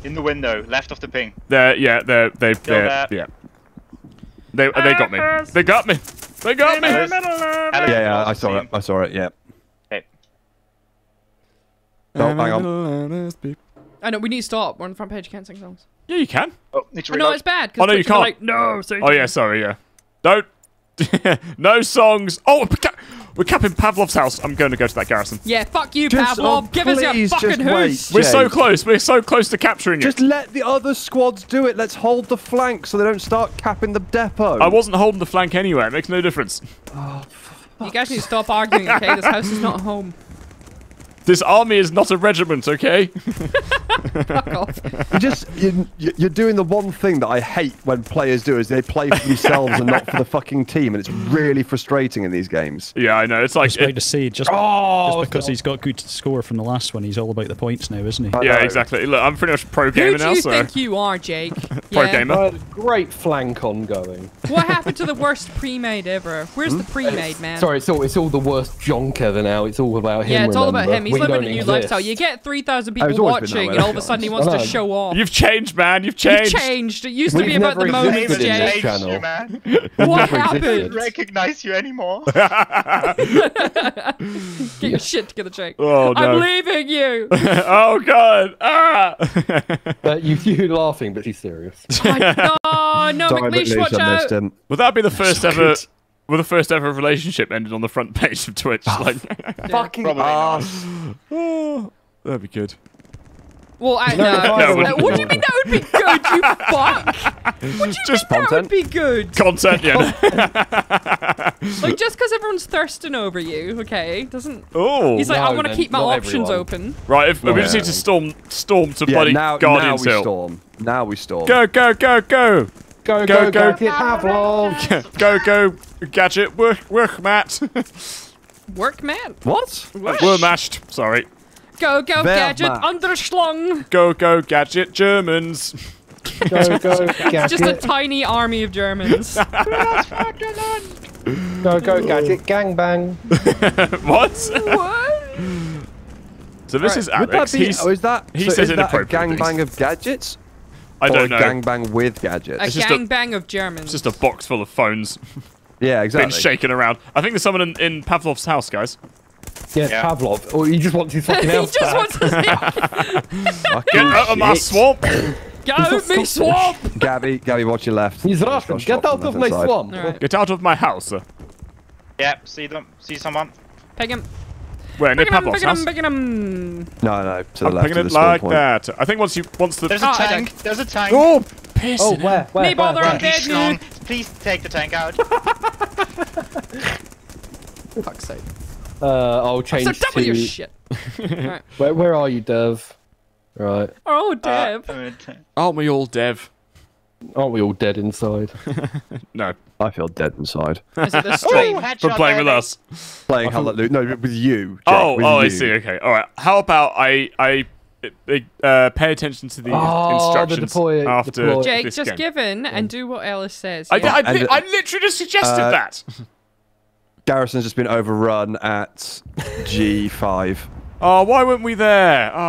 In the window, left of the ping. they're yeah, they're they they're there. yeah. They they got me. They got me. They got me. Alex, Alex Yeah, yeah, I saw it. I saw it. Yeah. Okay. Oh, hang on. I know we need to stop. We're on the front page. You can't sing songs. Yeah, you can. Oh, need to I know it's bad. 'cause Oh, no, you Twitch will be can't. Like, no, say Oh yeah, sorry. Yeah. Don't. no songs. Oh, we're ca- capping Pavlov's house. I'm going to go to that garrison. Yeah, fuck you, Just- oh, Pavlov. oh, Give us your fucking just wait. hoose. We're so close. We're so close to capturing you. Just it. let the other squads do it. Let's hold the flank so they don't start capping the depot. I wasn't holding the flank anyway. It makes no difference. Oh, you guys need to stop arguing, okay? This house is not home. This army is not a regiment, okay? Fuck off. You just you, you're doing the one thing that I hate when players do is they play for themselves and not for the fucking team, and it's really frustrating in these games. Yeah, I know. It's like was it- to say, just, Oh, just because he's got good score from the last one, he's all about the points now, isn't he? I yeah, know. exactly. Look, I'm pretty much pro gamer now. Who gamer do now, you so think you are, Jake? pro Yeah. gamer. I had a great flank on going. What happened to the worst pre-made ever? Where's the hmm? pre-made, man? Sorry, it's all it's all the worst John Kevin now. It's all about him. Yeah, it's all about remember? him. He's We living a new exist. lifestyle. You get 3,000 Oh, people always been that watching, and all of a sudden he wants to show off. You've changed, man. You've You changed. changed. It used to We've be about the moments, existed in this Jake. channel. you, man. What never happened? existed. recognize you anymore. Get your shit together, Jake. Oh, no. I'm leaving you. oh god. Ah. But you you laughing, but she's serious. oh, no, Sorry, McLeish, watch out. him. Would that be the first ever? Will the first ever relationship ended on the front page of Twitch? like, Fucking Probably not. oh, that'd be good. Well, I No, know. no, No, Uh, wouldn't what do you mean that would be good, you fuck? What do you Just mean that would be good? Content, yeah. Like, just because everyone's thirsting over you, okay, doesn't... oh, He's like, I want to keep my options everyone. open. right. If, we just need to storm, storm to Yeah, bloody now, now Guardian's we Hill. storm. Now we storm. Go, go, go, go, go Go, go go. go, get Pavlov. go, go, gadget. Work, work, Matt. Work, Matt? What? We're mashed. Sorry. Go, go, Wer gadget, macht? underschlung. Go, go, gadget. Germans. Go go gadget. Just a tiny army of Germans. Go go gadget. Gang bang. what? what? So this is Would that Alex. be? He's, oh, is that? he so says is that a inappropriate gangbang of gadgets? I or don't a know. gangbang with gadgets. A It's just a- gangbang of Germans. It's just a box full of phones yeah, exactly. Been shaken around. I think there's someone in, in Pavlov's house, guys. Yes, Yeah. Pavlov. Or he just wants his fucking he house just back. wants to Get out of my swamp! get out of my swamp. Gabby, Gabby, watch your left. He's There's Russian. Get out of my swamp. Alright, Get out of my house. Yeah, see them. See someone. peg him. Where, near Pavlov's house? picking him. No, no, to the I'm left picking it the like point. that. I think once you, once the... There's a I tank. There's a tank. Oh, piss. Oh, where? Where? Me where, bother, where? I'm dead. Schlong, Please take the tank out. Fuck's sake. Uh, I'll change So double to. your shit. Alright. Where, where are you, Dev? Right. Oh, Uh, Deb. Aren't we all dev? Aren't we all dead inside? No. I feel dead inside. Is it the Oh, stream? For playing with us. Playing Hell Let Loose. No, with you. Jake, Oh, with oh, I see. Okay, all right. How about I, I, uh, pay attention to the Oh, the instructions deploy- after deploy. Jake, this just game. give in and do what Ellis says. I, yeah? I, And, li- uh, I literally just suggested uh, that. Garrison's just been overrun at G5. Oh, why weren't we there? Oh,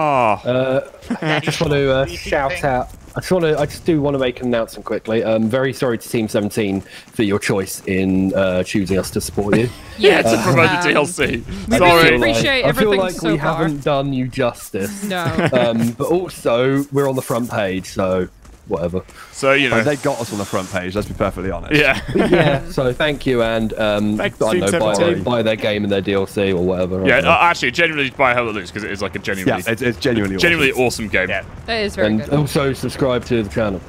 Uh, I just want to uh, shout out. I just want to. I just do want to make an announcement quickly. I'm very sorry to Team 17 for your choice in uh, choosing us to support you. yeah, to promote um, the DLC. we Sorry. really appreciate I feel like so we far. haven't done you justice. No. Um, but also, we're on the front page, so whatever. So you know, they got us on the front page, let's be perfectly honest. yeah. yeah. So thank you, and um, I don't know, buy, buy their game and their DLC or whatever. Yeah, uh, actually, genuinely buy Hell Let Loose because it is like a Yeah, genuinely, it's, it's genuinely genuinely awesome game. Yeah. That is very and good. also subscribe to the channel.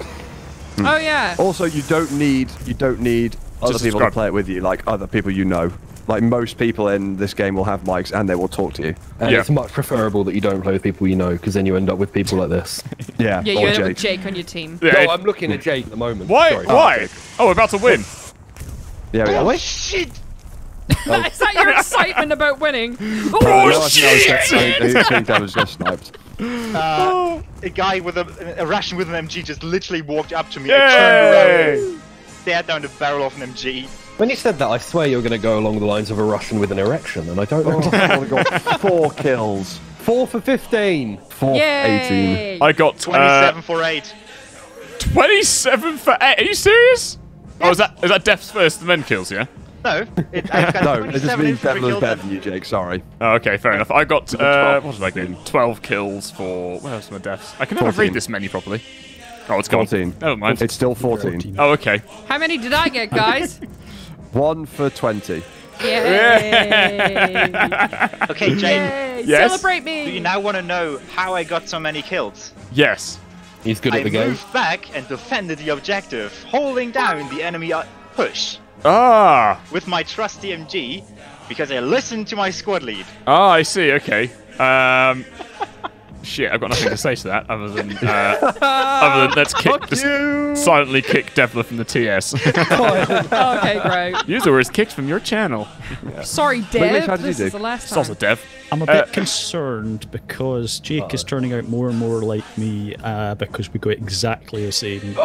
Oh, yeah. Also, you don't need you don't need other people subscribe. to play it with you, like other people you know. Like most people in this game will have mics and they will talk to you. And Yeah. it's much preferable that you don't play with people you know, because then you end up with people like this. Yeah, Yeah, you or end up with Jake. Jake on your team. Yeah, no, it- I'm looking at Jake at the moment. why? Sorry. Why? Oh, we're about to win. Yeah, we Oh shit! is that your excitement about winning? Oh, Oh, no, I I was shit! just- I I think I was just sniped. Uh, a guy with a, a Russian with an MG just literally walked up to me. I turned around, stared down the barrel of an MG. When you said that, I swear you were going to go along the lines of a Russian with an erection, and I don't know. Oh, I got four kills. Four for 15. Four for 18. I got 27 uh, for 8. 27 for eight. Are you serious? Oh, is that is that deaths first and then kills? Yeah. No, it, No, it just 27 means infantry Devil is better than you, Jake. Sorry. Oh, okay, fair enough. I got uh, what did I get? 12 kills for where else are my deaths? I can never 14. read this menu properly. Oh, it's gone. 14. Never mind. It's still 14. Oh, okay. How many did I get, guys? One for 20. Yay! Okay, Jane, Yes? Celebrate me! do you now want to know how I got so many kills? Yes. He's good I at the game. I moved back and defended the objective, holding down the enemy uh, push Ah. with my trusty MG because I listened to my squad lead. Ah, I see. Okay. Um. Shit, I've got nothing to say to that other than uh, other than let's kick just silently kick Devler from the TS. okay, great. User is kicked from your channel. Sorry, Mitch, Dev. how did you This do? is the last It's time. also Dev. I'm a Uh, bit concerned because Jake is turning out more and more like me uh, because we go exactly the same. kills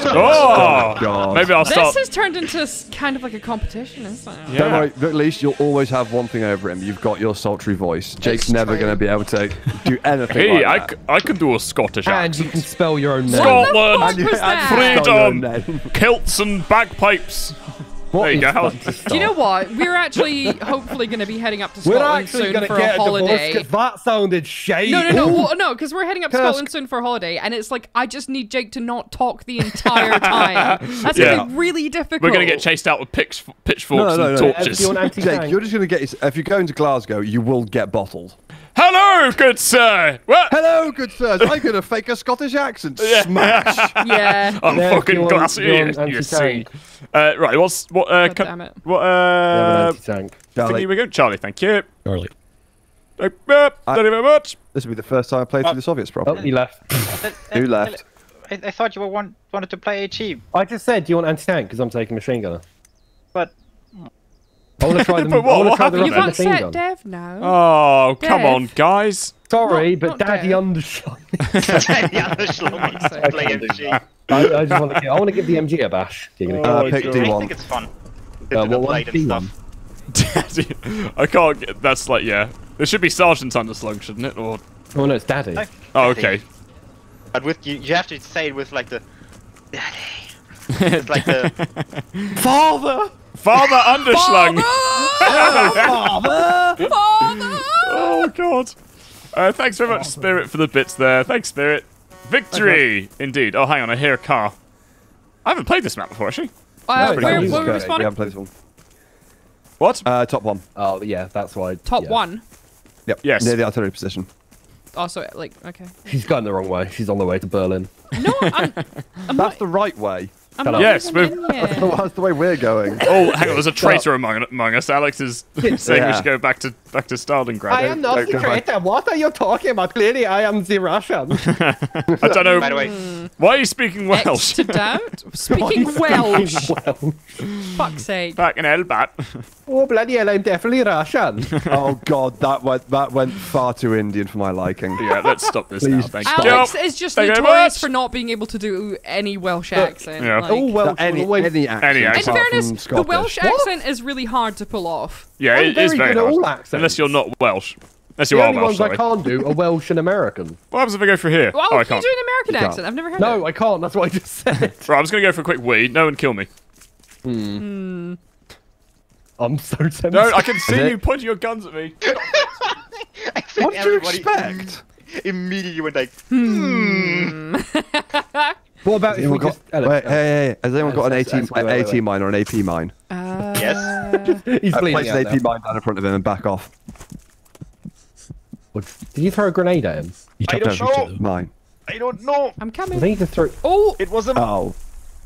today. Oh, God. maybe I'll stop. This has turned into kind of like a competition, isn't it? Yeah. Don't worry, at least you'll always have one thing over him. You've got your sultry voice. Jake's never going to be able to do anything Hey, I, like c- I can do a Scottish And you can spell your own name. Scotland, What was that? freedom, that. kilts and bagpipes. There you go. Do you know what? We're actually hopefully going to be heading up to We're Scotland actually soon for get a a divorce holiday. because that sounded shady. No, no, no, well, no, because we're heading up to Scotland soon for a holiday, and it's like I just need Jake to not talk the entire time. That's Yeah. gonna be really difficult. We're gonna get chased out with pitch, pitchforks No, no, and no. torches. You? Jake, you're just going to get. If you're going to Glasgow, you will get bottled. Hello, good sir. What? Hello, good sirs. I'm going to fake a Scottish accent. Smash. Yeah. I'm Yeah, fucking you want- glassy. you want You see. Anti-tank. Uh, right. What's what? Uh, God damn it. What? We have an Uh, anti-tank. Charlie, we go, Charlie. Thank you. Early. Uh, uh, thank you very much. this will be the first time I played through the Soviets Oh, properly. he left. Who left? I, I thought you were want, wanted to play AG, I just said, do you want anti-tank? Because I'm taking machine gunner. but I want to try the, But what- I wanna try the happened You've then? machine upset gun. Dev now. Oh, come on, guys. Sorry, Not- but not Daddy dead. undershot. yeah, the wants to play MG. I, I just want to. I want to give the MG a bash. Giggity. Uh, pick I D1. think it's fun. Uh, what blade one? D1. stuff. I can't. Get, that's like yeah. There should be Sergeant Underslung, shouldn't it? Or Oh no, it's Daddy. No. oh, okay. But with you, you have to say it with like the. Daddy. It's like the. Father! Father Underslung. Father! Father! Oh god. Uh, thanks very much, Spirit, for the bits there. Thanks, Spirit. Victory, indeed. Oh, hang on, I hear a car. I haven't played this map before, actually. Uh, No, where, where were we Okay, we haven't played this one. What? Uh, top one. Oh yeah, that's why. Top yeah. one. Yep. Yes. Near the artillery position. Also, like, okay. She's going the wrong way. She's on the way to Berlin. No, I'm, I'm That's not. the right way. I'm Hello. not Yes, we've- in yet. Well, that's the way we're going. Oh, hang on, there's a traitor among, among us. Alex is saying we should go back to back to Stalingrad. I am not oh, don't the go back. traitor. What are you talking about? Clearly, I am the Russian. I don't know. By the way, Why are you speaking X Welsh? to doubt. Speaking Welsh. well, Fuck's sake. Back in Elbat. oh bloody hell, I'm definitely Russian. oh god, that went that went far too Indian for my liking. yeah, let's stop this now. Please Thank stop. you. Alex is just Thank you notorious for not being able to do any Welsh accent. yeah. Like- oh well, any, always- any accent. Any accent. In fairness, the Welsh What? accent is really hard to pull off. Yeah, I'm it is very very good at hard. all. Unless you're not Welsh. Unless you The are only Welsh, ones I can't do are Welsh and American. What happens if I go for here? Well, oh, I can you can't. do an American can't. accent? I've never heard No, it. I can't. That's what I just said. Right, I'm just gonna go for a quick wee. No one kill me. Hmm. Hmm. I'm so tempted. No, I can see you pointing your guns at me. What do you expect? immediately went like, hmm. What about if we got, just? Alex, wait, hey, hey, hey, has anyone got an Alex, AT, Alex, wait, wait, AT mine or an AP mine? Uh, yes. He's Uh, bleeding place out an. AP mine down in front of him and back off. What- Did you throw a grenade at him? You I took don't know. Mine. I don't know. I'm coming. I coming. think you throw. Oh, It was a. Oh.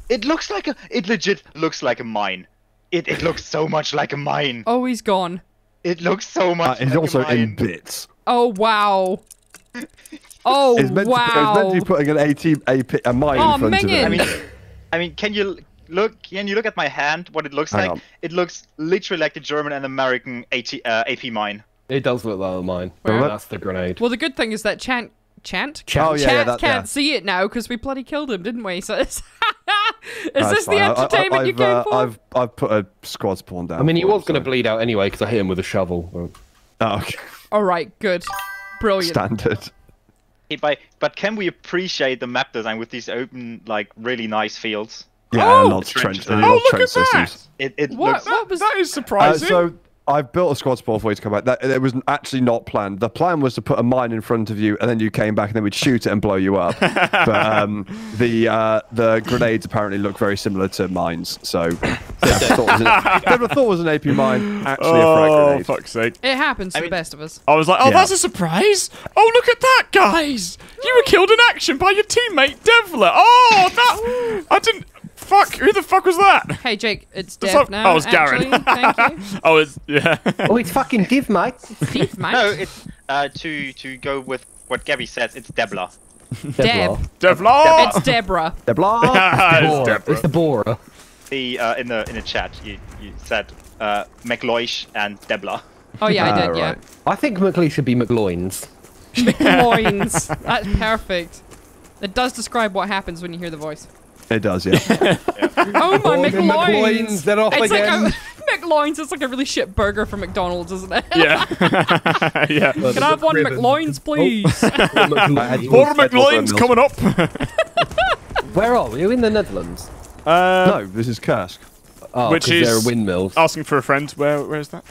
It looks like a. It legit looks like a mine. It it looks so much like a mine. oh, he's gone. It looks so Uh, much. it's like also a mine. in bits. Oh wow. Oh It's meant, to, it's meant wow. to be putting an AT, AP, a mine Oh, in front minging. of I mean, I mean, can you look? Can you look at my hand? What it looks Hang like? on. It looks literally like the German and American AT, uh, AP mine. It does look like a mine. Where? That's the grenade. Well, the good thing is that Chant, Chant, Oh, yeah, Chant yeah, that- can't yeah. see it now because we bloody killed him, didn't we? So, it's is That's this the fine. I- I- entertainment you I've, came uh, for? I've, I've put a squad spawn down. I mean, he was going to bleed out anyway because I hit him with a shovel. Oh, okay. All right, good, brilliant. Standard. Hey, But but can we appreciate the map design with these open, like really nice fields? Yeah, Oh! lots of trench, Oh, lots Oh, of look trench at that! It it What? looks. What was? That is Uh, surprising. so I've built a squad spawn for you to come back. That it was actually not planned. The plan was to put a mine in front of you, and then you came back, and then we'd shoot it and blow you up. but um, the uh, the grenades apparently look very similar to mines. So Deborah thought, was an, thought was an AP mine, actually a frag oh, grenade. fuck's sake. It happens to I the best of us. I was like, oh, Yeah. that's a surprise. Oh, look at that, guys. You were killed in action by your teammate, Devler. Oh, that. I didn't. Fuck, who the fuck was that? Hey, Jake, it's What's Dev up? now. Oh, it's Garen. actually. Thank you. Oh, it's. Yeah. oh, it's fucking div, mate. Steve, mate. No, it's uh, to to go with what Gabby says, it's Debla. Deb. Devlar! It's Deborah. They're it's Bora. Deborah. It's the Bora. The uh, in the in the chat, you you said uh, McLoish and Debla. Oh yeah, I Ah, did. Yeah. right. I think McLean should be McLoins. McLoins. That's perfect. It does describe what happens when you hear the voice. It does, yeah. Oh my McLoins! McLoins, they're off It's again. like a, McLoins. It's like a really shit burger from McDonald's, isn't it? Yeah. yeah. Can I have one Ribbon. McLoins, please? McLoins. More McLoins coming up. Where are we? Are we in the Netherlands? Uh, no, this is Kursk. Oh, Which 'cause there is- are windmills. asking for a friend. Where? Where is that?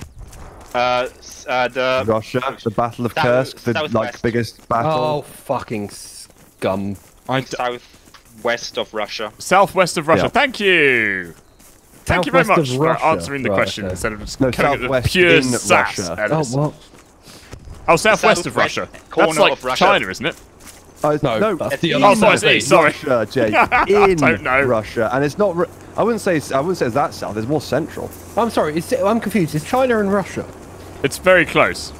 Uh, s- uh, the Russia, the Battle of South- Kursk, the southwest. like biggest battle. Oh, fucking scum. I d- southwest of Russia. southwest of Russia. Yeah. Thank you. Thank you very much for Russia. answering the Right, question okay. instead of just No, coming at the pure in sass. Russia. Oh, Ellis. what? Oh, southwest of Russia. corner That's like of Russia. China, isn't it? Uh, No, no, that's the other Oh, sorry, side. it's east. Sorry. Russia, Jake. I in don't know. Russia, and it's not. I wouldn't say. It's, I wouldn't say it's that south. It's more central. I'm sorry, it's, I'm confused. Is China and Russia? It's very close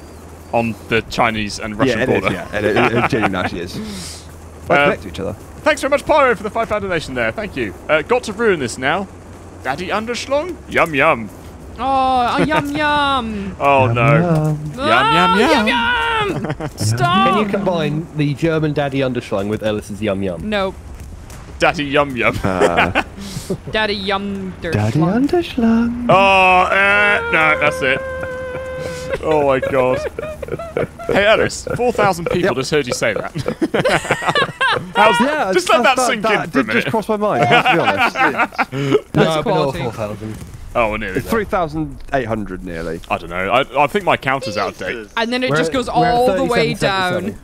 on the Chinese and Russian yeah, it is. border. Yeah, it, it, it genuinely actually is. They Uh, connect to each other. Thanks very much, Pyro, for the five pound donation there. Thank you. Uh, got to ruin this now. Daddy Underschlung? Yum yum. Oh, oh yum yum. Oh no. Ah, yum, yum yum. Stop. Can you combine the German daddy underschlang with Ellis's yum yum? Nope. Daddy Yum Yum. Uh, Daddy yum. Daddy Underschlang. Oh, uh, no, that's it. Oh my god. Hey Alice, 4,000 people just heard you say that. How's, Yeah, just let that, sink in for a did minute. just cross my mind. I have to be honest. That's no, but quality. 4,000. Oh, we're nearly three thousand eight hundred nearly. I don't know. I, I think my counter's out of date. And then it We're just goes at all the way down.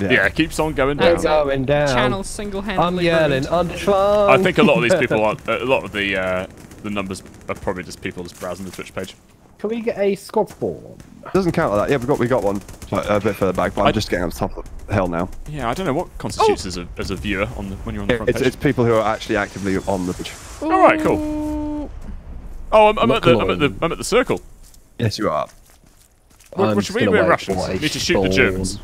Yeah, it keeps on going down. it. Going down. Channel single-handedly. I'm yelling ruined. underschlang. I think a lot of these people are, a lot of the uh, the numbers are probably just people just browsing the Twitch page. Can we get a squad spawn? It doesn't count like that. Yeah, we got we got one a bit further back, but I'm I- just getting up the top of the hill now. Yeah, I don't know what constitutes as a as a viewer on the when you're on the front It's, page. it's people who are actually actively on the page. All right, cool. Oh, I'm, I'm at the I'm at the I'm at the circle. Yes, you are. What, I'm what should we just be gonna Russians? for Need to shoot the. Germans.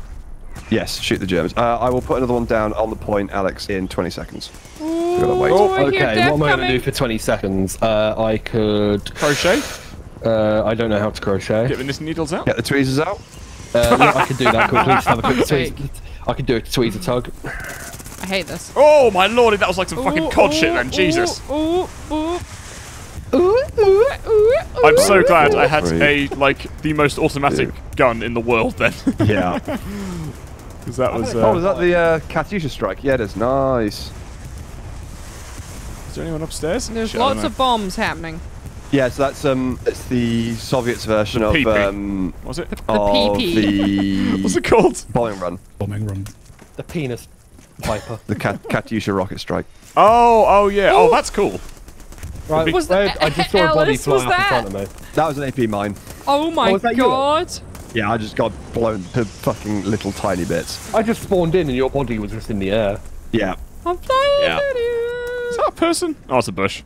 Yes, shoot the Germans. Uh, I will put another one down on the point, Alex, in 20 seconds. Ooh, gotta wait. I Okay, what am I going to do for 20 seconds? Uh, I could. Crochet. Uh, I don't know how to crochet. Getting this needles out. Get the tweezers out. Uh, yeah, I could do that quickly. Just have a quick Wait. tweeze. I could do a tweezer tug. I hate this. Oh my lordy, that was like some fucking Ooh, cod shit then. Jesus. Ooh, ooh, ooh. Ooh, ooh, ooh, I'm so ooh. glad I had a like the most automatic gun in the world then. Yeah. Because that was. oh, was that the uh, Katyusha strike? Yeah, it is. Nice. is there anyone upstairs? There's Shit, lots of bombs happening. Yeah, so that's um, it's the Soviets version The of PP. um, What was it? The of PP. What's the it called? bombing run, Bombing run. The penis viper. the Kat- Katyusha rocket strike. Oh, oh yeah. Oh, that's cool. right, Was where- that- I just saw a body Ellis, fly was up in front of me. That was an AP mine. Oh my Oh, was you? god. Yeah, I just got blown to fucking little tiny bits. I just spawned in and your body was just in the air. Yeah. I'm flying. Yeah. Is that a person? Oh, it's a bush.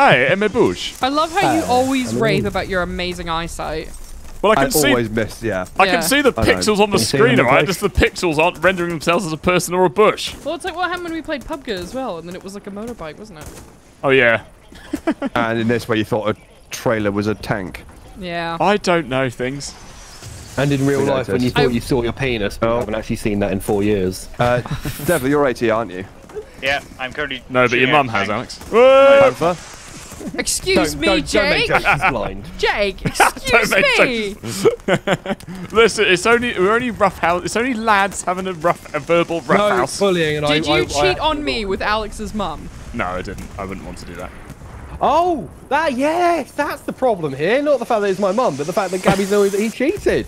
Hey, I'm a bush. I love how you Uh, always hello. rave about your amazing eyesight. Well, I I can see. always miss. Yeah. I Yeah. can see the pixels on the Can you see screen, them in alright? Just the pixels aren't rendering themselves as a person or a bush. Well, it's like what happened when we played PUBG as well, and then it was like a motorbike, wasn't it? Oh yeah. and in this way, you thought a trailer was a tank. Yeah. I don't know things. And in real life, when you thought I- you saw your penis, but Oh. you haven't actually seen that in four years. Uh, Devil, you're AT, aren't you? Yeah, I'm currently. No, but your mum has. Alex. Whoa! Panther? Excuse don't, me, don't, don't make jokes, she's blind. Jake, excuse make me. Listen, it's only we're only rough house. It's only lads having a rough, a verbal rough no, house. bullying, and Did I, you I, cheat I, on me with Alex's mum? No, I didn't. I wouldn't want to do that. Oh, that yes, that's the problem here. Not the fact that it's my mum, but the fact that Gabby's knowing that he cheated.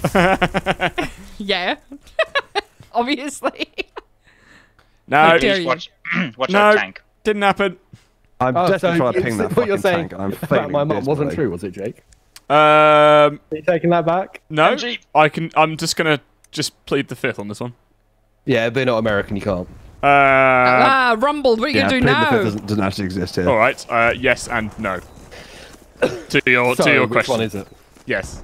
Yeah. Obviously. No, dare Please you. watch, watch No. tank. didn't happen. I'm Oh, definitely so trying to you- ping that what you're fucking saying tank. I'm about failing my mum wasn't true, was it, Jake? Um, Are you taking that back? no. MG. I can. I'm just gonna just plead the fifth on this one. Yeah, they're not American. You can't. Uh, ah, rumbled. What are you Yeah, gonna do plead the fifth now? doesn't, doesn't actually exist here. all right. Uh, yes and no. to your So, to your which question. one is it? Yes.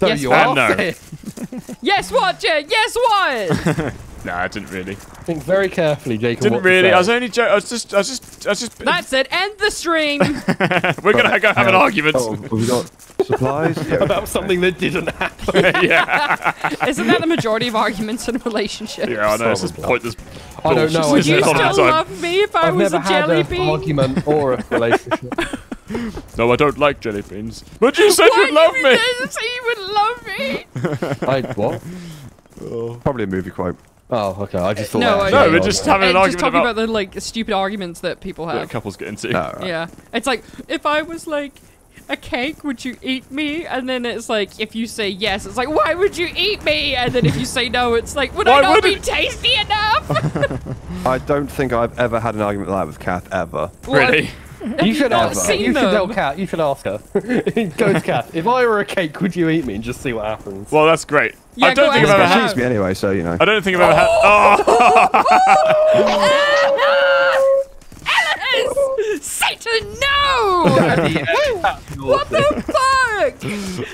So Yes, you and are no. Yes, what, Jake? Yes, what? Nah, I didn't really. Think very carefully, Jake. on Didn't really. I was only joking. I was just. I was just. I was just. That's it. End the stream. We're gonna go have an argument. Oh, have we got supplies? Yeah. about something that didn't happen. yeah. Isn't that the majority of arguments in relationships? Yeah, I know. It's just pointless. I don't know. Would you It's never still time. love me if I I've was never a jelly had an bean? argument or a relationship. No, I don't like jelly beans. But you said Why you'd love you me. didn't say you would love me? I what? Probably a movie quote. Oh, okay. I just thought. No, that I- No, we're just having an And argument just talking about, about, the like stupid arguments that people have. that couples get into. Oh, right. Yeah. It's like, if I was like a cake, would you eat me? And then it's like, if you say yes, it's like, why would you eat me? And then if you say no, it's like, would Why I not would be it- tasty enough? I don't think I've ever had an argument like that with Cath ever. Really? You should ask. seen You should them? tell Kat. You should ask her. Go to Kat. If I were a cake, would you eat me and just see what happens? Well, that's great. Yeah, I don't think I've ask ever her. had. Me anyway, so you know. I don't think I've ever had. Oh, oh! Alice! Satan, no! what the fuck?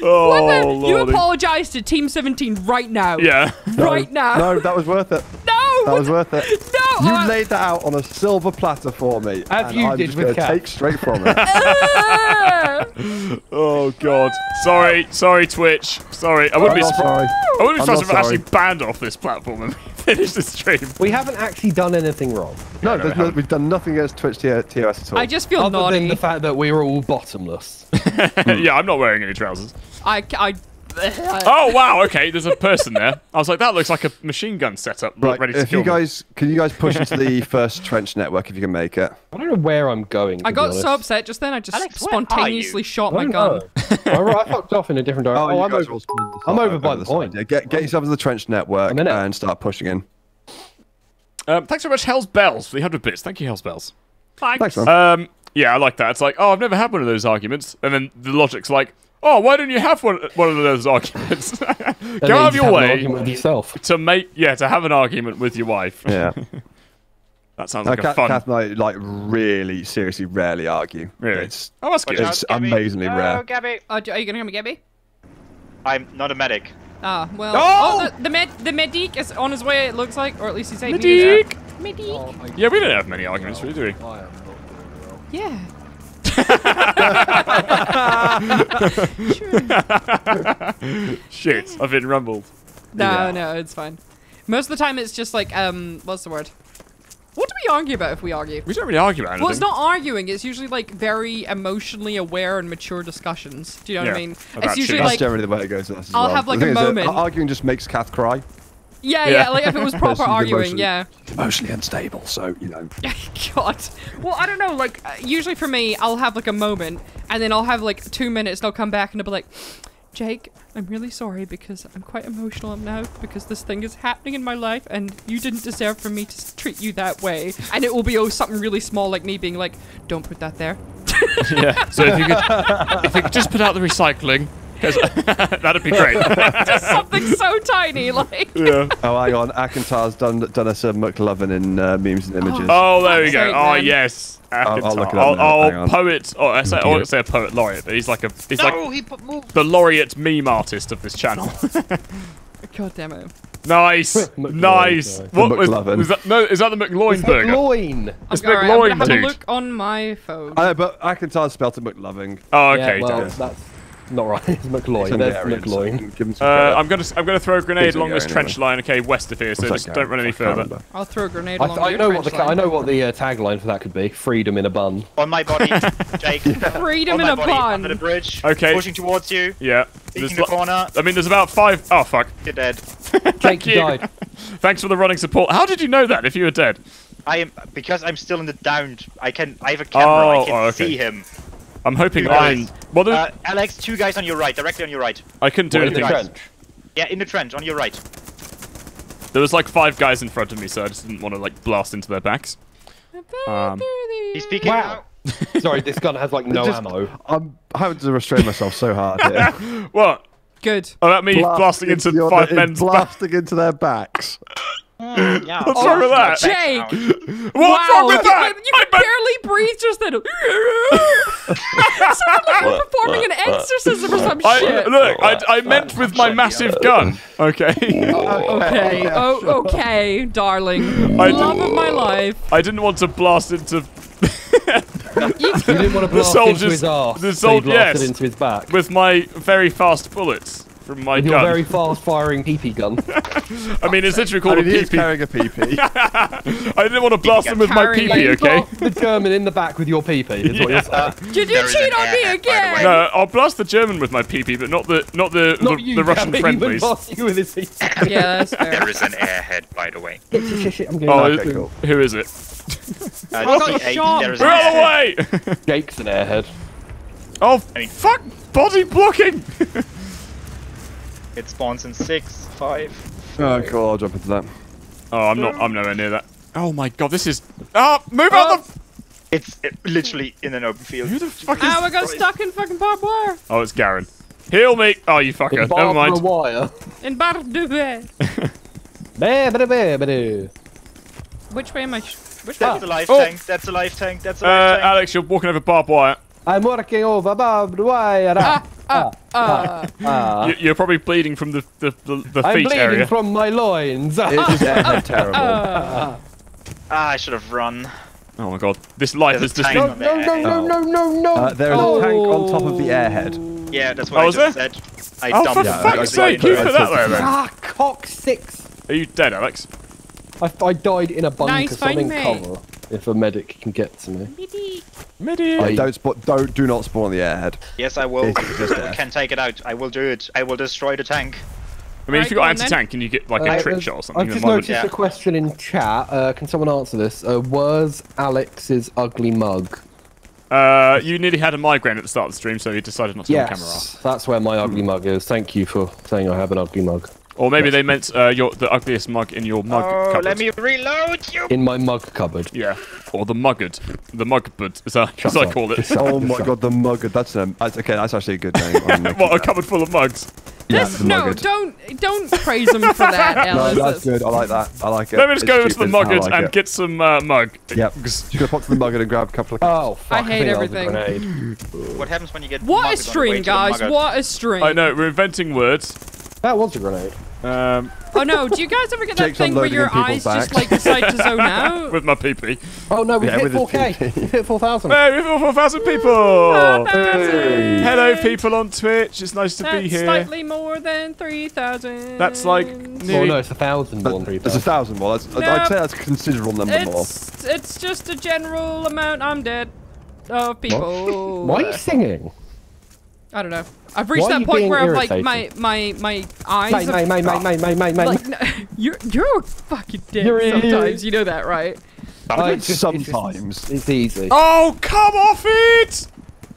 oh What the? You apologize to Team 17 right now. Yeah. Right now. No, that was worth it. No! That was worth it. No! You I- laid that out on a silver platter for me. As and you I'm did just with gonna Cath. take straight from it. Oh god. Sorry, sorry, Twitch. Sorry, I wouldn't I'm be surprised. I wouldn't be surprised if I actually banned off this platform and finished the stream. We haven't actually done anything wrong. No, no, we no, we've done nothing against Twitch T- TOS at all. I just feel Other naughty. than the fact that we were all bottomless. yeah, I'm not wearing any trousers. I, I, Oh wow, okay, there's a person there. I was like, that looks like a machine gun setup, Right, ready to if kill you them. guys, can you guys push into the first trench network if you can make it? I don't know where I'm going. I got so upset just then. I just Alex, spontaneously shot my gun. I, I fucked off in a different direction. Oh, you I'm over. are all spawning to the I'm side, over by on the point. Yeah, get, get yourself to the trench network I'm in it. and start pushing in. Um, thanks very much, Hell's Bells, for the 100 bits. Thank you, Hell's Bells. Thanks, man. Um, yeah, I like that. It's like, oh, I've never had one of those arguments. And then the logic's like, oh, why don't you have one, one of those arguments? Go then out of your way with yourself. to make, yeah, to have an argument with your wife. yeah. That sounds Uh, like a Cath, fun. Cath and I like really, seriously, rarely argue. Really? It's Oh, that's good. Watch out, it's Gabby. amazingly Oh, rare. Gabby. Oh, do- are you gonna come and get me? I'm not a medic. Ah, well. Oh! Oh, the, the med, the medic is on his way. It looks like, or at least he's saying Medic! Medic. Yeah, we don't have many arguments, really, do we? Yeah. Shit, I've been rumbled. No, Yeah. no, it's fine. Most of the time, it's just like, um, what's the word? What do we argue about if we argue? We don't really argue about anything. Well, it's not arguing. It's usually like very emotionally aware and mature discussions. Do you know what I mean? It's usually shit. That's like, generally the way it goes. with us as I'll well. have, like, The a thing that moment. Arguing just makes Cath cry. Yeah, Yeah. yeah, like if it was proper arguing, yeah. Emotionally unstable, so you know. God. Well, I don't know. Like, uh, usually for me, I'll have like a moment, and then I'll have like two minutes, and I'll come back and I'll be like, Jake, I'm really sorry because I'm quite emotional now because this thing is happening in my life, and you didn't deserve for me to treat you that way. And it will be oh something really small, like me being like, don't put that there. yeah. So if you could, if you could just put out the recycling, 'cause that'd be great. Just something so tiny, like. yeah. Oh, hang on. Akantar's done done us a McLovin in uh, memes and images. Oh, there we go. sake, Oh, man. yes. I'll Akentar. look it up Oh, now. Hang oh, poet. Oh, I say, I won't say a poet laureate, but he's like a he's No, like he put move. the laureate meme artist of this channel. God damn it. nice, nice. sorry. What was, was that? No, is that the McLoin burger? McLoin. It's I'm, alright, I'm McLoin, gonna have dude. a look on my phone. I know, but Akantar spelt it McLoving. Oh, okay. Yeah, well, damn. that's not right. It's He's McLoin. There's Hungarian, give him some Uh. I'm gonna I'm gonna throw a grenade along this Hungarian trench line. Okay, west of here, so just don't run any I further. remember. I'll throw a grenade I, along I your know what the trench I know what the uh, tagline for that could be. Freedom in a bun. On my body, Jake. Freedom in a body, under the bridge. Okay. Pushing towards you. Yeah. Peeking There's the corner. I mean, there's about five oh fuck. You're dead. Jake, you you. died. Thanks for the running support. How did you know that if you were dead? I am because I'm still in the downed. I can. I have a camera. Oh, I can oh, okay. see him. I'm hoping Two I. guys. Well, Uh, Alex, two guys on your right, directly on your right. I couldn't do What, in the anything. trench? Yeah, in the trench, on your right. There was like five guys in front of me, so I just didn't want to like blast into their backs. Um, He's peeking Wow. out. Sorry, this gun has like no Just- ammo. I'm having to restrain myself so hard here. what? Good. Oh, that means blasting into your- five in- men's back. blasting into their backs. Mm, yeah. What's wrong with that? Jake! What's wow, wrong with you, that? you I could meant- barely breathe just then. Sounded like you're performing an exorcism or some I, shit. look, I, I meant with my massive gun. Okay. Okay. Oh, okay, darling. I Love didn't- of my life. I didn't want to blast into You, You didn't want to blast soldiers- into his arse. the so you sol- blasted yes. into his back. with my very fast bullets from my Your gun. very fast firing PP gun. I mean, it's literally I called mean, a he is PP. carrying a PP. I didn't want to blast him with my Carrying- PP, okay? the German in the back with your PP. Is what you're saying. did you cheat on me airhead, by the again? No, I'll blast the German with my PP, but not the not the Not the, you, the Russian Gabby, friendlies. He went past you with his PP. Yeah, that's fair. There is an airhead, by the way. Shit, shit, I'm getting Oh, okay, is- cool. who is it? Uh, I got D8, shot. there is an We're airhead. out of the way! Jake's an airhead. oh, fuck! Body blocking! It spawns in six, five. oh, cool. I'll jump into that. Oh, I'm not. I'm nowhere near that. Oh my god, this is. Oh, move out the. It's uh, literally in an open field. Who the fuck is? Ow, I got stuck in fucking barbed wire. Oh, it's Garen. Heal me! Oh, you fucker. Never Barbed mind. wire. In barbed wire. Which way am I? Which That's way? a life Oh. tank. That's a light tank. That's a Uh, light tank. Alex, you're walking over barbed wire. I'm working over barbed wire. Ah, Ah, ah. Ah. You- You're probably bleeding from the the, the, the I'm bleeding area. from my loins. It's airhead terrible. ah. Ah, I should have run. Oh my god, this life There's is just. tank. no, no, no, no, no, no, no. Uh, there is oh. a tank on top of the airhead. Yeah, that's what Oh, I just there? said. I Oh, dumped for fuck's sake, you it- put that there then. Ah, cock six. Are you dead, Alex? I, I died in a bunker, Nice, so I'm in me. cover. If a medic can get to me. Midi. I- Don't spawn. Don't. Do not spawn on the airhead. Yes, I will. I can take it out. I will do it. I will destroy the tank. I mean, if you got on anti-tank and you get like a Uh, trick uh, shot or something, I've just why noticed Yeah. a question in chat. Uh, can someone answer this? Uh, was Alex's ugly mug? Uh, you nearly had a migraine at the start of the stream, so you decided not to on camera. Yes, that's where my ugly mug is. Thank you for saying I have an ugly mug. Or maybe they meant uh, your the ugliest mug in your mug oh, cupboard. let me reload you. In my mug cupboard. Yeah, or the muggard, the mugbud, as I, as I call it. Oh my god, the mugger. That's um. That's, okay, that's actually a good name. I'm What a that. cupboard full of mugs. Yeah, This, no, muggard. don't don't praise him for that, No, that's good. I like that. I like it. Let me just It's go into the stupid. I muggard like and it. get some uh, mug. Yep. Just gonna pop to the muggard and grab a couple of. Oh, fuck. I hate think that was a everything. What happens when you get What a mugged on the way string, guys! What a string! I know we're inventing words. That was a grenade. Um, Oh no, do you guys ever get that Jake's thing where unloading your in people's eyes just backs. like decide to zone out? with my PP. Oh no, we Yeah, hit with his 4K. PP. we hit 4,000. Hey, we've got 4,000 people! Hey. Hello, people on Twitch. It's nice to be That's here. slightly more than three thousand. That's like Oh nearly. no, it's a thousand more than three There's a thousand. thousand more. That's, Nope. I'd say that's a considerable number more. It's it's just a general amount. I'm dead of people. Why are you singing? I don't know. I've reached Why that point being where I've like my my my eyes. Mate, have- mate, mate, mate, mate, mate, mate, mate. Like, no, you're you're a fucking dick You're sometimes. You know that, right? It's just- it's just- Sometimes. It's easy. Oh, come off it!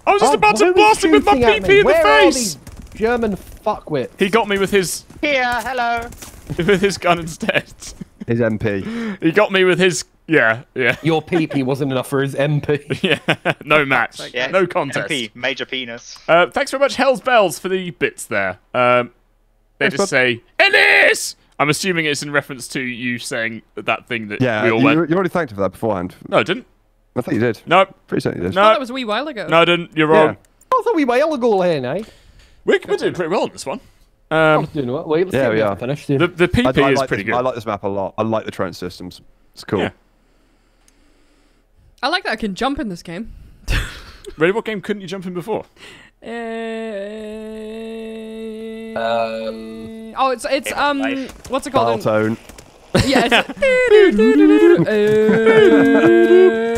I was just Oh, about to blast him with my shooting PP in the Where are face! German fuckwits. He got me with his Here, hello. with his gun instead. His MP. He got me with his yeah yeah Your PP wasn't enough for his MP. yeah. no match, Yeah, no contest. MP, major penis. Uh, thanks very much, Hell's Bells, for the bits there. Um, they Thanks, just say Ellis. I'm assuming it's in reference to you saying that thing that Yeah, we you, all went. you already thanked him for that beforehand. No, I didn't. I think you did. No, Pretty certain you did. no, Oh, that was a wee while ago. no, I didn't. You're Yeah. wrong. I thought we were all goal here now. We're, we're doing pretty well on this one. I Um, was doing what? Wait, let's Yeah, see we are. Finished. the the PP I, I is like pretty this, good. I like this map a lot. I like the trench systems. It's cool. Yeah. I like that I can jump in this game. Ready? what game couldn't you jump in before? Uh, Um, oh, it's it's um, Life. what's it called? Bartone. Yeah.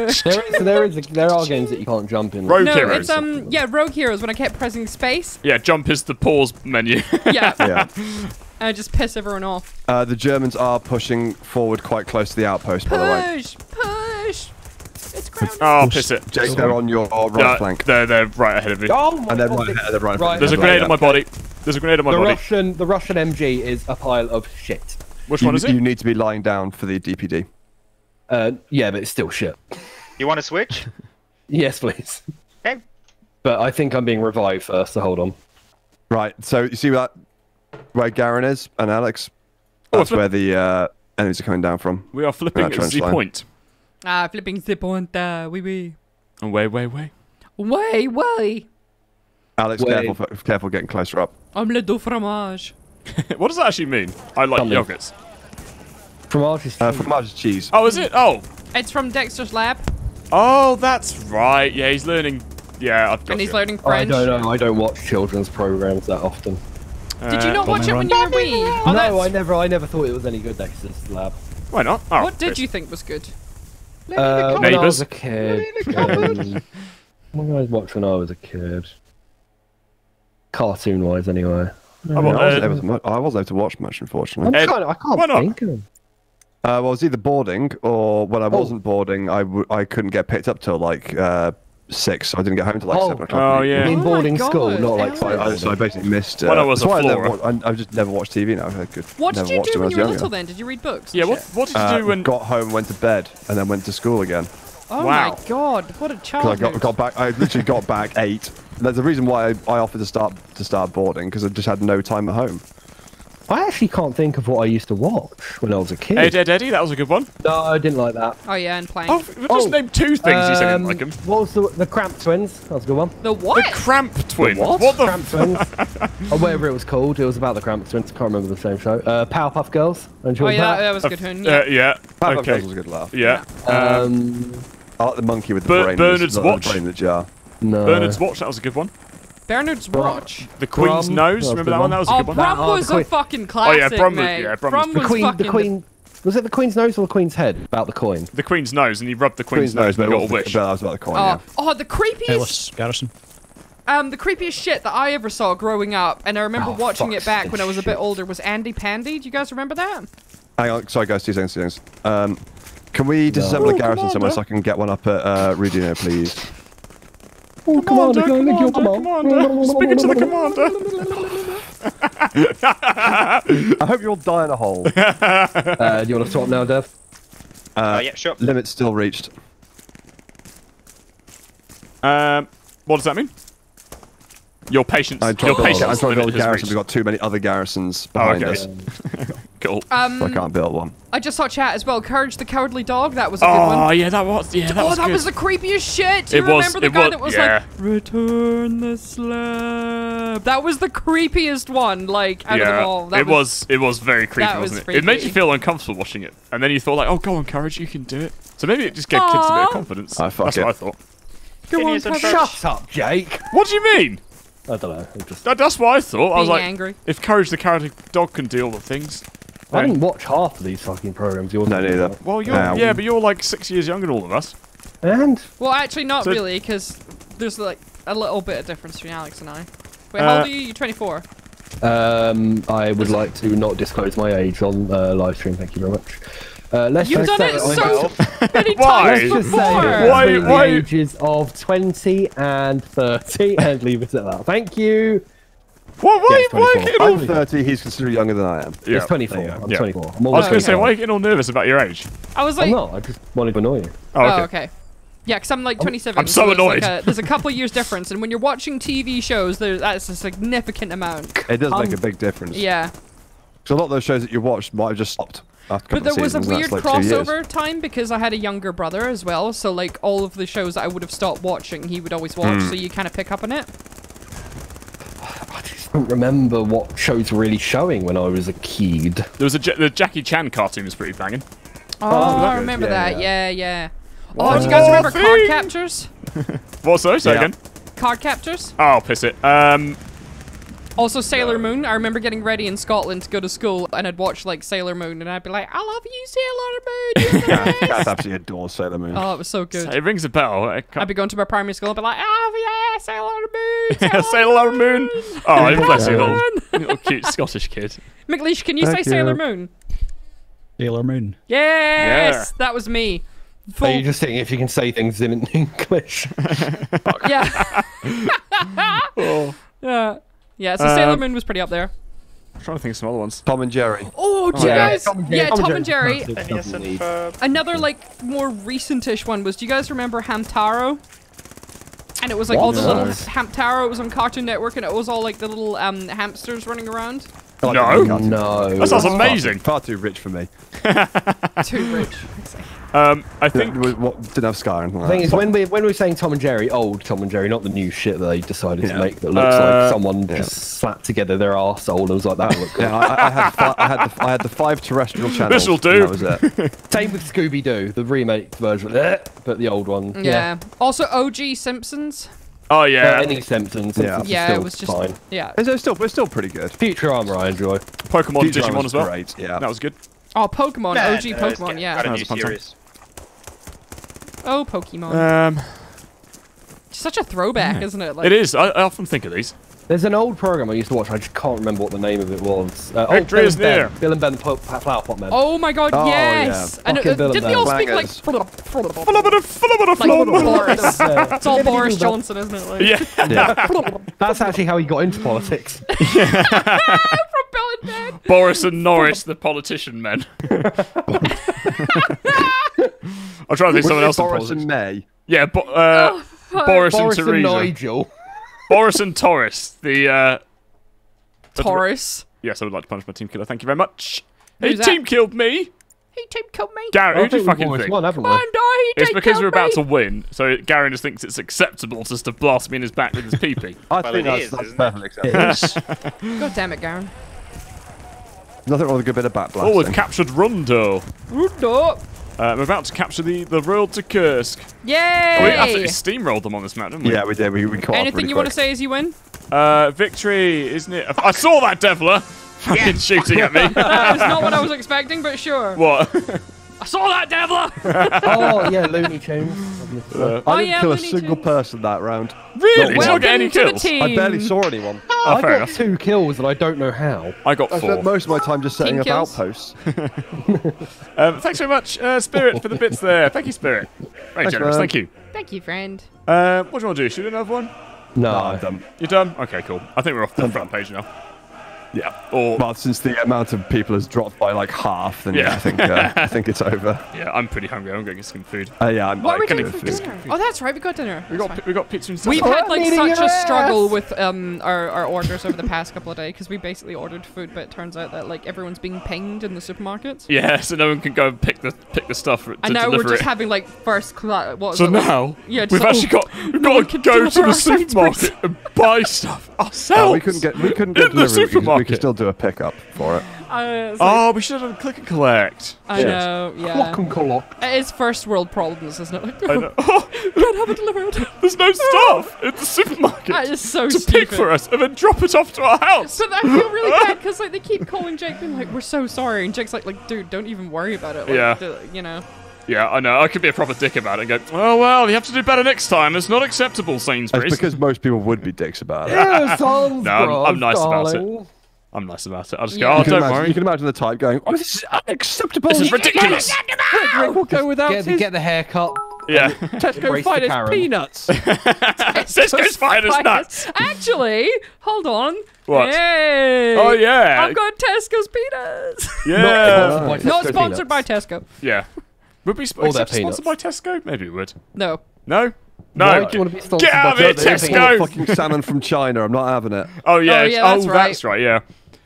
It's, there is, there is, there are games that you can't jump in. Rogue no, Heroes. it's um, yeah, Rogue Heroes. When I kept pressing space, Yeah, jump is the pause menu. yeah, Yeah. and I just piss everyone off. Uh, the Germans are pushing forward quite close to the outpost, by the way. Push, push. It's grounded. oh, piss it. Jake, they're on your right Yeah, flank. they're they're right ahead of me. Oh my And they're God, right ahead. They're right, Right. There's a grenade yeah. on my body. There's a grenade on my The body. Russian, the Russian MG is a pile of shit. Which You, one is it? you need to be lying down for the DPD. Uh, yeah, but it's still shit. You want to switch? Yes, please. Okay. But I think I'm being revived first, so hold on. Right. So you see that where Garen is and Alex. Oh, That's flip. where the uh, enemies are coming down from. We are flipping That trench the line. point. Ah, flipping the point. Uh, wee wee. Way, way, way. Way, way. Alex, Wait. careful, careful getting closer up. I'm Omelette du fromage. what does that actually mean? I like Something. yogurts. Fromage is Uh, fromage is cheese. Oh, is it? Oh. It's from Dexter's lab, Oh, that's right. Yeah, he's learning. Yeah, I've got and he's you. learning I don't know. I don't watch children's programs that often. Did you Uh, not watch it when you were wee? Oh, no, that's- I never. I never thought it was any good. Dexter's Lab. Why not? Oh, What did good. you think was good? Uh, when I Neighbours. was a kid. Um, what did I watch when I was a kid? Cartoon wise, anyway. How I wasn't, uh, able to, I wasn't able to watch much, I'm unfortunately. Ed, trying. I can't not? think of them. Uh, well, I was either boarding or when I Oh. wasn't boarding, I, w- I couldn't get picked up till like uh, six, so I didn't get home till like Oh. seven o'clock. Oh, yeah. In Oh boarding school, not like Alex. five. I, so I basically missed. Uh, When I was that's a why I, never, I, I've just never watched TV now. I could What never did you watched do it when I you was were younger. little then? Did you read books? Yeah, what, what did you Uh, do when. got home, went to bed, and then went to school again. Oh Wow. my god, what a Because I got, got back, I literally got back eight. There's a reason why I, I offered to start to start boarding because I just had no time at home. I actually can't think of what I used to watch when I was a kid. Ed, Edd n Eddy, that was a good one. No, I didn't like that. Oh yeah, and plank. Oh, we just Oh, named two things you said you Um, didn't like them. What was the the Cramp Twins? That was a good one. the what? The Cramp Twins. What? What the? Cramp Twins? or whatever it was called. It was about the Cramp Twins. I can't remember the same show. Uh, Powerpuff Girls. I oh yeah, that, that. that was a good one. Yeah. Uh, yeah. Powerpuff Okay. Girls was a good laugh. Yeah. Um, Um, I like the monkey with the Ber- brain. Bernard's Watch. The brain in the jar. no. Bernard's Watch. That was a good one. Bernard's Watch. The Queen's Brum, Nose. that Remember that one? one. That was a Oh, good one. Brum Oh, was the a fucking classic, Oh yeah, Brum was- mate. yeah, Brum was- The was Queen. The Queen. Was it the Queen's nose or the Queen's head? About the coin. The Queen's Nose, and he rubbed the Queen's, Queen's nose, but it got a was, the, wish. but that was about the coin. Oh, yeah. oh, the creepiest, Ellis Garrison. um, the creepiest shit that I ever saw growing up, and I remember Oh, watching it back this when I was a shit. bit older. Was Andy Pandy? Do you guys remember that? Hang on, sorry guys, two seconds, two seconds. Um, can we disassemble a garrison somewhere so I can get one up at uh, Rudino, please? Oh, Commander, commander, commander. Speaking to the commander. I hope you'll die in a hole. Uh, do you want to swap now, Dev? Uh, Oh, yeah, sure. Limit still reached. Um, what does that mean? Your patience. I'm trying Your to build, patience I'm trying to build a limit has garrison. We've got too many other garrisons Oh, behind okay. us, Cool. Um, so I can't build one. I just saw chat as well. Courage the Cowardly Dog. That was a good Oh one. yeah, that was yeah, that oh, was that good. was the creepiest shit. Do you It was- remember the it guy was- that was yeah. like, "Return the slab"? That was the creepiest one, like out of them yeah, all. That it was, it was very creepy, that was wasn't it? It made you feel uncomfortable watching it, and then you thought like, "Oh, go on, courage, you can do it." So maybe it just gave kids a bit of confidence. Ah, fuck That's it. what I thought. Go on, Phineas and Courage. Shut up, Jake. What do you mean? I don't know. Just. That, that's what I thought. I was like, angry. if courage the cowardly dog can do all the things, I didn't watch half of these fucking programs. You're No, talking neither. about. well, you're Ow. yeah, but you're like six years younger than all of us. And Well, actually, not So- really, because there's like a little bit of difference between Alex and I. Wait, how Uh, old are you? You're 24. um, I would like to not disclose my age on uh, live stream. Thank you very much. Uh, let's You've done it I- so many Why? times Let's just say before. Why- between why- the ages of 20 and 30 and leave it at that. Thank you. What? Why? Yeah, why are you 24. getting all? I'm 30. He's considerably younger than I am. Yeah. It's 24. There you go. I'm Yeah. 24. I'm I was almost going to say, why are you getting all nervous about your age? I was I'm like, not. I just wanted to annoy you. Oh, okay. Oh, okay. Yeah, because I'm like 27. I'm so it's like annoyed. a- there's a couple years difference, and when you're watching TV shows, there that's a significant amount. It does make Um, a big difference. Yeah, So a lot of those shows that you watched might have just stopped. After but there was a weird like crossover time because I had a younger brother as well. So like all of the shows that I would have stopped watching, he would always watch. Hmm. So you kind of pick up on it. I just don't remember what shows were really showing when I was a kid. There was a the Jackie Chan cartoon was pretty banging. Oh, that I remember yeah, that. Yeah, yeah. One Oh, do you guys more remember card thing. captures? What's those? Say Yeah. again. Cardcaptors. Oh, piss it. Um, Also Sailor Moon. I remember getting ready in Scotland to go to school, and I'd watch like Sailor Moon, and I'd be like, "I love you, Sailor Moon." You're Cath absolutely adores Sailor Moon. oh, it was so good. it rings a bell. I I'd be going to my primary school and be like, oh yeah, Sailor Moon, Sailor Moon. Oh, bless you, little, Moon. little cute Scottish kid. McLeish, can you Thank say Sailor. Moon? Sailor Moon. Yes, that was me. Full, Are you just saying if you can say things in English? yeah. Oh. yeah. Yeah, so Sailor Um, Moon was pretty up there. I'm trying to think of some other ones. Tom and Jerry. Oh, do you yeah. guys? Tom and yeah, Jerry. Tom and Jerry. Phineas and Need. Ferb. Another like more recentish one was. Do you guys remember Hamtaro? And it was like What? all the little Hamtaro. It was on Cartoon Network, and it was all like the little um hamsters running around. No. No. That sounds Far too- amazing. Far too rich for me. Too rich. Um, I think. Didn't, what, didn't have Sky or anything The thing that. is, when we when we were saying Tom and Jerry, old Tom and Jerry, not the new shit that they decided Yeah. to make that looks Uh, like someone just slapped together their arsehole and was like, that look good. Yeah, I, I, had fi- I had the, I had the five terrestrial channels. This'll do. That was it. Same with Scooby Doo, the remake version, eh, but the old one. Yeah. Also, OG Simpsons. Oh Yeah. yeah. any Simpsons. Yeah. Simpsons is Yeah, still it was just fine. yeah. It's, it's still, it's still pretty good. Futurama I enjoy. Pokemon Futurama's Digimon as well. Great. Yeah. That was good. Oh, Pokemon, Man, OG Pokemon, got- yeah. Got a That new was a fun time. series. Oh, Pokemon. Um, Such a throwback, isn't it? Like, it is. I, I often think of these. There's an old program I used to watch. I just can't remember what the name of it was. Uh, Victory Bill is and Ben. near. Bill and Ben, po- Flower Pot Man. Oh my god, Oh, yes! yeah. And Fucking uh, Bill and did they all Ben. speak like Swangers. like Boris? Yeah. It's all Boris Johnson, isn't it? Like, Yeah. yeah. That's actually how he got into politics. From Bill and Ben. Boris and Norris, the politician men. I'm trying to think someone else. in Boris and May. Yeah, bo- uh, fuck. Boris, Boris and and Nigel. Boris and Taurus. The uh, Taurus. yes, I would like to punish my team killer. Thank you very much. Who's He that? team killed me. He team killed me. Gary, I who do you fucking almost think? won, haven't we? And I It's because we're about me. to win, so Gary just thinks it's acceptable to just to blast me in his back with his pee-pee. I Well, think it that's, is, that's isn't perfectly acceptable. God damn it, Garen. Nothing wrong with a good bit of back Oh, we've captured Rundo. Rundo. Uh, we're about to capture the, the Royal to Kursk. Yay! Oh, we absolutely steamrolled them on this map, didn't we? yeah, we did. We, we caught Anything really you want to say as you win? Uh, victory, isn't it? I saw that Devler fucking shooting at me. That is not what I was expecting, but sure. what? I saw that, Devler! oh, yeah, Looney Tunes. Uh, Oh, I didn't yeah, kill a single Tunes. person that round. really? Did you Welcome not get any to the kills? team. I barely saw anyone. Oh, I fair got enough. two kills and I don't know how. I got I spent four. most of my time just setting Team up kills? outposts. Um, thanks very much, uh, Spirit, for the bits there. Thank you, Spirit. Very Thanks, generous. man. Thank you. Thank you, friend. Uh, what do you want to do? Shoot another one? No. I'm done. You're done? Okay, cool. I think we're off the front page now. Yeah. Or Well, since the amount of people has dropped by like half, then yeah, Yeah. I think uh, I think it's over. yeah, I'm pretty hungry. I'm going to get some food. Uh, yeah, I'm What are we doing gonna for do- dinner? Oh, that's right, we got dinner. We That's got fine. we got pizza and stuff. We've Oh, had like such your a struggle with um our, our orders over the past couple of days because we basically ordered food, but it turns out that like everyone's being pinged in the supermarkets. Yeah, so no one can go and pick the pick the stuff to And now we're just it. having like first class. What was so it, like- now Yeah, just we've like, actually oh, got we've no got one to can go to the supermarket and buy stuff ourselves. Oh, we couldn't get we couldn't In get the delivery. We could, we still do a pickup for it. Uh, it's like- Oh, we should have done click and collect. I Yes. know, yeah. Clock and clock. It is first world problems, isn't it? Like, I know. Oh, can't have it delivered. there's no stuff in the supermarket That is so to stupid. pick for us and then drop it off to our house. But I feel really bad because like they keep calling Jake being like, "We're so sorry," and Jake's like, "Like, dude, don't even worry about it." Like, Yeah. d- you know. Yeah, I know. I could be a proper dick about it and go, oh, well, you have to do better next time. It's not acceptable, It's Sainsbury's. because most people would be dicks about it. Yeah, sounds No, I'm- I'm nice about it. Darling. I'm nice about it. I'll just Yeah. go, You oh, can, don't imagine, worry. you can imagine the type going, "Oh, this is unacceptable. This is ridiculous. Frederick will go without Get, his get the haircut. Yeah. Tesco Embrace the finest peanuts." Cisco's fine as nuts. Actually, hold on. What? Hey. Oh, yeah. I've got Tesco's peanuts. Yeah. Not Not Tesco sponsored by peanuts. Tesco. Yeah. Would we sp- All their accept sponsored by Tesco? Maybe we would. No. No? No. Why do you want to be sponsored Get out of by here, Tesco? Tesco. Fucking salmon from China. I'm not having it. Oh, yeah. Oh, yeah, oh, that's right. that's right, yeah.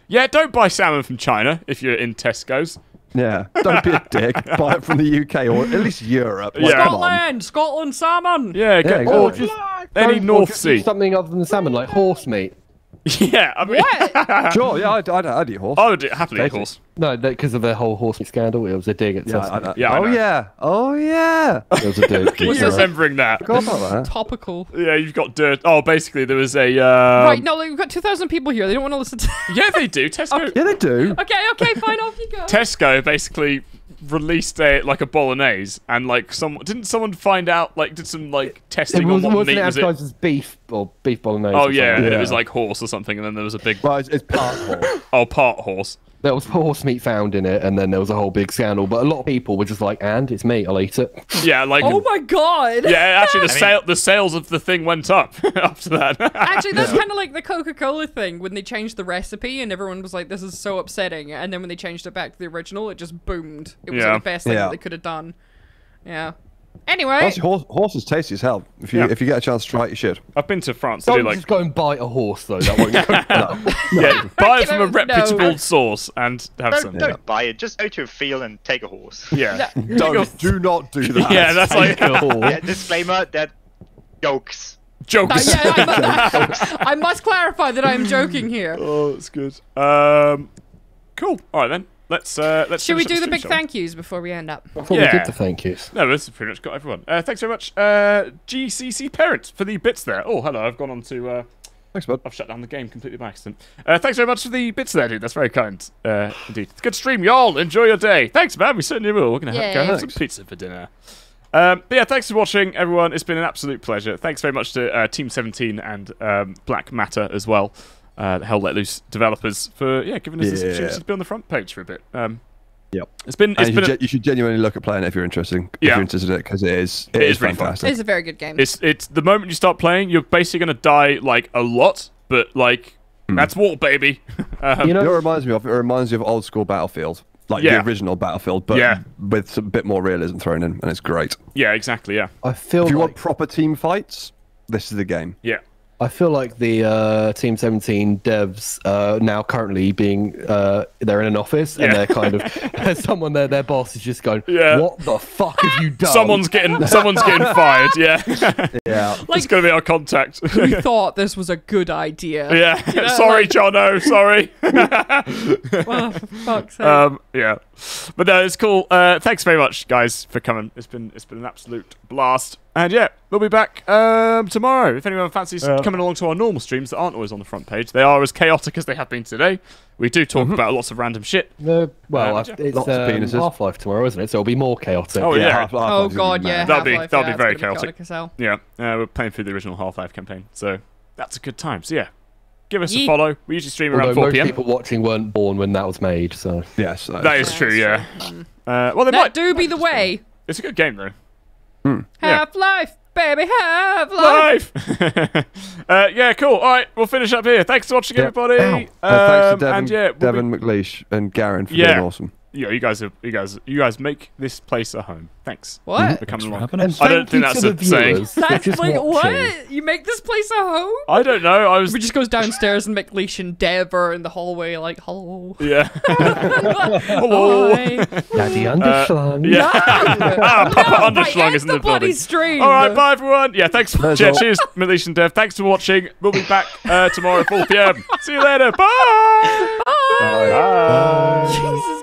Yeah, don't buy salmon from China if you're in Tesco's. Yeah, don't be a dick. Buy it from the UK or at least Europe. Like, Yeah. Scotland, Scotland salmon. Yeah, get, exactly. or Or just any don't- or North just Sea. something other than salmon, like horse meat. Yeah, I mean, What? Sure, yeah, I'd, I'd, I'd eat horse. I would happily, of Basically. course. No, because of the whole horse meat scandal. It was a dig at yeah, I Tesco. Yeah, oh yeah, oh yeah. It was a dig. Keep Yeah. remembering that. Forgot about that. Topical. Yeah, you've got dirt. Oh, basically, there was a. Um, right, no, like, we've got 2,000 people here. They don't want to listen to. Yeah, they do. Tesco. Yeah, they do. okay, okay, fine, off you go. Tesco basically released a like a bolognese, and like some didn't someone find out like did some like It testing was, on what wasn't meat it was it? advertised as beef or beef bolognese. Oh or yeah, something? and it was like horse or something, and then there was a big Well, it's, it's part horse. oh part horse. There was horse meat found in it, and then there was a whole big scandal. But a lot of people were just like, "And it's meat. I'll eat it." Yeah, like Oh my god. yeah. Actually, the sale the sales of the thing went up after that. Actually, that's kind of like the Coca-Cola thing when they changed the recipe and everyone was like, "This is so upsetting," and then when they changed it back to the original, it just boomed. It was Yeah. like the best thing Yeah. that they could have done. Yeah. Anyway, Honestly, horse, horse is tasty as hell. If you Yeah. if you get a chance to try it, you should. I've been to France. They do Don't like just go and bite a horse though. That won't go. no. yeah, buy it from a don't know. reputable source and have Don't, some. don't buy it. Just go to a field and take a horse. Yeah, Don't do not do that. yeah, that's like a horse. yeah, disclaimer that jokes. Jokes. yeah, I, must, I must clarify that I'm joking here. Oh, that's good. Um, cool. All right then. Let's uh, let's. Should we do up the big stream, thank yous before we end up? I thought Yeah. we did the thank yous. No, this has pretty much got everyone. Uh, thanks very much, uh, GCC Parent, for the bits there. Oh, hello. I've gone on to. Uh, Thanks, bud. I've shut down the game completely by accident. Uh, thanks very much for the bits there, dude. That's very kind. Uh, indeed. Good stream, y'all. Enjoy your day. Thanks, man. We certainly will. We're going to Yeah. go have some pizza for dinner. Um, but yeah, thanks for watching, everyone. It's been an absolute pleasure. Thanks very much to uh, Team 17 and um, Black Matter as well, uh, the Hell Let Loose developers, for yeah giving us this Yeah. opportunity to be on the front page for a bit. Um, Yep. it's been it's you, been should, a, you should genuinely look at playing it if you're interested. If Yeah. you're interested in it, because it is. It it is is really fun. fantastic. It's a very good game. it's it's the moment you start playing, you're basically going to die like a lot, but like Hmm. that's war, baby. um, You You know know, it reminds me of? It reminds me of old school Battlefield, like Yeah. the original Battlefield, but Yeah. with a bit more realism thrown in, and it's great. yeah, exactly. Yeah, I feel If you like want proper team fights, this is the game. yeah. I feel like the uh, Team 17 devs uh, now currently being uh, they're in an office and they're kind of there's someone there. Their boss is just going, Yeah. "What the fuck have you done?" Someone's getting someone's getting fired. Yeah, Yeah. Like, it's going to be our contact. we thought this was a good idea. yeah, know, sorry, like- Jono. Sorry. Well, for fuck's sake. um, yeah, but no, it's cool. Uh, thanks very much, guys, for coming. It's been it's been an absolute blast. And yeah, we'll be back um, tomorrow. If anyone fancies coming along to our normal streams that aren't always on the front page, they are as chaotic as they have been today. We do talk about lots of random shit. No, well, I've- it's lots of um, penises. Half Life tomorrow, isn't it? So it'll be more chaotic. Oh, yeah. Half-Life oh god, yeah. mad. That'll be- that'll be yeah, it's very gonna chaotic. as hell. Yeah, uh, we're playing through the original Half Life campaign, so that's a good time. So yeah, give us a follow. We usually stream Although around 4 most p.m. people watching weren't born when that was made, so Yes. so- That is Yeah, true. Yeah. true. Uh, well, they That might. do be the way. It's a good game though. Yeah. Half life, baby, half life. Live. uh, yeah, cool. All right, we'll finish up here. Thanks for watching, Yeah. everybody. Uh, Um, thanks to Devin, and yeah, we'll Devin McLeish and Garen for Yeah. being awesome. Be, yeah, you guys are, you guys, you guys make this place a home. Thanks What? for coming for along. having and us. I don't think that's a saying. viewers That's just like watching. what? You make this place a home? I don't know. I was. We just goes downstairs and McLeish and Dev are in the hallway like, hello. yeah. Hello. Hi. Daddy Underschlung. Yeah. ah, Papa No, Underschlung right, is in the the bloody building. stream. All right, bye everyone. Yeah, thanks. That's Yeah, cheers, McLeish and Dev. Thanks for watching. We'll be back uh, tomorrow at 4 p.m. See you later. Bye. Bye. Bye.